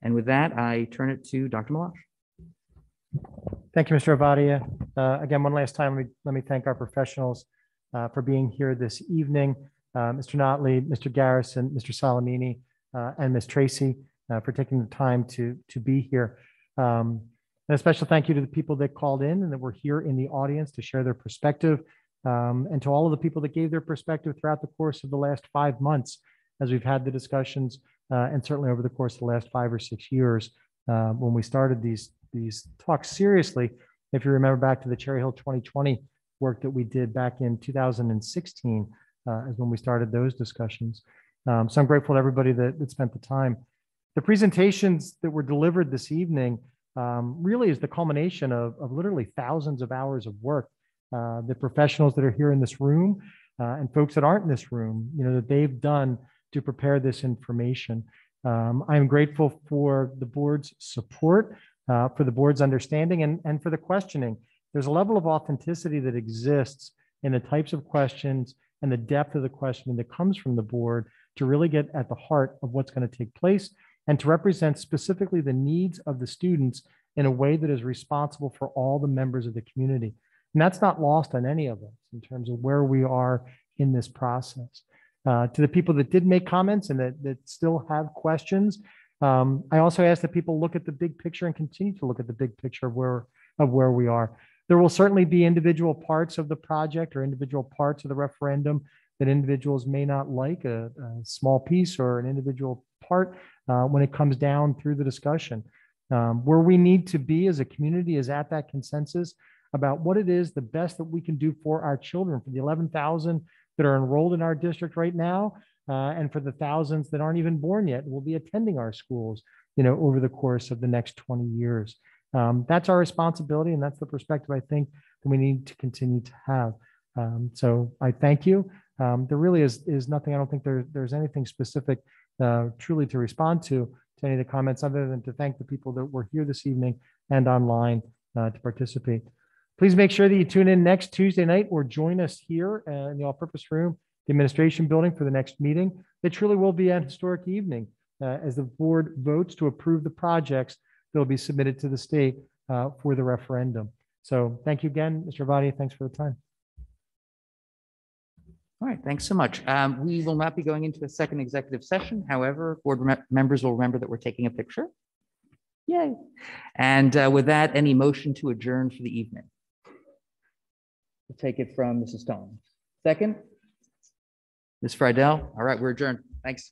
And with that, I turn it to Dr. Meloche. Thank you, Mr. Avadia. Uh, Again, one last time, let me- thank our professionals uh, for being here this evening. Uh, Mr. Notley, Mr. Garrison, Mr. Salamini, uh, and Ms. Tracy uh, for taking the time to, to be here. Um, And a special thank you to the people that called in and that were here in the audience to share their perspective. um, And to all of the people that gave their perspective throughout the course of the last five months as we've had the discussions uh, and certainly over the course of the last five or six years uh, when we started these, these talks seriously. If you remember back to the Cherry Hill 2020 work that we did back in 2016, uh, is when we started those discussions. Um, So I'm grateful to everybody that, that spent the time. The presentations that were delivered this evening um, really is the culmination of, of literally thousands of hours of work. Uh, The professionals that are here in this room uh, and folks that aren't in this room, you know, that they've done to prepare this information. Um, I am grateful for the board's support, uh, for the board's understanding and, and for the questioning. There's a level of authenticity that exists in the types of questions and the depth of the questioning that comes from the board to really get at the heart of what's going to take place and to represent specifically the needs of the students in a way that is responsible for all the members of the community. And that's not lost on any of us in terms of where we are in this process. Uh, to the people that did make comments and that, that still have questions, um, I also ask that people look at the big picture and continue to look at the big picture of where, of where we are. There will certainly be individual parts of the project or individual parts of the referendum that individuals may not like, a, a small piece or an individual part uh, when it comes down through the discussion. Um, where we need to be as a community is at that consensus about what it is the best that we can do for our children, for the 11,000 that are enrolled in our district right now, uh, and for the thousands that aren't even born yet, will be attending our schools, you know, over the course of the next 20 years. Um, that's our responsibility, and that's the perspective I think that we need to continue to have. Um, so I thank you. Um, there really is is nothing. I don't think there, there's anything specific uh, truly to respond to to any of the comments, other than to thank the people that were here this evening and online uh, to participate. Please make sure that you tune in next Tuesday night or join us here uh, in the all-purpose room, the administration building for the next meeting. It truly will be an historic evening uh, as the board votes to approve the projects that will be submitted to the state uh, for the referendum. So thank you again, Mr. Vadia. Thanks for the time. All right, thanks so much. Um, We will not be going into a second executive session. However, board mem- members will remember that we're taking a picture. Yay. And uh, with that, any motion to adjourn for the evening? We'll take it from Mrs. Stone. Second? Ms. Friedel? All right, we're adjourned. Thanks.